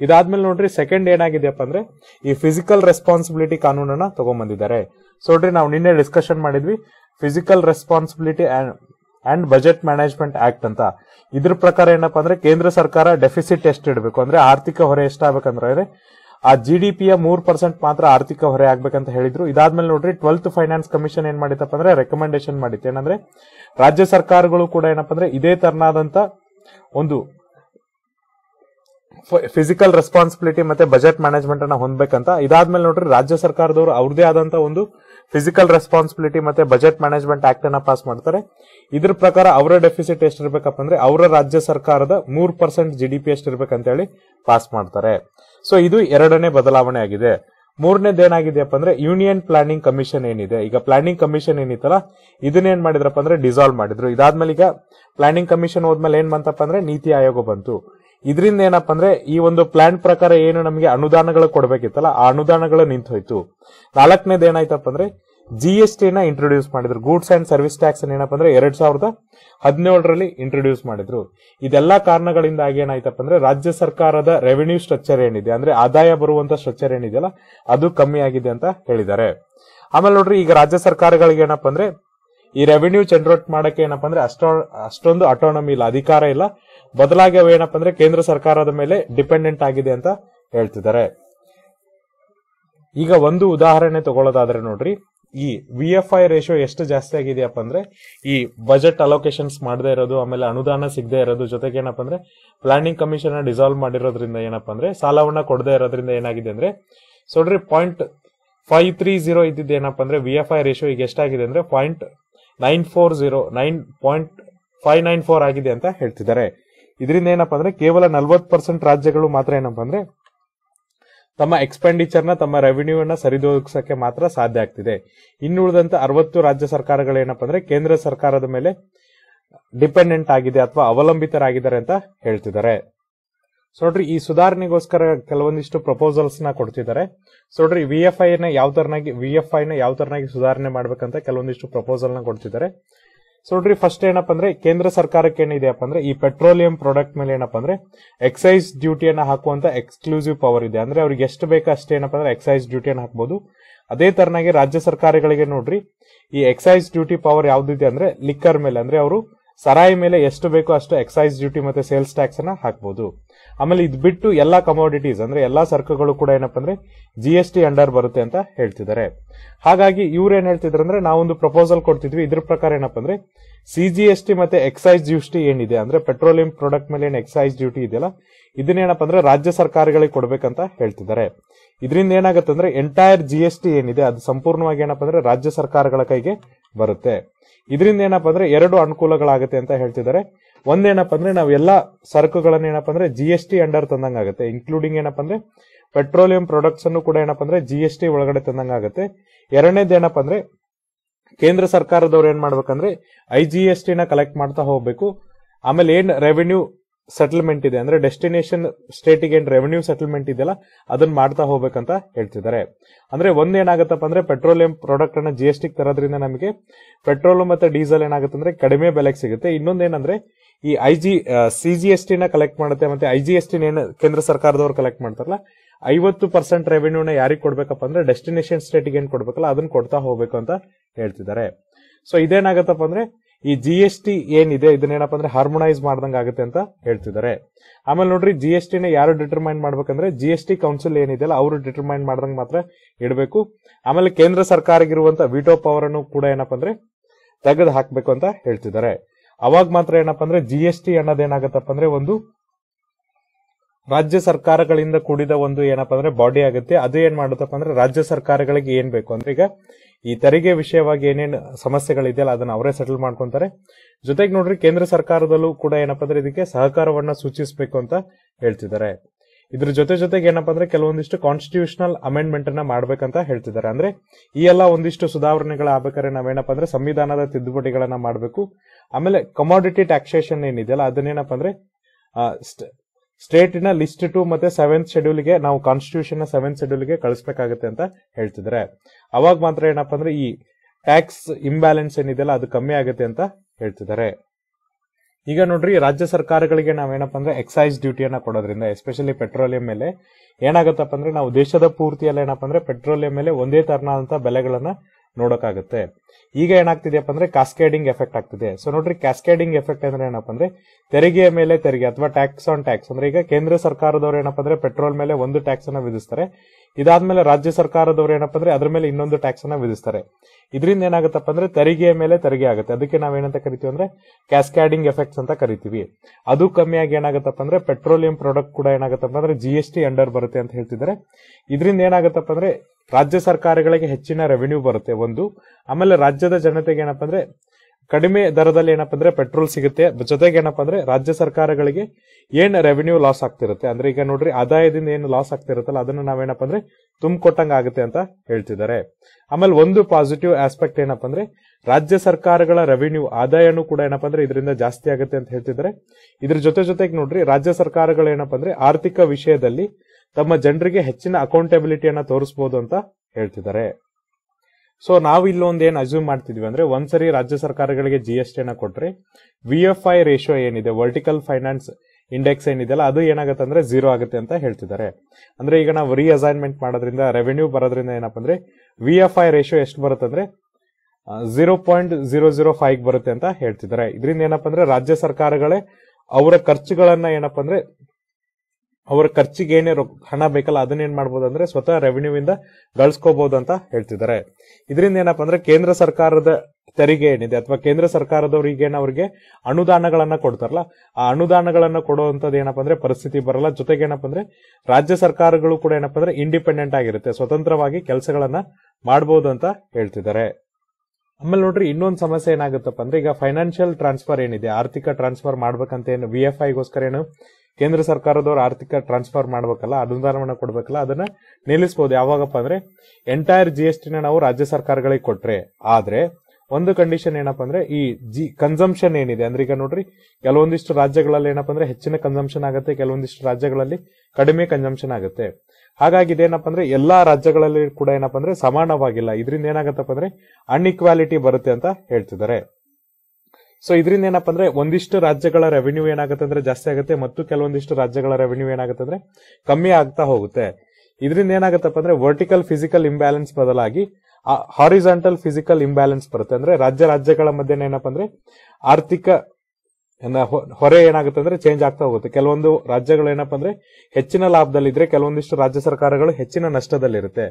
ಇದಾದ್ಮೇಲೆ ನೋಡ್ರಿ ಸೆಕೆಂಡ್ ಏನಾಗಿದೆಯಪ್ಪ ಅಂದ್ರೆ, ಈ ಫಿಸಿಕಲ್ ರೆಸ್ಪಾನ್ಸಿಬಿಲಿಟಿ ಕಾನೂನನ್ನ ತಗೊಂಡ್ಬಂದಿದ್ದಾರೆ ಸೊ ನೋಡ್ರಿ ನಾವು ನಿನ್ನೆ ಡಿಸ್ಕಷನ್ ಮಾಡಿದ್ವಿ fiscal responsibility and budget management act ಅಂತ. ಇದ್ರ ಪ್ರಕಾರ ಏನಪ್ಪ ಅಂದ್ರೆ ಕೇಂದ್ರ ಸರ್ಕಾರ ಡೆಫಿಸಿಟ್ ಎಷ್ಟು ಇಡಬೇಕು ಅಂದ್ರೆ ಆರ್ಥಿಕ ಹೊರೆ ಎಷ್ಟಾಗಬೇಕಂದ್ರೆ ಆ ಜಿ ಡಿ ಪಿಯ ಮೂರ್ ಪರ್ಸೆಂಟ್ ಮಾತ್ರ ಆರ್ಥಿಕ ಹೊರೆ ಆಗ್ಬೇಕಂತ ಹೇಳಿದ್ರು. ಇದಾದ್ಮೇಲೆ ನೋಡ್ರಿ ಟ್ವೆಲ್ತ್ ಫೈನಾನ್ಸ್ ಕಮಿಷನ್ ಏನ್ ಮಾಡಿತ್ತಪ್ಪ ಅಂದ್ರೆ ರೆಕಮೆಂಡೇಶನ್ ಮಾಡಿತ್ತು. ಏನಂದ್ರೆ ರಾಜ್ಯ ಸರ್ಕಾರಗಳು ಕೂಡ ಏನಪ್ಪ ಅಂದ್ರೆ ಇದೇ ತರನಾದಂತ ಒಂದು ಫಿಸಿಕಲ್ ರೆಸ್ಪಾನ್ಸಿಬಿಲಿಟಿ ಮತ್ತೆ ಬಜೆಟ್ ಮ್ಯಾನೇಜ್ಮೆಂಟ್ ಅನ್ನ ಹೊಂದ್ಬೇಕಂತ. ಇದಾದ್ಮೇಲೆ ನೋಡ್ರಿ ರಾಜ್ಯ ಸರ್ಕಾರದವರು ಅವ್ರದೇ ಆದಂತ ಒಂದು ಫಿಸಿಕಲ್ ರೆಸ್ಪಾನ್ಸಿಬಿಲಿಟಿ ಮತ್ತೆ ಬಜೆಟ್ ಮ್ಯಾನೇಜ್ಮೆಂಟ್ ಆಕ್ಟ್ ಅನ್ನ ಪಾಸ್ ಮಾಡ್ತಾರೆ. ಇದ್ರ ಪ್ರಕಾರ ಅವರ ಡೆಫಿಸಿಟ್ ಎಷ್ಟಿರ್ಬೇಕಪ್ಪ ಅಂದ್ರೆ ಅವರ ರಾಜ್ಯ ಸರ್ಕಾರದ ಮೂರ್ ಪರ್ಸೆಂಟ್ ಜಿ ಡಿ ಪಿ ಎಷ್ಟಿರ್ಬೇಕಂತ ಹೇಳಿ ಪಾಸ್ ಮಾಡ್ತಾರೆ. ಸೊ ಇದು ಎರಡನೇ ಬದಲಾವಣೆ ಆಗಿದೆ. ಮೂರನೇದು ಏನಾಗಿದೆಯಪ್ಪ ಅಂದ್ರೆ ಯೂನಿಯನ್ ಪ್ಲಾನಿಂಗ್ ಕಮಿಷನ್ ಏನಿದೆ. ಈಗ ಪ್ಲಾನಿಂಗ್ ಕಮಿಷನ್ ಏನಿತ್ತಲ್ಲ ಇದನ್ನೇನ್ ಮಾಡಿದ್ರಪ್ಪ ಅಂದ್ರೆ ಡಿಸಾಲ್ವ್ ಮಾಡಿದ್ರು. ಇದಾದ್ಮೇಲೆ ಈಗ ಪ್ಲಾನಿಂಗ್ ಕಮಿಷನ್ ಹೋದ್ಮೇಲೆ ಏನ್ ಬಂತಪ್ಪ ಅಂದ್ರೆ ನೀತಿ ಆಯೋಗ ಬಂತು. ಇದರಿಂದ ಏನಪ್ಪ ಅಂದ್ರೆ ಈ ಒಂದು ಪ್ಲಾನ್ ಪ್ರಕಾರ ಏನು ನಮಗೆ ಅನುದಾನಗಳು ಕೊಡಬೇಕಿತ್ತಲ್ಲ, ಆ ಅನುದಾನಗಳು ನಿಂತು ಹೋಯ್ತು ನಾಲ್ಕನೇದು ಏನಾಯ್ತಪ್ಪ ಅಂದ್ರೆ ಜಿ ಎಸ್ ಟಿ ನ ಇಂಟ್ರೊಡ್ಯೂಸ್ ಮಾಡಿದ್ರು. ಗೂಡ್ಸ್ ಅಂಡ್ ಸರ್ವಿಸ್ ಟ್ಯಾಕ್ಸ್ ಏನಪ್ಪ ಅಂದ್ರೆ ಎರಡ್ ಸಾವಿರದ ಹದಿನೇಳರಲ್ಲಿ ಇಂಟ್ರೊಡ್ಯೂಸ್ ಮಾಡಿದ್ರು. ಇದೆಲ್ಲಾ ಕಾರಣಗಳಿಂದಾಗಿ ಏನಾಯ್ತಪ್ಪ ಅಂದ್ರೆ ರಾಜ್ಯ ಸರ್ಕಾರದ ರೆವಿನ್ಯೂ ಸ್ಟ್ರಕ್ಚರ್ ಏನಿದೆ, ಅಂದ್ರೆ ಆದಾಯ ಬರುವಂತ ಸ್ಟ್ರಕ್ಚರ್ ಏನಿದೆಯಲ್ಲ, ಅದು ಕಮ್ಮಿ ಆಗಿದೆ ಅಂತ ಹೇಳಿದ್ದಾರೆ. ಆಮೇಲೆ ನೋಡ್ರಿ, ಈಗ ರಾಜ್ಯ ಸರ್ಕಾರಗಳಿಗೆ ಏನಪ್ಪ ಅಂದ್ರೆ ಈ ರೆವಿನ್ಯೂ ಜನರೇಟ್ ಮಾಡಕ್ಕೆ ಏನಪ್ಪ ಅಂದ್ರೆ ಅಷ್ಟೋ ಅಷ್ಟೊಂದು ಅಟೋನಮಿ ಇಲ್ಲ, ಅಧಿಕಾರ ಇಲ್ಲ. ಬದಲಾಗಿ ಏನಪ್ಪ ಅಂದ್ರೆ ಕೇಂದ್ರ ಸರ್ಕಾರದ ಮೇಲೆ ಡಿಪೆಂಡೆಂಟ್ ಆಗಿದೆ ಅಂತ ಹೇಳ್ತಿದ್ದಾರೆ. ಈಗ ಒಂದು ಉದಾಹರಣೆ ತಗೊಳ್ಳೋದಾದ್ರೆ ನೋಡ್ರಿ, ಈ ವಿ ಎಫ್ ಐ ರೇಷಿಯೋ ಎಷ್ಟು ಜಾಸ್ತಿ ಆಗಿದೆಯಪ್ಪ ಅಂದ್ರೆ, ಈ ಬಜೆಟ್ ಅಲೋಕೇಶನ್ಸ್ ಮಾಡದೇ ಇರೋದು, ಆಮೇಲೆ ಅನುದಾನ ಸಿಗದೆ ಇರೋದು, ಜೊತೆಗೆ ಏನಪ್ಪ ಅಂದ್ರೆ ಪ್ಲಾನಿಂಗ್ ಕಮಿಷನ್ ಡಿಸಾಲ್ವ್ ಮಾಡಿರೋದ್ರಿಂದ ಏನಪ್ಪ ಅಂದ್ರೆ, ಸಾಲವನ್ನ ಕೊಡದೇ ಇರೋದ್ರಿಂದ ಏನಾಗಿದೆ ಅಂದ್ರೆ, ಸೊಡ್ರಿ ಪಾಯಿಂಟ್ ಫೈವ್ ತ್ರೀ ಜೀರೋ ಇದ್ದಿದ್ದು ಏನಪ್ಪ ಅಂದ್ರೆ ವಿ ಎಫ್ ಐ ರೇಷಿಯೋ ಈಗ ಎಷ್ಟಾಗಿದೆ ಅಂದ್ರೆ point nine four zero nine point five nine four ಆಗಿದೆ ಅಂತ ಹೇಳ್ತಿದ್ದಾರೆ. ಇದರಿಂದ ಏನಪ್ಪಾ ಅಂದ್ರೆ ಕೇವಲ ನಲ್ವತ್ತು ಪರ್ಸೆಂಟ್ ರಾಜ್ಯಗಳು ಮಾತ್ರ ಏನಪ್ಪಾ ಅಂದ್ರೆ ತಮ್ಮ ಎಕ್ಸ್ಪೆಂಡಿಚರ್ನ ತಮ್ಮ ರೆವಿನ್ಯೂ ಅನ್ನ ಸರಿದೂಗಿಸಕ್ಕೆ ಮಾತ್ರ ಸಾಧ್ಯ ಆಗ್ತಿದೆ. ಇನ್ನುಳಿದಂತ ಅರವತ್ತು ರಾಜ್ಯ ಸರ್ಕಾರಗಳು ಏನಪ್ಪಾ ಅಂದ್ರೆ ಕೇಂದ್ರ ಸರ್ಕಾರದ ಮೇಲೆ ಡಿಪೆಂಡೆಂಟ್ ಆಗಿದೆ ಅಥವಾ ಅವಲಂಬಿತರಾಗಿದ್ದಾರೆ ಅಂತ ಹೇಳ್ತಿದ್ದಾರೆ. ಸೊ ನೋಡ್ರಿ, ಈ ಸುಧಾರಣೆಗೋಸ್ಕರ ಕೆಲವೊಂದಿಷ್ಟು ಪ್ರಪೋಸಲ್ಸ್ನ ಕೊಡ್ತಿದ್ದಾರೆ. ಸೊ ನೋಡ್ರಿ ವಿ ಎಫ್ ಐ ನ ಯಾವ ತರನಾಗಿ ವಿ ಎಫ್ ಐ ನ ಯಾವ ತರನಾಗಿ ಸುಧಾರಣೆ ಮಾಡ್ಬೇಕಂತ ಕೆಲವೊಂದಿಷ್ಟು ಪ್ರಪೋಸಲ್ನ ಕೊಡ್ತಿದ್ದಾರೆ. ಸೊ ನೋಡ್ರಿ ಫಸ್ಟ್ ಏನಪ್ಪ ಅಂದ್ರೆ, ಕೇಂದ್ರ ಸರ್ಕಾರಕ್ಕೆ ಏನಿದೆಯಪ್ಪ ಅಂದ್ರೆ, ಈ ಪೆಟ್ರೋಲಿಯಂ ಪ್ರಾಡಕ್ಟ್ ಮೇಲೆ ಏನಪ್ಪ ಅಂದ್ರೆ ಎಕ್ಸೈಸ್ ಡ್ಯೂಟಿಯನ್ನು ಹಾಕುವಂತ ಎಕ್ಸ್ಕ್ಲೂಸಿವ್ ಪವರ್ ಇದೆ. ಅಂದ್ರೆ ಅವ್ರಿಗೆ ಎಷ್ಟು ಬೇಕು ಅಷ್ಟೇ ಏನಪ್ಪ ಅಂದ್ರೆ ಎಕ್ಸೈಸ್ ಡ್ಯೂಟಿಯನ್ನು ಹಾಕಬಹುದು ಅದೇ ತರನಾಗಿ ರಾಜ್ಯ ಸರ್ಕಾರಗಳಿಗೆ ನೋಡ್ರಿ, ಈ ಎಕ್ಸೈಸ್ ಡ್ಯೂಟಿ ಪವರ್ ಯಾವ್ದಿದೆ ಅಂದ್ರೆ ಲಿಕ್ಕರ್ ಮೇಲೆ. ಅಂದ್ರೆ ಅವರು ಸರಾಯಿ ಮೇಲೆ ಎಷ್ಟು ಬೇಕೋ ಅಷ್ಟು ಎಕ್ಸೈಸ್ ಡ್ಯೂಟಿ ಮತ್ತೆ ಸೇಲ್ಸ್ ಟ್ಯಾಕ್ಸ್ ಅನ್ನ ಹಾಕಬಹುದು ಆಮೇಲೆ ಇದು ಬಿಟ್ಟು ಎಲ್ಲಾ ಕಮೋಡಿಟೀಸ್ ಅಂದ್ರೆ ಎಲ್ಲಾ ಸರಕುಗಳು ಕೂಡ ಏನಪ್ಪ ಅಂದ್ರೆ ಜಿ ಎಸ್ ಟಿ ಅಂಡರ್ ಬರುತ್ತೆ ಅಂತ ಹೇಳ್ತಿದ್ದಾರೆ. ಹಾಗಾಗಿ ಇವ್ರು ಏನ್ ಹೇಳ್ತಿದ್ರು ಅಂದ್ರೆ ನಾವೊಂದು ಪ್ರಪೋಸಲ್ ಕೊಡ್ತಿದ್ವಿ. ಇದ್ರ ಪ್ರಕಾರ ಏನಪ್ಪ ಅಂದ್ರೆ ಸಿ ಜಿ ಎಸ್ ಟಿ ಮತ್ತೆ ಎಕ್ಸೈಸ್ ಡ್ಯೂಟಿ ಏನಿದೆ ಅಂದ್ರೆ ಪೆಟ್ರೋಲಿಯಂ ಪ್ರಾಡಕ್ಟ್ ಮೇಲೆ ಏನ್ ಎಕ್ಸೈಸ್ ಡ್ಯೂಟಿ ಇದೆಯಲ್ಲ ಇದನ್ನೇನಪ್ಪ ಅಂದ್ರೆ ರಾಜ್ಯ ಸರ್ಕಾರಗಳಿಗೆ ಕೊಡ್ಬೇಕಂತ ಹೇಳ್ತಿದ್ದಾರೆ. ಇದರಿಂದ ಏನಾಗುತ್ತೆ ಅಂದ್ರೆ ಎಂಟೈರ್ ಜಿ ಎಸ್ ಟಿ ಏನಿದೆ ಅದು ಸಂಪೂರ್ಣವಾಗಿ ಏನಪ್ಪ ಅಂದ್ರೆ ರಾಜ್ಯ ಸರ್ಕಾರಗಳ ಕೈಗೆ ಬರುತ್ತೆ. ಇದರಿಂದ ಏನಪ್ಪ ಅಂದ್ರೆ ಎರಡು ಅನುಕೂಲಗಳಾಗುತ್ತೆ ಅಂತ ಹೇಳ್ತಿದ್ದಾರೆ. ಒಂದೇನಪ್ಪ ಅಂದ್ರೆ ನಾವು ಎಲ್ಲ ಸರಕುಗಳನ್ನ ಏನಪ್ಪ ಅಂದ್ರೆ ಜಿ ಎಸ್ ಟಿ ಅಂಡರ್ ತಂದಂಗ ಆಗುತ್ತೆ ಇನ್ಕ್ಲೂಡಿಂಗ್ ಏನಪ್ಪ ಅಂದ್ರೆ ಪೆಟ್ರೋಲಿಯಂ ಪ್ರಾಡಕ್ಟ್ಸ್ ಅನ್ನು ಕೂಡ ಏನಪ್ಪ ಅಂದ್ರೆ ಜಿ ಎಸ್ ಟಿ ಒಳಗಡೆ ತಂದಂಗ ಆಗುತ್ತೆ ಎರಡನೇದು ಏನಪ್ಪ ಅಂದ್ರೆ ಕೇಂದ್ರ ಸರ್ಕಾರದವ್ರು ಏನ್ ಮಾಡ್ಬೇಕಂದ್ರೆ ಐ ಜಿ ಎಸ್ ಟಿ ನ ಕಲೆಕ್ಟ್ ಮಾಡ್ತಾ ಹೋಗ್ಬೇಕು. ಆಮೇಲೆ ಏನ್ ರೆವೆನ್ಯೂ ಸೆಟಲ್ಮೆಂಟ್ ಇದೆ. ಅಂದ್ರೆ ಡೆಸ್ಟಿನೇಷನ್ ಸ್ಟೇಟಿಗೆ ಏನ್ ರೆವೆನ್ಯೂ ಸೆಟಲ್ಮೆಂಟ್ ಇದೆಯಲ್ಲ, ಅದನ್ನ ಮಾಡ್ತಾ ಹೋಗ್ಬೇಕಂತ ಹೇಳ್ತಿದ್ದಾರೆ. ಅಂದ್ರೆ ಒಂದೇನಾಗತ್ತಪ್ಪ ಅಂದ್ರೆ ಪೆಟ್ರೋಲಿಯಂ ಪ್ರಾಡಕ್ಟ್ ಅನ್ನ ಜಿ ಎಸ್ ಟಿ ತರೋದ್ರಿಂದ ನಮಗೆ ಪೆಟ್ರೋಲ್ ಮತ್ತೆ ಡೀಸೆಲ್ ಏನಾಗುತ್ತೆ ಅಂದ್ರೆ ಕಡಿಮೆ ಬೆಲೆಗೆ ಸಿಗುತ್ತೆ. ಇನ್ನೊಂದೇನಂದ್ರೆ ಈ I G C G S T ನ ಕಲೆಕ್ಟ್ ಮಾಡುತ್ತೆ ಮತ್ತೆ ಐ ಜಿ ಎಸ್ ಟಿ ಕೇಂದ್ರ ಸರ್ಕಾರದವ್ರು ಕಲೆಕ್ಟ್ ಮಾಡ್ತಾರಲ್ಲ, ಐವತ್ತು ಪರ್ಸೆಂಟ್ ರೆವೆನ್ಯೂನ ಯಾರಿಗೆ ಕೊಡ್ಬೇಕಪ್ಪ ಅಂದ್ರೆ ಡೆಸ್ಟಿನೇಷನ್ ಸ್ಟೇಟಿಗೆ ಏನ್ ಕೊಡ್ಬೇಕಲ್ಲ, ಅದನ್ನ ಕೊಡ್ತಾ ಹೋಗ್ಬೇಕು ಅಂತ ಹೇಳ್ತಿದ್ದಾರೆ. ಸೊ ಇದೇನಾಗತ್ತಪ್ಪ ಅಂದ್ರೆ ಈ ಜಿ ಎಸ್ ಟಿ ಏನಿದೆ, ಇದನ್ನೇನಪ್ಪ ಅಂದ್ರೆ ಹಾರ್ಮೋನೈಸ್ ಮಾಡ್ದಂಗ ಆಗುತ್ತೆ ಅಂತ ಹೇಳ್ತಿದ್ದಾರೆ. ಆಮೇಲೆ ನೋಡ್ರಿ ಜಿ ಎಸ್ ಟಿನ ಯಾರು ಡಿಟರ್ಮೈನ್ ಮಾಡ್ಬೇಕಂದ್ರೆ ಜಿ ಎಸ್ ಟಿ ಕೌನ್ಸಿಲ್ ಏನಿದೆಯಲ್ಲ, ಅವರು ಡಿಟರ್ಮೈನ್ ಮಾಡ್ದಂಗೆ ಮಾತ್ರ ಇಡಬೇಕು. ಆಮೇಲೆ ಕೇಂದ್ರ ಸರ್ಕಾರಗಿರುವಂತ ವಿಟೋ ಪವರ್ ಅನ್ನು ಕೂಡ ಏನಪ್ಪ ಅಂದ್ರೆ ತೆಗೆದು ಹಾಕ್ಬೇಕು ಅಂತ ಹೇಳ್ತಿದ್ದಾರೆ. ಅವಾಗ ಮಾತ್ರ ಏನಪ್ಪ ಅಂದ್ರೆ ಜಿ ಎಸ್ ಟಿ ಅನ್ನೋದೇನಾಗತ್ತಪ್ಪ ಅಂದ್ರೆ ಒಂದು ರಾಜ್ಯ ಸರ್ಕಾರಗಳಿಂದ ಕೂಡಿದ ಒಂದು ಏನಪ್ಪಾ ಅಂದ್ರೆ ಬಾಡಿ ಆಗುತ್ತೆ. ಅದು ಏನ್ ಮಾಡುತ್ತಪ್ಪ ಅಂದ್ರೆ ರಾಜ್ಯ ಸರ್ಕಾರಗಳಿಗೆ ಏನ್ ಬೇಕು ಅಂದ್ರೆ ಈಗ ಈ ತೆರಿಗೆ ವಿಷಯವಾಗಿ ಏನೇನು ಸಮಸ್ಯೆಗಳಿದೆಯಲ್ಲ ಅದನ್ನ ಅವರೇ ಸೆಟಲ್ ಮಾಡ್ಕೊಂತಾರೆ. ಜೊತೆಗೆ ನೋಡ್ರಿ ಕೇಂದ್ರ ಸರ್ಕಾರದಲ್ಲೂ ಕೂಡ ಏನಪ್ಪಾ ಅಂದ್ರೆ ಇದಕ್ಕೆ ಸಹಕಾರವನ್ನ ಸೂಚಿಸಬೇಕು ಅಂತ ಹೇಳ್ತಿದ್ದಾರೆ. ಇದ್ರ ಜೊತೆ ಜೊತೆಗೆ ಏನಪ್ಪಾ ಅಂದ್ರೆ ಕೆಲವೊಂದಿಷ್ಟು ಕಾನ್ಸ್ಟಿಟ್ಯೂಷನಲ್ ಅಮೆಂಡ್ಮೆಂಟ್ ಅನ್ನ ಮಾಡ್ಬೇಕಂತ ಹೇಳ್ತಿದ್ದಾರೆ. ಅಂದ್ರೆ ಈ ಎಲ್ಲ ಒಂದಿಷ್ಟು ಸುಧಾರಣೆಗಳ ಆಗ್ಬೇಕಾದ್ರೆ ನಾವೇನಪ್ಪ ಅಂದ್ರೆ ಸಂವಿಧಾನದ ತಿದ್ದುಪಡಿಗಳನ್ನ ಮಾಡಬೇಕು. ಆಮೇಲೆ ಕಮಾಡಿಟಿ ಟ್ಯಾಕ್ಸೇಷನ್ ಏನಿದೆಯಲ್ಲ ಅದನ್ನೇನಪ್ಪ ಅಂದ್ರೆ ಸ್ಟೇಟಿನ ಲಿಸ್ಟ್ ಟು ಮತ್ತೆ ಸೆವೆಂತ್ ಶೆಡ್ಯೂಲ್ಗೆ ನಾವು ಕಾನ್ಸ್ಟಿಟ್ಯೂಷನ್ ಸೆವೆಂತ್ ಶೆಡ್ಯೂಲ್ಗೆ ಕಳಿಸ್ಬೇಕಾಗುತ್ತೆ ಅಂತ ಹೇಳ್ತಿದ್ದಾರೆ. ಅವಾಗ ಮಾತ್ರ ಏನಪ್ಪ ಅಂದ್ರೆ ಈ ಟ್ಯಾಕ್ಸ್ ಇಂಬ್ಯಾಲೆನ್ಸ್ ಏನಿದೆಯಲ್ಲ ಅದು ಕಮ್ಮಿ ಆಗುತ್ತೆ ಅಂತ ಹೇಳ್ತಿದ್ದಾರೆ. ಈಗ ನೋಡ್ರಿ, ರಾಜ್ಯ ಸರ್ಕಾರಗಳಿಗೆ ನಾವೇನಪ್ಪ ಅಂದ್ರೆ ಎಕ್ಸೈಸ್ ಡ್ಯೂಟಿಯನ್ನ ಕೊಡೋದ್ರಿಂದ ಎಸ್ಪೆಷಲಿ ಪೆಟ್ರೋಲಿಯಂ ಮೇಲೆ ಏನಾಗುತ್ತಪ್ಪ ಅಂದ್ರೆ ನಾವು ದೇಶದ ಪೂರ್ತಿಯಲ್ಲ ಏನಪ್ಪ ಅಂದ್ರೆ ಪೆಟ್ರೋಲಿಯಂ ಮೇಲೆ ಒಂದೇ ತರನಾದಂತ ಬೆಲೆಗಳನ್ನ ನೋಡೋಕ್ಕಾಗುತ್ತೆ ಈಗ ಏನಾಗ್ತಿದೆಯಪ್ಪ ಅಂದ್ರೆ ಕ್ಯಾಸ್ಕೇಡಿಂಗ್ ಎಫೆಕ್ಟ್ ಆಗ್ತಿದೆ. ಸೊ ನೋಡ್ರಿ ಕ್ಯಾಸ್ಕೇಡಿಂಗ್ ಎಫೆಕ್ಟ್ ಅಂದ್ರೆ ಏನಪ್ಪ ಅಂದ್ರೆ ತೆರಿಗೆಯ ಮೇಲೆ ತೆರಿಗೆ ಅಥವಾ ಟ್ಯಾಕ್ಸ್ ಆನ್ ಟ್ಯಾಕ್ಸ್ ಅಂದ್ರೆ ಈಗ ಕೇಂದ್ರ ಸರ್ಕಾರದವ್ರು ಏನಪ್ಪ ಅಂದ್ರೆ ಪೆಟ್ರೋಲ್ ಮೇಲೆ ಒಂದು ಟ್ಯಾಕ್ಸ್ ಅನ್ನ ವಿಧಿಸ್ತಾರೆ. ಇದಾದ್ಮೇಲೆ ರಾಜ್ಯ ಸರ್ಕಾರದವ್ರು ಏನಪ್ಪ ಅಂದ್ರೆ ಅದ್ರ ಮೇಲೆ ಇನ್ನೊಂದು ಟ್ಯಾಕ್ಸ್ ಅನ್ನ ವಿಧಿಸ್ತಾರೆ. ಇದರಿಂದ ಏನಾಗುತ್ತಪ್ಪ ಅಂದ್ರೆ ತೆರಿಗೆಯ ಮೇಲೆ ತೆರಿಗೆ ಆಗುತ್ತೆ. ಅದಕ್ಕೆ ನಾವೇನಂತ ಕರಿತೀವಿ ಅಂದ್ರೆ ಕ್ಯಾಸ್ಕ್ಯಾಡಿಂಗ್ ಎಫೆಕ್ಟ್ಸ್ ಅಂತ ಕರಿತೀವಿ. ಅದು ಕಮ್ಮಿಯಾಗಿ ಏನಾಗುತ್ತಪ್ಪ ಅಂದ್ರೆ ಪೆಟ್ರೋಲಿಯಂ ಪ್ರಾಡಕ್ಟ್ ಕೂಡ ಏನಾಗುತ್ತಪ್ಪ ಅಂದ್ರೆ ಜಿ ಎಸ್ ಟಿ ಅಂಡರ್ ಬರುತ್ತೆ ಅಂತ ಹೇಳ್ತಿದ್ದಾರೆ. ಇದರಿಂದ ಏನಾಗುತ್ತಪ್ಪ ಅಂದ್ರೆ ರಾಜ್ಯ ಸರ್ಕಾರಗಳಿಗೆ ಹೆಚ್ಚಿನ ರೆವೆನ್ಯೂ ಬರುತ್ತೆ. ಒಂದು, ಆಮೇಲೆ ರಾಜ್ಯದ ಜನತೆಗೆ ಏನಪ್ಪ ಅಂದ್ರೆ, ಕಡಿಮೆ ದರದಲ್ಲಿ ಏನಪ್ಪ ಅಂದ್ರೆ ಪೆಟ್ರೋಲ್ ಸಿಗುತ್ತೆ. ಜೊತೆಗೆ ಏನಪ್ಪ ಅಂದ್ರೆ ರಾಜ್ಯ ಸರ್ಕಾರಗಳಿಗೆ ಏನ್ ರೆವೆನ್ಯೂ ಲಾಸ್ ಆಗ್ತಿರುತ್ತೆ? ಅಂದ್ರೆ ಈಗ ನೋಡ್ರಿ, ಆದಾಯದಿಂದ ಏನು ಲಾಸ್ ಆಗ್ತಿರುತ್ತಲ್ಲ, ಅದನ್ನ ನಾವೇನಪ್ಪ ಅಂದ್ರೆ ತುಂಬಿಕೊಟ್ಟಂಗ ಆಗುತ್ತೆ ಅಂತ ಹೇಳ್ತಿದ್ದಾರೆ. ಆಮೇಲೆ ಒಂದು ಪಾಸಿಟಿವ್ ಆಸ್ಪೆಕ್ಟ್ ಏನಪ್ಪ ಅಂದ್ರೆ, ರಾಜ್ಯ ಸರ್ಕಾರಗಳ ರೆವಿನ್ಯೂ ಆದಾಯನೂ ಕೂಡ ಏನಪ್ಪ ಅಂದ್ರೆ ಇದರಿಂದ ಜಾಸ್ತಿ ಆಗುತ್ತೆ ಅಂತ ಹೇಳ್ತಿದ್ದಾರೆ. ಇದ್ರ ಜೊತೆ ಜೊತೆಗೆ ನೋಡ್ರಿ, ರಾಜ್ಯ ಸರ್ಕಾರಗಳು ಏನಪ್ಪ ಅಂದ್ರೆ ಆರ್ಥಿಕ ವಿಷಯದಲ್ಲಿ ತಮ್ಮ ಜನರಿಗೆ ಹೆಚ್ಚಿನ ಅಕೌಂಟೆಬಿಲಿಟಿಯನ್ನು ತೋರಿಸಬಹುದು ಅಂತ ಹೇಳ್ತಿದ್ದಾರೆ. ಸೊ ನಾವು ಇಲ್ಲೊಂದು ಏನು ಅಸ್ಯೂಮ್ ಮಾಡ್ತಿದ್ವಿ ಅಂದ್ರೆ, ಒಂದ್ಸರಿ ರಾಜ್ಯ ಸರ್ಕಾರಗಳಿಗೆ ಜಿ ಎಸ್ ಟಿನ ಕೊಟ್ರೆ ವಿ ಎಫ್ ಐ ರೇಷಿಯೋ ಏನಿದೆ ವರ್ಟಿಕಲ್ ಫೈನಾನ್ಸ್ ಇಂಡೆಕ್ಸ್ ಏನಿದೆಯಲ್ಲ, ಅದು ಏನಾಗುತ್ತೆ ಅಂದ್ರೆ ಝೀರೋ ಆಗುತ್ತೆ ಅಂತ ಹೇಳ್ತಿದ್ದಾರೆ. ಅಂದ್ರೆ ಈಗ ನಾವು ರೀ ಅಸೈನ್ಮೆಂಟ್ ಮಾಡೋದ್ರಿಂದ ರೆವೆನ್ಯೂ ಬರೋದ್ರಿಂದ ಏನಪ್ಪ ಅಂದ್ರೆ ವಿ ಎಫ್ ಐ ರೇಷಿಯೋ ಎಷ್ಟು ಬರುತ್ತೆ ಅಂದ್ರೆ zero point zero zero five ಬರುತ್ತೆ ಅಂತ ಹೇಳ್ತಿದ್ದಾರೆ. ಇದರಿಂದ ಏನಪ್ಪ ಅಂದ್ರೆ, ರಾಜ್ಯ ಸರ್ಕಾರಗಳೇ ಅವರ ಖರ್ಚುಗಳನ್ನ ಏನಪ್ಪ ಅಂದ್ರೆ ಅವರ ಖರ್ಚಿಗೆ ಏನೇ ಹಣ ಬೇಕಲ್ಲ, ಅದನ್ನ ಏನ್ ಮಾಡ್ಬೋದು ಅಂದ್ರೆ ಸ್ವತಃ ರೆವಿನ್ಯೂ ಇಂದ ಗಳಿಸ್ಕೋಬಹುದು ಅಂತ ಹೇಳ್ತಿದ್ದಾರೆ. ಇದರಿಂದ ಏನಪ್ಪಾ ಅಂದ್ರೆ ಕೇಂದ್ರ ಸರ್ಕಾರದ ತೆರಿಗೆ ಏನಿದೆ, ಅಥವಾ ಕೇಂದ್ರ ಸರ್ಕಾರದವರಿಗೆ ಅವ್ರಿಗೆ ಅನುದಾನಗಳನ್ನ ಕೊಡ್ತಾರಲ್ಲ, ಆ ಅನುದಾನಗಳನ್ನ ಕೊಡುವಂತದ್ದು ಏನಪ್ಪಾ ಅಂದ್ರೆ ಪರಿಸ್ಥಿತಿ ಬರಲ್ಲ. ಜೊತೆಗೆ ಏನಪ್ಪಾ ಅಂದ್ರೆ ರಾಜ್ಯ ಸರ್ಕಾರಗಳು ಕೂಡ ಏನಪ್ಪಾ ಅಂದ್ರೆ ಇಂಡಿಪೆಂಡೆಂಟ್ ಆಗಿರುತ್ತೆ, ಸ್ವತಂತ್ರವಾಗಿ ಕೆಲಸಗಳನ್ನ ಮಾಡಬಹುದು ಅಂತ ಹೇಳ್ತಿದ್ದಾರೆ. ಆಮೇಲೆ ನೋಡ್ರಿ, ಇನ್ನೊಂದು ಸಮಸ್ಯೆ ಏನಾಗುತ್ತಪ್ಪ ಅಂದ್ರೆ ಈಗ ಫೈನಾನ್ಷಿಯಲ್ ಟ್ರಾನ್ಸ್ಫರ್ ಏನಿದೆ, ಆರ್ಥಿಕ ಟ್ರಾನ್ಸ್ಫರ್ ಮಾಡ್ಬೇಕಂತ ಏನು ವಿ ಎಫ್ ಐಗೋಸ್ಕರ ಏನು ಕೇಂದ್ರ ಸರ್ಕಾರದವ್ರು ಆರ್ಥಿಕ ಟ್ರಾನ್ಸ್ಫರ್ ಮಾಡ್ಬೇಕಲ್ಲ, ಅನುದಾನವನ್ನ ಕೊಡ್ಬೇಕಲ್ಲ, ಅದನ್ನ ನಿಲ್ಲಿಸಬಹುದು ಯಾವಾಗಪ್ಪ ಅಂದ್ರೆ ಎಂಟೈರ್ ಜಿ ಎಸ್ ಟಿನ ನಾವು ರಾಜ್ಯ ಸರ್ಕಾರಗಳಿಗೆ ಕೊಟ್ರೆ. ಆದ್ರೆ, ಒಂದು ಕಂಡೀಷನ್ ಏನಪ್ಪಾ ಅಂದ್ರೆ, ಈ ಜಿ ಕನ್ಸಂಪ್ಷನ್ ಏನಿದೆ? ಅಂದ್ರೆ ಈಗ ನೋಡ್ರಿ, ಕೆಲವೊಂದಿಷ್ಟು ರಾಜ್ಯಗಳಲ್ಲಿ ಏನಪ್ಪಾ ಅಂದ್ರೆ, ಹೆಚ್ಚಿನ ಕನ್ಸಂಪ್ಷನ್ ಆಗುತ್ತೆ, ಕೆಲವೊಂದಿಷ್ಟು ರಾಜ್ಯಗಳಲ್ಲಿ ಕಡಿಮೆ ಕನ್ಸಂಪ್ಷನ್ ಆಗುತ್ತೆ. ಹಾಗಾಗಿ ಇದೇನಪ್ಪ ಅಂದ್ರೆ, ಎಲ್ಲಾ ರಾಜ್ಯಗಳಲ್ಲಿ ಕೂಡ ಏನಪ್ಪಾ ಅಂದ್ರೆ, ಸಮಾನವಾಗಿಲ್ಲ. ಇದರಿಂದ ಏನಾಗತ್ತಪ್ಪ ಅಂದ್ರೆ ಅನ್ಇಕ್ವಾಲಿಟಿ ಬರುತ್ತೆ ಅಂತ ಹೇಳ್ತಿದ್ದಾರೆ. ಸೊ ಇದರಿಂದ ಏನಪ್ಪ ಅಂದ್ರೆ ಒಂದಿಷ್ಟು ರಾಜ್ಯಗಳ ರೆವೆನ್ಯೂ ಏನಾಗುತ್ತೆ ಅಂದ್ರೆ ಜಾಸ್ತಿ ಆಗುತ್ತೆ ಮತ್ತು ಕೆಲವೊಂದಿಷ್ಟು ರಾಜ್ಯಗಳ ರೆವೆನ್ಯೂ ಏನಾಗುತ್ತೆ ಅಂದ್ರೆ ಕಮ್ಮಿ ಆಗ್ತಾ ಹೋಗುತ್ತೆ. ಇದರಿಂದ ಏನಾಗುತ್ತಪ್ಪ ಅಂದ್ರೆ ವರ್ಟಿಕಲ್ ಫಿಸಿಕಲ್ ಇಂಬ್ಯಾಲೆನ್ಸ್ ಬದಲಾಗಿ ಹಾರಿಜಾಂಟಲ್ ಫಿಸಿಕಲ್ ಇಂಬ್ಯಾಲೆನ್ಸ್ ಬರುತ್ತೆ ಅಂದ್ರೆ ರಾಜ್ಯ ರಾಜ್ಯಗಳ ಮಧ್ಯೆ ಏನಪ್ಪಾ ಅಂದ್ರೆ ಆರ್ಥಿಕ ಹೊರೆ ಏನಾಗುತ್ತೆ ಅಂದ್ರೆ ಚೇಂಜ್ ಆಗ್ತಾ ಹೋಗುತ್ತೆ. ಕೆಲವೊಂದು ರಾಜ್ಯಗಳು ಏನಪ್ಪಾ ಅಂದ್ರೆ ಹೆಚ್ಚಿನ ಲಾಭದಲ್ಲಿದ್ರೆ ಕೆಲವೊಂದಿಷ್ಟು ರಾಜ್ಯ ಸರ್ಕಾರಗಳು ಹೆಚ್ಚಿನ ನಷ್ಟದಲ್ಲಿರುತ್ತೆ.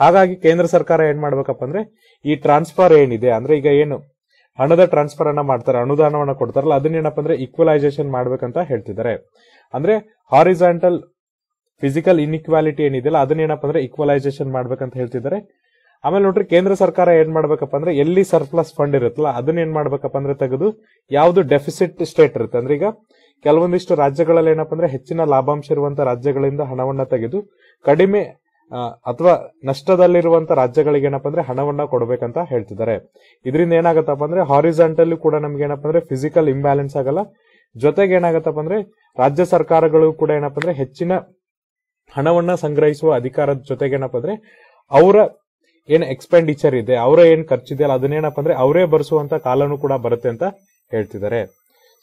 ಹಾಗಾಗಿ ಕೇಂದ್ರ ಸರ್ಕಾರ ಏನ್ ಮಾಡ್ಬೇಕಪ್ಪ ಅಂದ್ರೆ ಈ ಟ್ರಾನ್ಸ್ಫರ್ ಏನಿದೆ ಅಂದ್ರೆ ಈಗ ಏನು ಹಣದ ಟ್ರಾನ್ಸ್ಫರ್ ಅನ್ನ ಮಾಡ್ತಾರೆ, ಅನುದಾನವನ್ನ ಕೊಡ್ತಾರಲ್ಲ ಅದನ್ನೇನಪ್ಪ ಅಂದ್ರೆ ಈಕ್ವಲೈಸೇಷನ್ ಮಾಡ್ಬೇಕಂತ ಹೇಳ್ತಿದ್ದಾರೆ. ಅಂದ್ರೆ ಹಾರಿಜಾಂಟಲ್ ಫಿಸಿಕಲ್ ಇನ್ಇಕ್ವಾಲಿಟಿ ಏನಿದೆಯಲ್ಲ ಅದನ್ನೇನಪ್ಪ ಅಂದ್ರೆ ಈಕ್ವಲೈಸೇಷನ್ ಮಾಡ್ಬೇಕಂತ ಹೇಳ್ತಿದ್ದಾರೆ. ಆಮೇಲೆ ನೋಡ್ರಿ, ಕೇಂದ್ರ ಸರ್ಕಾರ ಏನ್ ಮಾಡ್ಬೇಕಪ್ಪ ಅಂದ್ರೆ, ಎಲ್ಲಿ ಸರ್ಪ್ಲಸ್ ಫಂಡ್ ಇರುತ್ತಲ್ಲ, ಅದನ್ನ ಏನ್ ಮಾಡ್ಬೇಕಪ್ಪ ಅಂದ್ರೆ ತೆಗೆದು ಯಾವ್ದು ಡೆಫಿಸಿಟ್ ಸ್ಟೇಟ್ ಇರುತ್ತೆ. ಅಂದ್ರೆ ಈಗ ಕೆಲವೊಂದಿಷ್ಟು ರಾಜ್ಯಗಳಲ್ಲಿ ಏನಪ್ಪ ಅಂದ್ರೆ ಹೆಚ್ಚಿನ ಲಾಭಾಂಶ ಇರುವಂತಹ ರಾಜ್ಯಗಳಿಂದ ಹಣವನ್ನ ತೆಗೆದು ಕಡಿಮೆ ಅಥವಾ ನಷ್ಟದಲ್ಲಿರುವಂತ ರಾಜ್ಯಗಳಿಗೆ ಏನಪ್ಪ ಅಂದ್ರೆ ಹಣವನ್ನ ಕೊಡಬೇಕಂತ ಹೇಳ್ತಿದ್ದಾರೆ. ಇದರಿಂದ ಏನಾಗತ್ತಪ್ಪ ಅಂದ್ರೆ ಹಾರಿಜಾಂಟಲ್ಲಿ ಕೂಡ ನಮ್ಗೆ ಏನಪ್ಪ ಅಂದ್ರೆ ಫಿಸಿಕಲ್ ಇಂಬ್ಯಾಲೆನ್ಸ್ ಆಗಲ್ಲ. ಜೊತೆಗೆ ಏನಾಗತ್ತಪ್ಪ ಅಂದ್ರೆ ರಾಜ್ಯ ಸರ್ಕಾರಗಳು ಕೂಡ ಏನಪ್ಪ ಅಂದ್ರೆ ಹೆಚ್ಚಿನ ಹಣವನ್ನ ಸಂಗ್ರಹಿಸುವ ಅಧಿಕಾರದ ಜೊತೆಗೆ ಏನಪ್ಪ ಅಂದ್ರೆ ಅವರ ಏನ್ ಎಕ್ಸ್ಪೆಂಡಿಚರ್ ಇದೆ, ಅವರ ಏನ್ ಖರ್ಚಿದೆಯಲ್ಲ ಅದನ್ನೇನಪ್ಪ ಅಂದ್ರೆ ಅವರೇ ಬರೆಸುವಂತ ಕಾಲನೂ ಕೂಡ ಬರುತ್ತೆ ಅಂತ ಹೇಳ್ತಿದ್ದಾರೆ.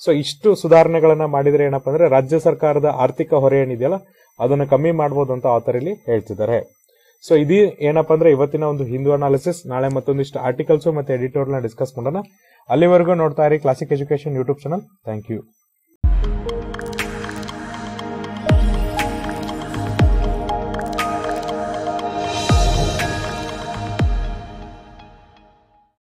ಸೊ ಇಷ್ಟು ಸುಧಾರಣೆಗಳನ್ನ ಮಾಡಿದ್ರೆ ಏನಪ್ಪಾ ಅಂದ್ರೆ ರಾಜ್ಯ ಸರ್ಕಾರದ ಆರ್ಥಿಕ ಹೊರೆ ಏನಿದೆಯಲ್ಲ ಅದನ್ನ ಕಮ್ಮಿ ಮಾಡಬಹುದು ಅಂತ ಆಥರ್ ಇಲ್ಲಿ ಹೇಳ್ತಿದ್ದಾರೆ. ಸೊ ಇದು ಏನಪ್ಪ ಅಂದ್ರೆ ಇವತ್ತಿನ ಒಂದು ಹಿಂದೂ ಅನಾಲಿಸಿಸ್ ನಾಳೆ ಮತ್ತೊಂದಿಷ್ಟು ಆರ್ಟಿಕಲ್ಸ್ ಮತ್ತೆ ಎಡಿಟೋರಿಯಲ್ ಡಿಸ್ಕಸ್ ಮಾಡೋಣ. ಅಲ್ಲಿವರೆಗೂ ನೋಡ್ತಾ ಇರಿ classic education YouTube channel thank you